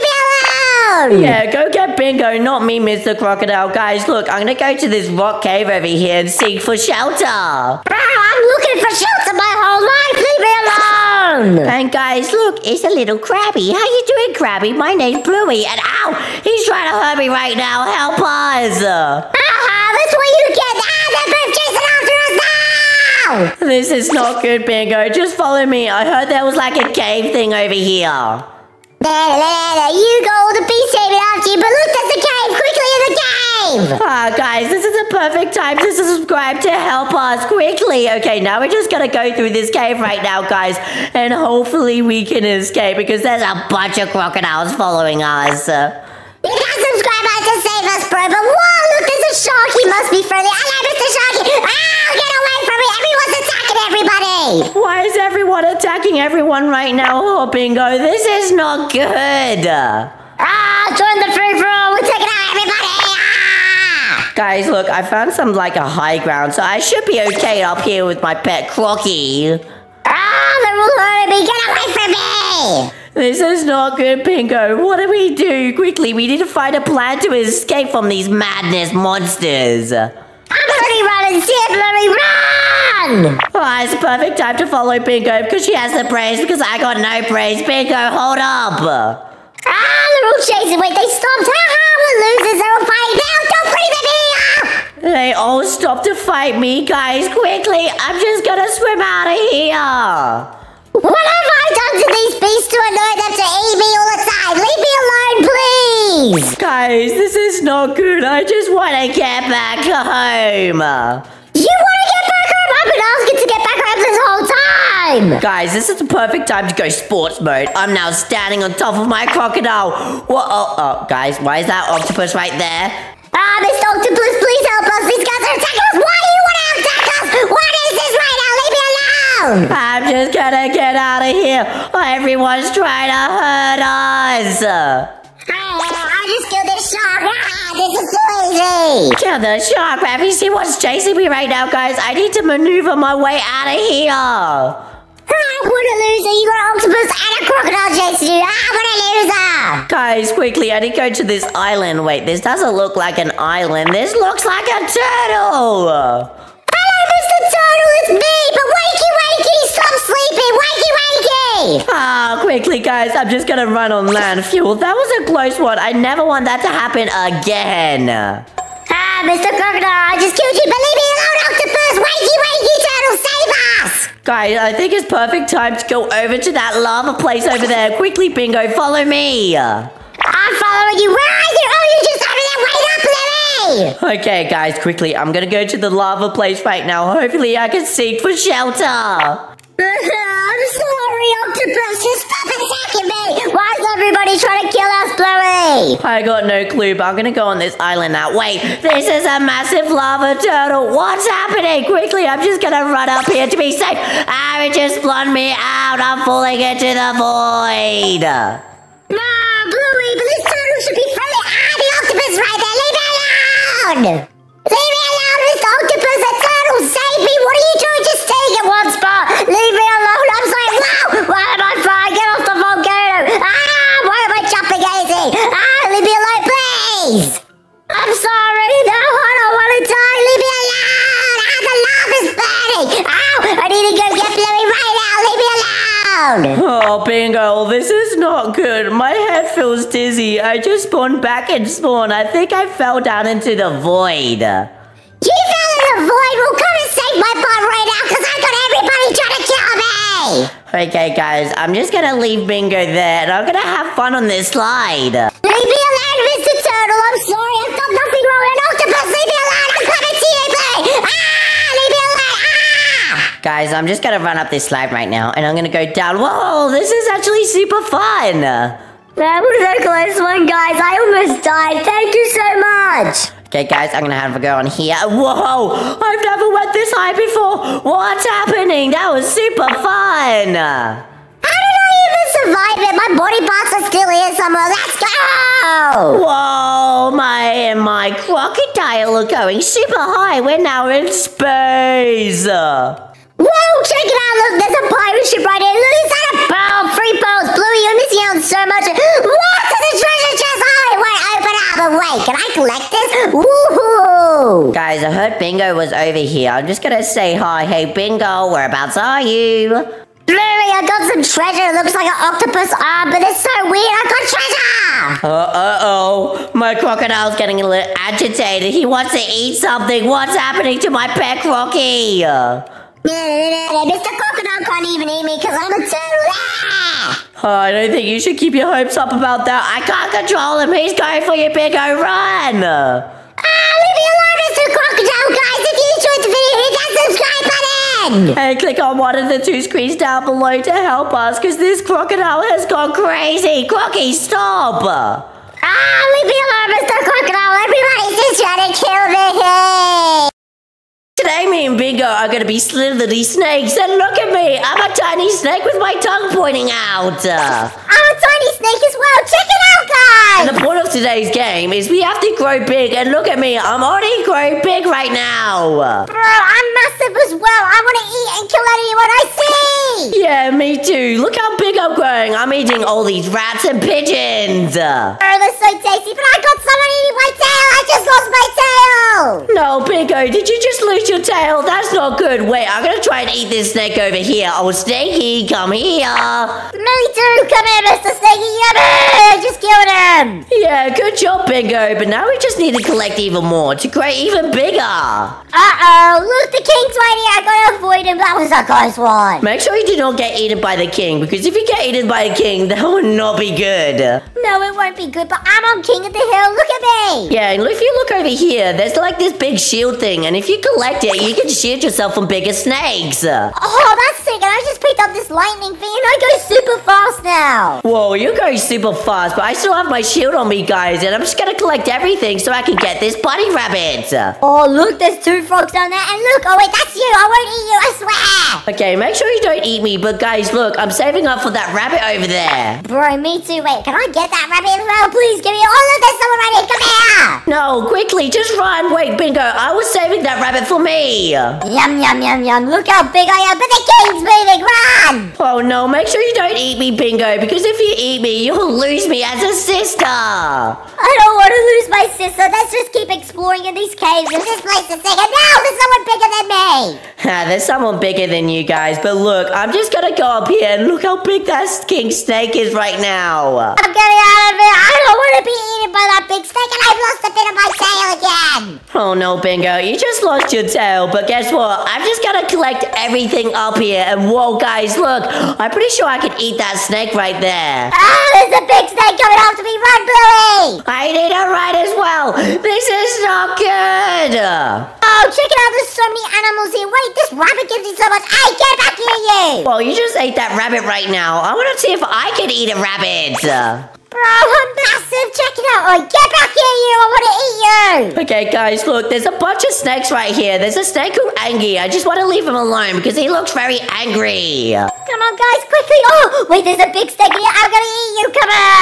Yeah, go get Bingo, not me, Mr. Crocodile. Guys, look, I'm gonna go to this rock cave over here and seek for shelter. Bro, I'm looking for shelter my whole life. Leave me alone. And guys, look, it's a little Krabby. How you doing, Krabby? My name's Bluey, and ow, he's trying to hurt me right now. Help us! Ah, that's what you get. Ah, that bird's chasing after us now. This is not good, Bingo. Just follow me. I heard there was like a cave thing over here. You go, the beast saving after you. But look, there's the cave. Quickly in the cave. Ah, guys, this is a perfect time to subscribe to help us quickly. Okay, now we're just gonna go through this cave right now, guys, and hopefully we can escape because there's a bunch of crocodiles following us. You can subscribe us to save us, bro. But whoa, look, there's a shark. He must be friendly. Hello, Mr. Sharky. Ah, get away from me. Everyone's attacking everybody. Why is everyone attacking everyone right now? Oh, Bingo, this is not good. Ah, join the free for all. We're taking out everybody. Ah. Guys, look, I found some like a high ground, so I should be okay up here with my pet Crocky. Ah, they're all hurting me. Get away from me. This is not good, Bingo. What do we do? Quickly, we need to find a plan to escape from these madness monsters. I'm already running. Simply run. Oh, it's perfect time to follow Bingo because she has the praise because I got no praise. Bingo, hold up. Ah, they're all chasing. Wait, they stopped. Ah, we're losers. They're all fighting now. Don't them here. They all stopped to fight me, guys. Quickly, I'm just gonna swim out of here. What have I done to these beasts to annoy them to eat me all the time? Leave me alone, please! Guys, this is not good. I just want to get back home. You want to get back home? I've been asking to get back home this whole time! Guys, this is the perfect time to go sports mode. I'm now standing on top of my crocodile. What? Oh, oh, guys, why is that octopus right there? Ah, Mr. Octopus, please help us! These guys are attacking us! Why I'm just gonna get out of here. Everyone's trying to hurt us. I just killed this shark! This is too easy! Kill the shark, have you see what's chasing me right now, guys? I need to maneuver my way out of here. What a loser! You got an octopus and a crocodile chasing you! What a loser! Guys, quickly, I need to go to this island. Wait, this doesn't look like an island. This looks like a turtle. Hello, Mr. Turtle, it's me! But wakey, Stop sleeping! Wakey, wakey! Oh, quickly, guys. I'm just gonna run on land fuel. That was a close one. I never want that to happen again. Ah, Mr. Crocodile, I just killed you, but leave me alone, Octopus! Wakey, wakey, turtle, save us! Guys, I think it's perfect time to go over to that lava place over there. Quickly, Bingo, follow me. I'm following you. Where are you? Oh, you're just over there. Wait up, Louie! Okay, guys, quickly. I'm gonna go to the lava place right now. Hopefully, I can seek for shelter. I'm sorry, Octopus. Just stop attacking me. Why is everybody trying to kill us, Bluey? I got no clue, but I'm gonna go on this island now. Wait, this is a massive lava turtle. What's happening? Quickly, I'm just gonna run up here to be safe. Ah, it just spun me out. I'm falling into the void. No, Bluey, but this turtle should be friendly. Ah, the octopus right there. Leave me alone. Leave me alone, Mr. Octopus. The turtle saved me. What are you doing? Just staying at one spot. Leave me alone. I'm sorry. Wow, why am I flying? Get off the volcano. Ah, why am I jumping easy? Ah, leave me alone, please. I'm sorry. No, I don't want to die. Leave me alone. Ah, the lava's burning. Ow, I need to go get Bluey right now. Leave me alone. Oh, Bingo, this is not good. My head feels dizzy. I just spawned back in spawn. I think I fell down into the void. You fell in the void. Well, come and save my butt right now, because I got everybody trying to kill me. Okay, guys, I'm just gonna leave Bingo there and I'm gonna have fun on this slide. Leave me alone, Mr. Turtle. I'm sorry. I've done nothing wrong. An octopus. Leave me alone. I'm coming to you, please. Ah, leave me alone. Ah. Guys, I'm just gonna run up this slide right now and I'm gonna go down. Whoa, this is actually super fun. That was a close one, guys. I almost died. Thank you so much. Okay, guys, I'm gonna have a go on here. Whoa, I've never went this high before. What's happening? That was super fun. How did I even survive it? My body parts are still here somewhere. Let's go. Whoa, my and my crocodile are going super high. We're now in space. Whoa, check it out. Look, there's a pirate ship right here. Look, is that a pearl? Free pearls. Bluey, you're missing out so much. What? There's a treasure chest. Oh, it won't But wait, can I collect this? Woohoo. Guys, I heard Bingo was over here. I'm just gonna say hi. Hey, Bingo, whereabouts are you? Bluey, I got some treasure. It looks like an octopus arm, but it's so weird. I got treasure. Uh, uh-oh. My crocodile's getting a little agitated. He wants to eat something. What's happening to my pet crocky? Mr. Crocodile can't even eat me because I'm a turtle. Oh, I don't think you should keep your hopes up about that. I can't control him. He's going for you, Bingo. Run! Ah, leave me alone, Mr. Crocodile, guys. If you enjoyed the video, hit that subscribe button. And click on one of the two screens down below to help us, because this crocodile has gone crazy. Crocky, stop! Ah, leave me alone, Mr. Crocodile. Everybody's just trying to kill me. Today, me and Bingo are gonna be slithery snakes, and look at me! I'm a tiny snake with my tongue pointing out! I'm a tiny snake as well. Check it out, And guys. the point of today's game is we have to grow big, and look at me, I'm already growing big right now! Bro, I'm massive as well. I want to eat and kill anyone I see. Yeah, me too. Look how big I'm growing. I'm eating all these rats and pigeons. Bro, they're so tasty, but I got someone eating my tail. I just lost my tail. No, Bingo, did you just lose your tail? That's not good. Wait, I'm gonna try and eat this snake over here. Oh, Snakey, come here. Me too. Come here, Mr. Snaky. Yummy. Just killed him. Yeah, good job, Bingo. But now we just need to collect even more to grow even bigger. Uh-oh. Look, the king's right here. I gotta avoid him. That was a close one. Make sure you do not get eaten by the king, because if you get eaten by the king, that would not be good. No, it won't be good, but I'm on king of the hill. Look at me. Yeah, and if you look over here, there's like this big shield thing, and if you collect it, you can shield yourself from bigger snakes. Oh, that's sick. And I just picked up this lightning thing and I go super fast now. Whoa, you're going super fast, but I still have my shield on me, guys, and I'm just gonna collect everything so I can get this bunny rabbit. Oh, look, there's two frogs down there. And look, oh wait, that's you. I won't eat you, I swear. Okay, make sure you don't eat me, but guys, look, I'm saving up for that rabbit over there. Bro, me too. Wait, can I get that rabbit as well? Please give me. Oh, look, there's someone right here. Come here. No, quickly, just run. Wait, Bingo, I was saving that rabbit for me. Yum, yum, yum, yum. Look how big I am. But the king's moving. Run. Oh no, make sure you don't eat me, Bingo, because if you eat me, you'll lose me as a sister. I don't want to lose my sister. Let's just keep exploring in these caves. And this place is bigger. No, there's someone bigger than me. Ah, There's someone bigger than you guys, but look, I'm just gonna go up here and look how big that king snake is right now. I'm getting out of here. I don't want to be eaten by that big snake, and I've lost a bit of my tail again. Oh no, Bingo, you just lost your but guess what? I'm just gonna collect everything up here, and whoa, guys, look, I'm pretty sure I could eat that snake right there. Ah, there's a big snake coming after me. Run, Bluey. I need a ride as well. This is not good. Oh, check it out. There's so many animals here. Wait, this rabbit gives you so much. Hey, get back here, you. Well, you just ate that rabbit right now. I want to see if I can eat a rabbit. Bro, I'm massive. Check it out. Oh, get back here, you. I want to eat you. Okay, guys, look, there's a bunch of snakes right here. There's a snake called Angie. I just want to leave him alone because he looks very angry. Come on, guys, quickly. Oh, wait, there's a big snake here. I'm going to eat you. Come here.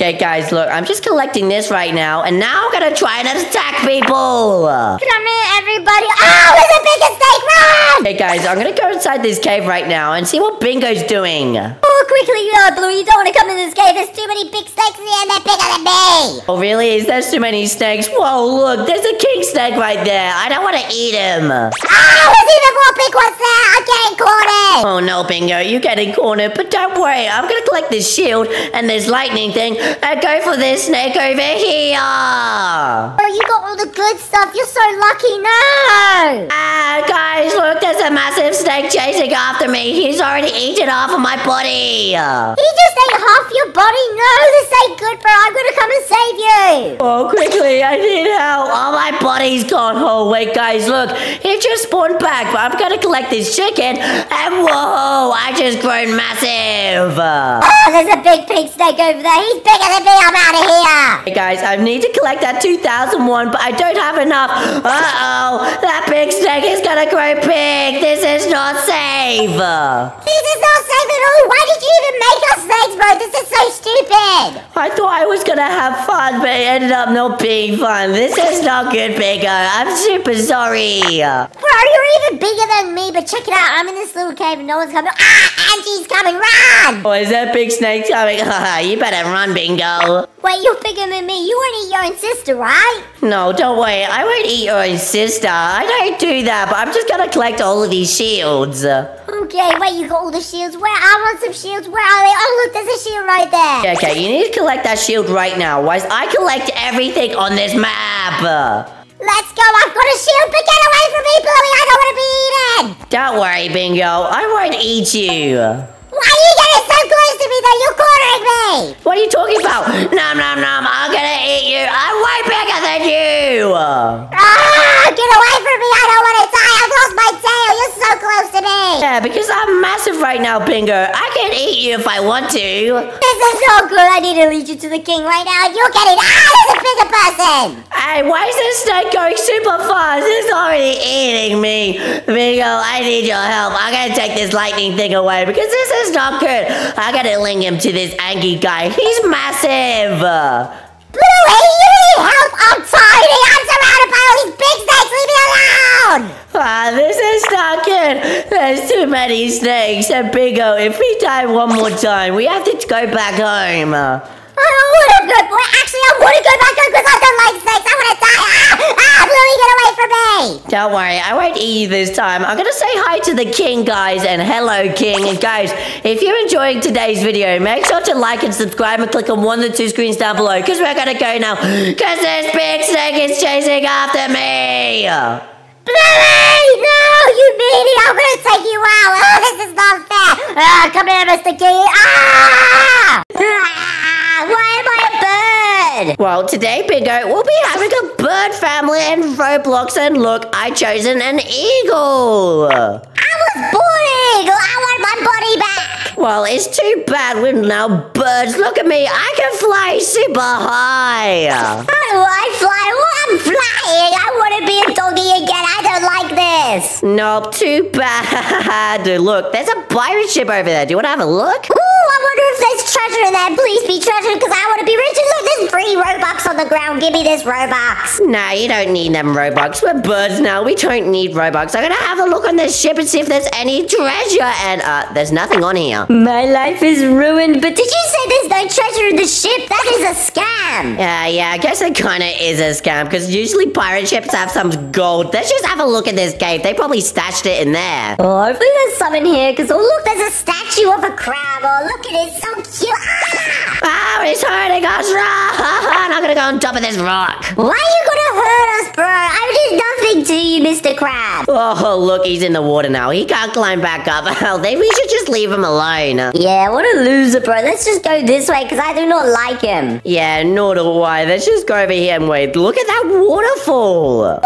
Okay, guys, look, I'm just collecting this right now, and now I'm gonna try and attack people. Come here, everybody. Oh, there's a big snake. Run. Okay, guys, I'm gonna go inside this cave right now and see what Bingo's doing. Oh, quickly, uh, Blue. You don't want to come in this cave. There's too many big snakes and they're bigger than me. Oh, really? Is there too many snakes? Whoa, look, there's a king snake right there. I don't want to eat him. Oh, there's even more big ones there. I'm getting cornered. Oh no, Bingo, you're getting cornered, but don't worry, I'm gonna collect this shield and this lightning thing and go for this snake over here. Oh, you got all the good stuff. You're so lucky. No. Ah, guys, look, there's a massive snake chasing after me. He's already eaten half of my body. He just ate half your body. No, this ain't good, bro. I'm gonna come and save you. Oh, quickly, I need help. Oh, my body's gone. Oh, wait, guys, look. It just spawned back, but I'm gonna collect this chicken. And whoa, I just grown massive. Oh, there's a big pink snake over there. He's bigger than me. I'm out of here. Hey, guys, I need to collect that 2001, but I don't have enough. Uh-oh, that big snake is gonna grow big. This is not safe. This is not safe at all. Why did you even make us snakes, bro? This is so stupid. I thought I was gonna have fun, but it ended up not being fun. This is not good, Bingo. I'm super sorry. Bro, you're even bigger than me, but check it out. I'm in this little cave and no one's coming. Ah, Angie's coming. Run! Oh, is that big snake coming? you better run, Bingo. Wait, you're bigger than me. You won't eat your own sister, right? No, don't worry. I won't eat your own sister. I don't do that, but I'm just gonna collect all of these shields. Okay, wait, you got all the shields. Where? I want some shields. Where are they? Oh, look, there's a shield right there. Okay, you need to collect that shield right now, whilst I collect everything on this map. Let's go. I've got a shield, but get away from me, Bluey. I don't want to be eaten. Don't worry, Bingo. I won't eat you. Why are you getting so close to me, though? You're cornering me. What are you talking about? Nom nom nom, I'm gonna eat you. I'm way bigger than you. Ah, get away from me. I don't want to die. I've lost my tail. You're so close to me. Yeah, because I'm massive right now, Bingo. I can eat you if I want to. This is so good. I need to lead you to the king right now. You're getting... Ah, there's a bigger person. Hey, why is this snake going super fast? It's already eating me. Bingo, I need your help. I'm gonna take this lightning thing away because this is not good. I gotta link him to this Angie guy. He's massive. Bluey, you need help. I'm tiny. I'm surrounded big snakes. Leave me alone. Ah, this is not good. There's too many snakes. And Bingo, if we die one more time, we have to go back home. I don't want to go. Well, actually, I want to go back home because I don't like snakes. I want to die. Ah, ah, Bluey, get away from me. Don't worry, I won't eat you this time. I'm gonna say hi to the king, guys, and hello, king. And guys, if you're enjoying today's video, make sure to like and subscribe and click on one of the two screens down below, because we're gonna go now, because this big snake is chasing after me. No, you meanie. I'm to take you out. Oh, this is not fair. Ah, come here, Mr. King. Ah! ah! Why am I a bird? Well, today, Bingo, we'll be having a bird family in Roblox, and look, I've chosen an eagle. I was born eagle. I want my body back. Well, it's too bad we're now birds. Look at me, I can fly super high. How do I fly? Well, I'm flying. I want to be a doggy again. I don't like this. Nope, too bad. Look, there's a pirate ship over there. Do you want to have a look? Ooh, I wonder if there's treasure in there. Please be treasure because I want to be rich. And look, there's free Robux on the ground. Give me this Robux. Nah, you don't need them Robux. We're birds now. We don't need Robux. I'm gonna have a look on this ship and see if there's any treasure. And uh, there's nothing on here. My life is ruined. But did you say there's no treasure in the ship? That is a scam. Yeah, yeah, I guess it kinda is a scam because usually pirate ships have some gold. Let's just have a look at this cave. They probably stashed it in there. Oh, hopefully there's some in here. Because oh, look, there's a statue of a crab. Oh, look at it, so cute. Ah! Oh, he's hurting us. Run! I'm gonna go on top of this rock. Why are you gonna hurt us, bro? I did nothing to you, Mr. Crab. Oh, look, he's in the water now. He can't climb back up. Well, maybe we should just leave him alone. Yeah, what a loser, bro. Let's just go this way because I do not like him. Yeah, nor do I. Let's just go over here and wait. Look at that waterfall. Ooh, a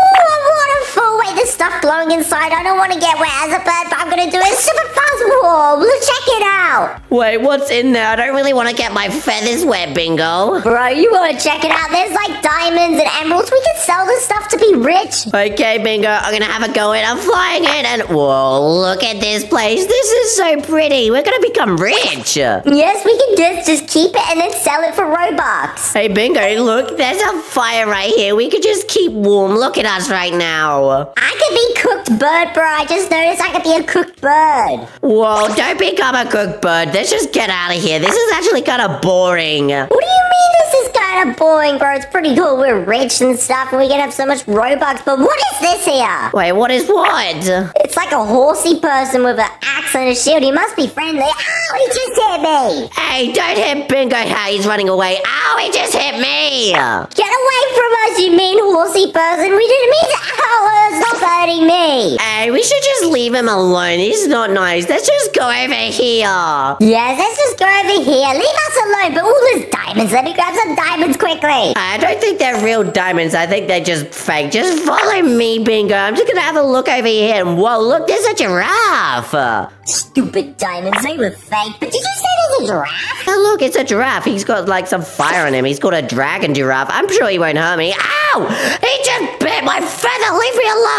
waterfall. Wait, there's stuff blowing inside. I don't want to get wet as a bird, but I'm going to do a super fast warm. Let's check it out. Wait, what's in there? I don't really want to get my feathers wet, Bingo. Bro, you want to check it out? There's like diamonds and emeralds. We can sell this stuff to be rich. Okay, Bingo, I'm gonna have a go in. I'm flying in and whoa, look at this place. This is so pretty. We're gonna become rich. Yes, we can just, just keep it and then sell it for Robux. Hey, Bingo, look, there's a fire right here. We could just keep warm. Look at us right now. I could be cooked bird, bro. I just noticed I could be a cooked bird. Whoa, don't become a cooked bird. Let's just get out of here. This is actually kind of boring. What do you mean this is kind of boring, bro? It's pretty cool. We're rich and stuff and we can have so much Robux. But what is this here? Wait, what is what? It's like a horsey person with an axe and a shield. He must be friendly. Ow, he just hit me. Hey, don't hit Bingo. Hey, he's running away. Ow, he just hit me. Get away from us, you mean horsey person. We didn't mean to. Ow, stop hurting me. Hey, we should just leave him alone. He's not nice. Let's just go over here. Yes, let's just go over here. Leave us alone. But all those diamonds. Let me grab some diamonds quickly. I don't think they're real diamonds. I think they're just fake. Just follow me, Bingo. I'm just gonna have a look over here. And whoa, look, there's a giraffe. Stupid diamonds. They were fake. But did you say there's a giraffe? Oh, look, it's a giraffe. He's got like some fire on him. He's called a dragon giraffe. I'm sure he won't hurt me. Ow! He just bit my feather. Leave me alone.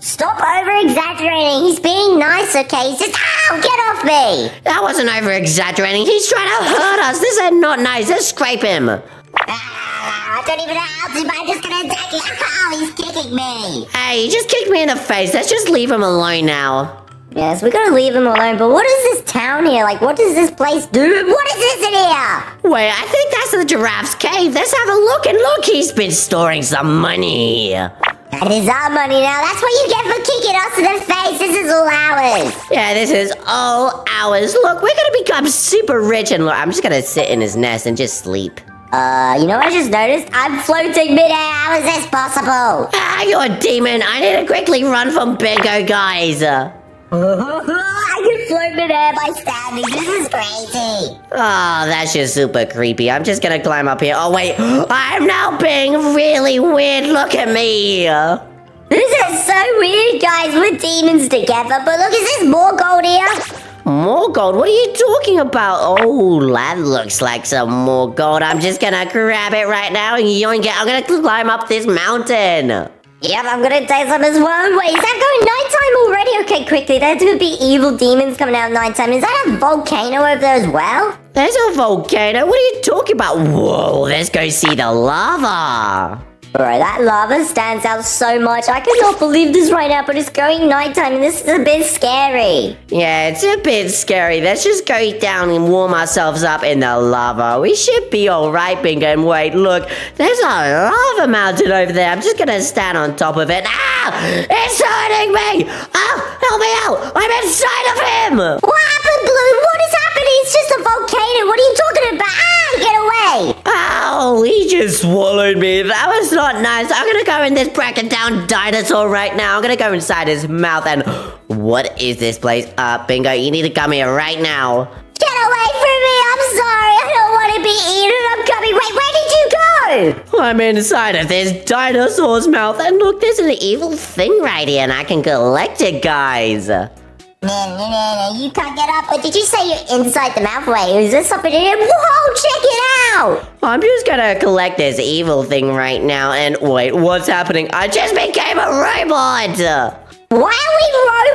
Stop over exaggerating. He's being nice, okay? He's just, ow, get off me. That wasn't over exaggerating. He's trying to hurt us. This is not nice. Let's scrape him. Ah, I don't even know how to, but I'm just gonna attack you. Ow, he's kicking me. Hey, he just kicked me in the face. Let's just leave him alone now. Yes, we gotta leave him alone. But what is this town here? Like, what does this place do? What is this in here? Wait, I think that's the giraffe's cave. Let's have a look. And look, he's been storing some money. That is our money now. That's what you get for kicking us in the face. This is all ours. Yeah, this is all ours. Look, we're gonna become super rich. And look, I'm just gonna sit in his nest and just sleep. Uh, you know what I just noticed? I'm floating midair. How is this possible? Ah, you're a demon. I need to quickly run from Bingo, guys. Uh-huh. I can float midair by standing. This is crazy. Oh, that's just super creepy. I'm just gonna climb up here. Oh, wait. I'm now being really weird. Look at me. This is so weird, guys. We're demons together. But look, is this more gold here? More gold? What are you talking about? Oh, that looks like some more gold. I'm just gonna grab it right now and yoink it. I'm gonna climb up this mountain. Yep, I'm gonna take some as well. Wait, is that going nighttime already? Okay, quickly. There's gonna be evil demons coming out at nighttime. Is that a volcano over there as well? There's a volcano? What are you talking about? Whoa, let's go see the lava. Bro, that lava stands out so much. I cannot believe this right now, but it's going nighttime and this is a bit scary. Yeah, it's a bit scary. Let's just go down and warm ourselves up in the lava. We should be alright, Bingo. And wait, look, there's a lava mountain over there. I'm just gonna stand on top of it. Ah! It's hurting me! Ah! Help me out! I'm inside of him! What happened, Blue? What is happening? It's just a volcano. What are you talking about? Ah, get away! Ow! He just swallowed me. That was not nice. I'm gonna go in this bracket down dinosaur right now. I'm gonna go inside his mouth and... What is this place? Uh, Bingo, you need to come here right now. Get away from me! I'm sorry. I don't want to be eaten. I'm coming. Wait, where did you go? I'm inside of this dinosaur's mouth, and look, there's an evil thing right here, and I can collect it, guys. Man, man, man, you can't get up. But did you say you're inside the mouth? Wait, is this something in here? Whoa, check it out! I'm just gonna collect this evil thing right now, and wait, what's happening? I just became a robot! Why are we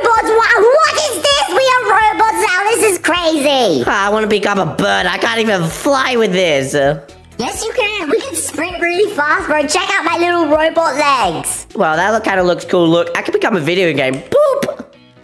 robots? What, what is this? We are robots now. This is crazy. I want to become a bird. I can't even fly with this. Yes, you can. We can sprint really fast, bro. Check out my little robot legs. Well, that kind of looks cool. Look, I can become a video game. Boop!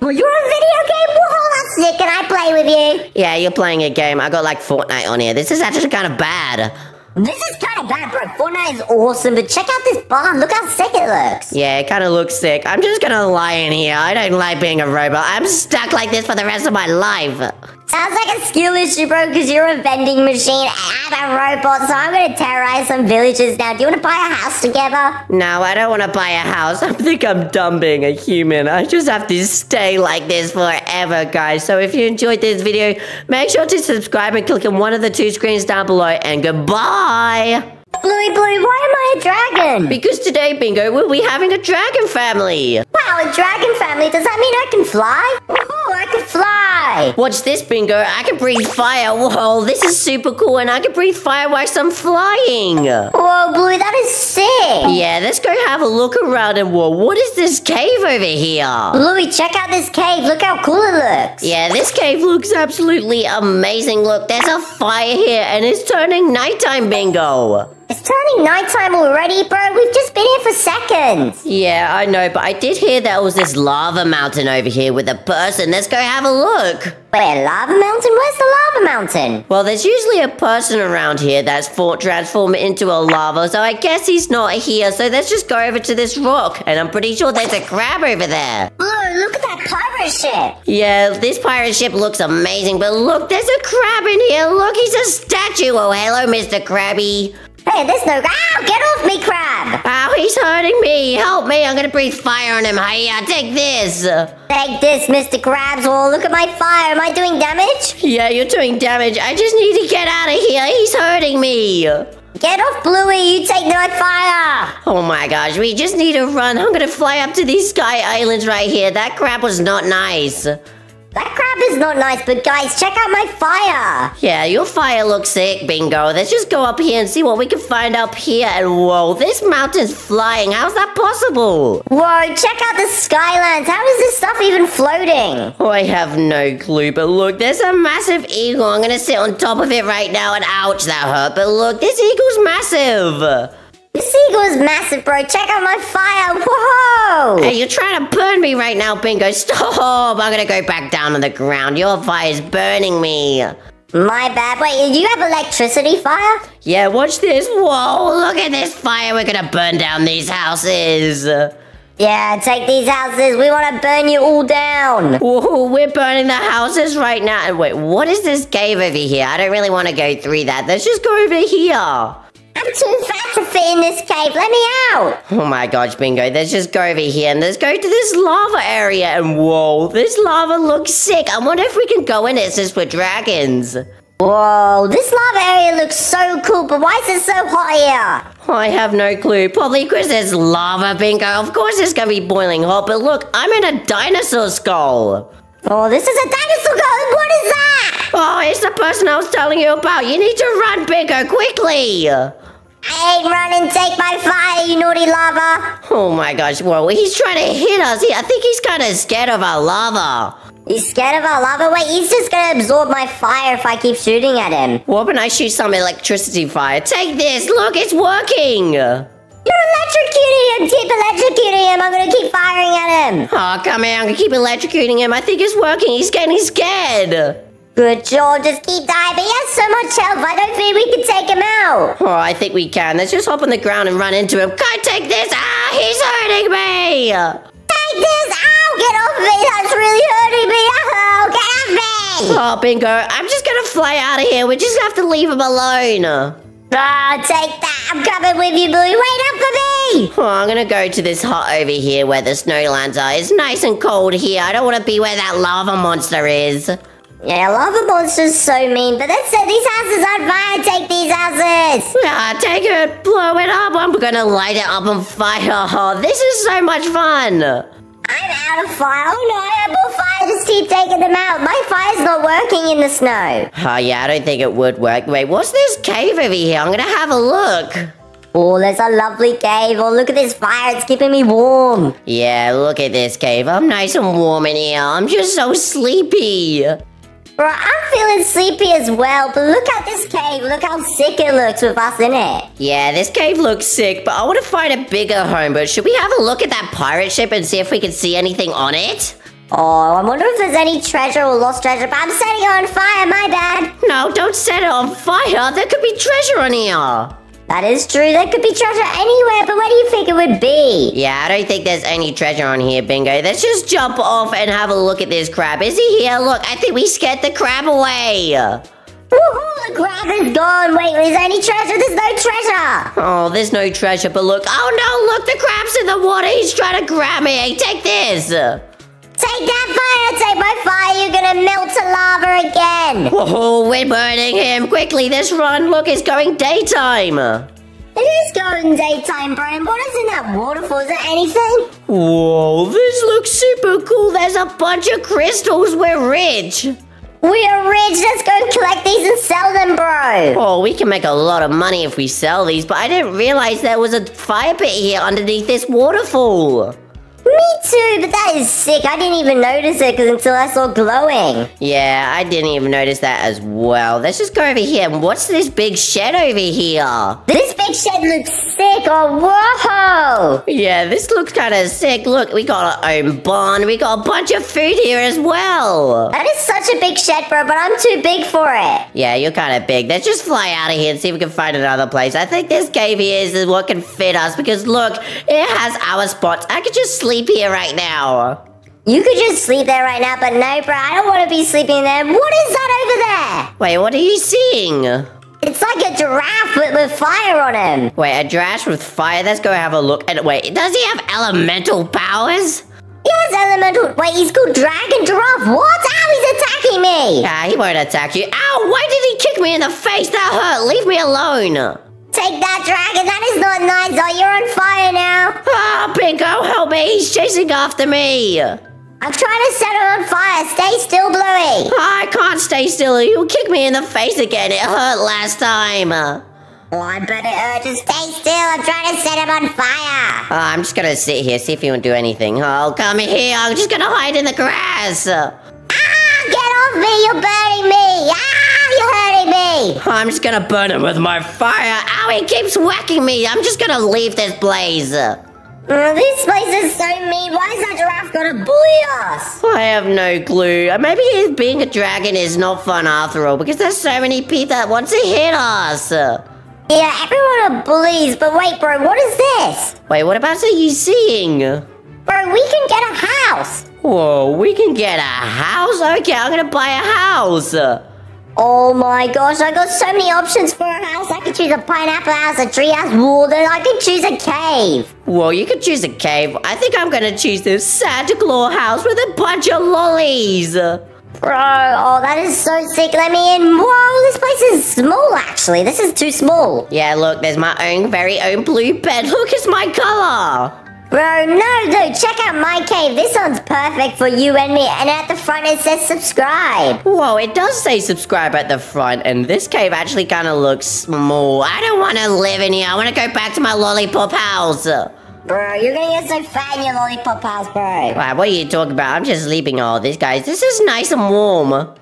Well, you're a video game? Whoa, that's sick. Can I play with you? Yeah, you're playing a game. I got like Fortnite on here. This is actually kind of bad. This is kind of bad, bro. Fortnite is awesome, but check out this barn. Look how sick it looks. Yeah, it kind of looks sick. I'm just gonna lie in here. I don't like being a robot. I'm stuck like this for the rest of my life. Sounds like a skill issue, bro, because you're a vending machine and I'm a robot, so I'm gonna terrorize some villages now. Do you wanna buy a house together? No, I don't want to buy a house. I think I'm done being a human. I just have to stay like this forever, guys. So if you enjoyed this video, make sure to subscribe and click on one of the two screens down below. And goodbye! Bluey, Bluey, why am I a dragon? Because today, Bingo, we'll be having a dragon family. Wow, a dragon family. Does that mean I can fly? Oh, I can fly. Watch this, Bingo. I can breathe fire. Whoa, this is super cool. And I can breathe fire whilst I'm flying. Whoa, Bluey, that is sick. Yeah, let's go have a look around and whoa, what is this cave over here? Bluey, check out this cave. Look how cool it looks. Yeah, this cave looks absolutely amazing. Look, there's a fire here and it's turning nighttime, Bingo. It's turning nighttime already, bro. We've just been here for seconds. Yeah, I know, but I did hear there was this lava mountain over here with a person. Let's go have a look. Wait, a lava mountain? Where's the lava mountain? Well, there's usually a person around here that's for- transformed into a lava, so I guess he's not here. So let's just go over to this rock, and I'm pretty sure there's a crab over there. Bro, look at that pirate ship. Yeah, this pirate ship looks amazing, but look, there's a crab in here. Look, he's a statue. Oh, hello, Mr. Krabby. Hey, there's no... Ow, get off me, crab. Ow, he's hurting me. Help me. I'm gonna breathe fire on him. Hiya, uh, take this. Take this, Mr. Krabs. Oh, look at my fire. Am I doing damage? Yeah, you're doing damage. I just need to get out of here. He's hurting me. Get off, Bluey. You take my fire. Oh my gosh, we just need to run. I'm gonna fly up to these sky islands right here. That crab was not nice. That crab is not nice, but guys, check out my fire. Yeah, your fire looks sick, Bingo. Let's just go up here and see what we can find up here. And whoa, this mountain's flying. How's that possible? Whoa, check out the skylands. How is this stuff even floating? Oh, I have no clue, but look, there's a massive eagle. I'm gonna sit on top of it right now, and ouch, that hurt. But look, this eagle's massive. This eagle is massive, bro. Check out my fire. Whoa! Hey, you're trying to burn me right now, Bingo. Stop! I'm gonna go back down on the ground. Your fire's burning me. My bad. Wait, do you have electricity fire? Yeah, watch this. Whoa, look at this fire. We're gonna burn down these houses. Yeah, take these houses. We want to burn you all down. Whoa, we're burning the houses right now. And wait, what is this cave over here? I don't really want to go through that. Let's just go over here. I'm too fat to fit in this cave. Let me out. Oh my gosh, Bingo. Let's just go over here and let's go to this lava area. And whoa, this lava looks sick. I wonder if we can go in it since we're dragons. Whoa, this lava area looks so cool, but why is it so hot here? I have no clue. Probably because there's lava, Bingo. Of course it's gonna be boiling hot, but look, I'm in a dinosaur skull. Oh, this is a dinosaur skull. What is that? Oh, it's the person I was telling you about. You need to run, Bingo, quickly. I ain't running. Take my fire, you naughty lava. Oh my gosh, whoa, he's trying to hit us. I think he's kind of scared of our lava. He's scared of our lava? Wait, he's just gonna absorb my fire if I keep shooting at him. What when I shoot some electricity fire? Take this, look, it's working. You're electrocuting him! Keep electrocuting him! I'm gonna keep firing at him! Oh, come here, I'm gonna keep electrocuting him. I think it's working. He's getting scared. Good job, just keep diving. He has so much health, I don't think we can take him out. Oh, I think we can. Let's just hop on the ground and run into him. Can't take this. Ah, he's hurting me. Take this! Ow! Get off me! That's really hurting me! Oh, get off me! Oh, Bingo, I'm just gonna fly out of here. We just have to leave him alone. Ah, take that! I'm coming with you, Bluey! Wait up for me! Oh, I'm gonna go to this hut over here where the snowlands are. It's nice and cold here. I don't want to be where that lava monster is. Yeah, lava monster's so mean, but let's set these houses on fire! Take these houses! Ah, take it, blow it up. I'm gonna light it up on fire. Oh, this is so much fun. I'm out of fire. Oh no, I have more fire. Just keep taking them out. My fire's not working in the snow. Oh, yeah, I don't think it would work. Wait, what's this cave over here? I'm gonna have a look. Oh, there's a lovely cave. Oh, look at this fire. It's keeping me warm. Yeah, look at this cave. I'm nice and warm in here. I'm just so sleepy. Bro, I'm feeling sleepy as well, but look at this cave. Look how sick it looks with us in it. Yeah, this cave looks sick, but I want to find a bigger home. But should we have a look at that pirate ship and see if we can see anything on it? Oh, I wonder if there's any treasure or lost treasure, but I'm setting it on fire, my bad. No, don't set it on fire. There could be treasure on here. That is true. There could be treasure anywhere, but where do you think it would be? Yeah, I don't think there's any treasure on here, Bingo. Let's just jump off and have a look at this crab. Is he here? Look, I think we scared the crab away. Woohoo, the crab is gone. Wait, is there any treasure? There's no treasure. Oh, there's no treasure, but look. Oh no, look, the crab's in the water. He's trying to grab me. Hey, take this. Take that fire, take my fire. You're gonna melt to lava again. Oh, we're burning him. Quickly, let's run. Look, it's going daytime. It is going daytime, Brian. What is in that waterfall? Is there anything? Whoa, this looks super cool. There's a bunch of crystals. We're rich. We are rich. Let's go and collect these and sell them, bro. Oh, we can make a lot of money if we sell these, but I didn't realize there was a fire pit here underneath this waterfall. Me too, but that is sick. I didn't even notice it 'cause until I saw glowing. Yeah, I didn't even notice that as well. Let's just go over here. What's this big shed over here? This big shed looks sick. Oh, whoa. Yeah, this looks kind of sick. Look, we got our own barn. We got a bunch of food here as well. That is such a big shed, bro, but I'm too big for it. Yeah, you're kind of big. Let's just fly out of here and see if we can find another place. I think this cave here is what can fit us because look, it has our spots. I could just sleep here right now. You could just sleep there right now, but no, bro, I don't want to be sleeping there. What is that over there? Wait, what are you seeing? It's like a giraffe with, with fire on him. Wait, a giraffe with fire? Let's go have a look. And wait, does he have elemental powers? Yes, elemental. Wait, he's called Dragon Giraffe. What? Ow, he's attacking me. Yeah, he won't attack you. Ow, why did he kick me in the face? That hurt. Leave me alone. Take that, Dragon. That is not nice. Oh, you're on fire now. Ah, Bingo, help me. He's chasing after me. I'm trying to set it on fire. Stay still, Bluey. I can't stay still. You kick me in the face again. It hurt last time. Oh, Oh, I bet it hurt. Just stay still. I'm trying to set him on fire. Oh, I'm just gonna sit here, see if he won't do anything. Oh, come here. I'm just gonna hide in the grass. Get off me. You're burning me. Ah, you're hurting me. I'm just gonna burn him with my fire. Ow, he keeps whacking me. I'm just gonna leave this blaze. Mm, this place is so mean. Why is that giraffe gonna bully us? I have no clue. Uh, Maybe being a dragon is not fun after all because there's so many people that want to hit us. Yeah, everyone are bullies. But wait, bro, what is this? Wait, what about are you seeing? Bro, we can get a house. Whoa, we can get a house? Okay, I'm gonna buy a house. Oh my gosh, I got so many options for a house. I could choose a pineapple house, a tree house, and I could choose a cave. Whoa, you could choose a cave. I think I'm gonna choose this Santa Claus house with a bunch of lollies. Bro, oh, that is so sick. Let me in. Whoa, this place is small, actually. This is too small. Yeah, look, there's my own very own blue bed. Look, it's my color. Bro, no, no, check out my cave. This one's perfect for you and me. And at the front it says subscribe. Whoa, it does say subscribe at the front, and this cave actually kind of looks small. I don't want to live in here. I want to go back to my lollipop house. Bro, you're gonna get so fat in your lollipop house, bro. Wow, what are you talking about? I'm just sleeping all this, guys. This is nice and warm.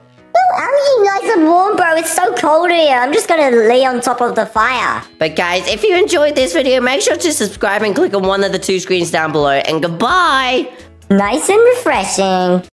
How are you nice and warm, bro? It's so cold here. I'm just gonna lay on top of the fire. But guys, if you enjoyed this video, make sure to subscribe and click on one of the two screens down below. And goodbye! Nice and refreshing.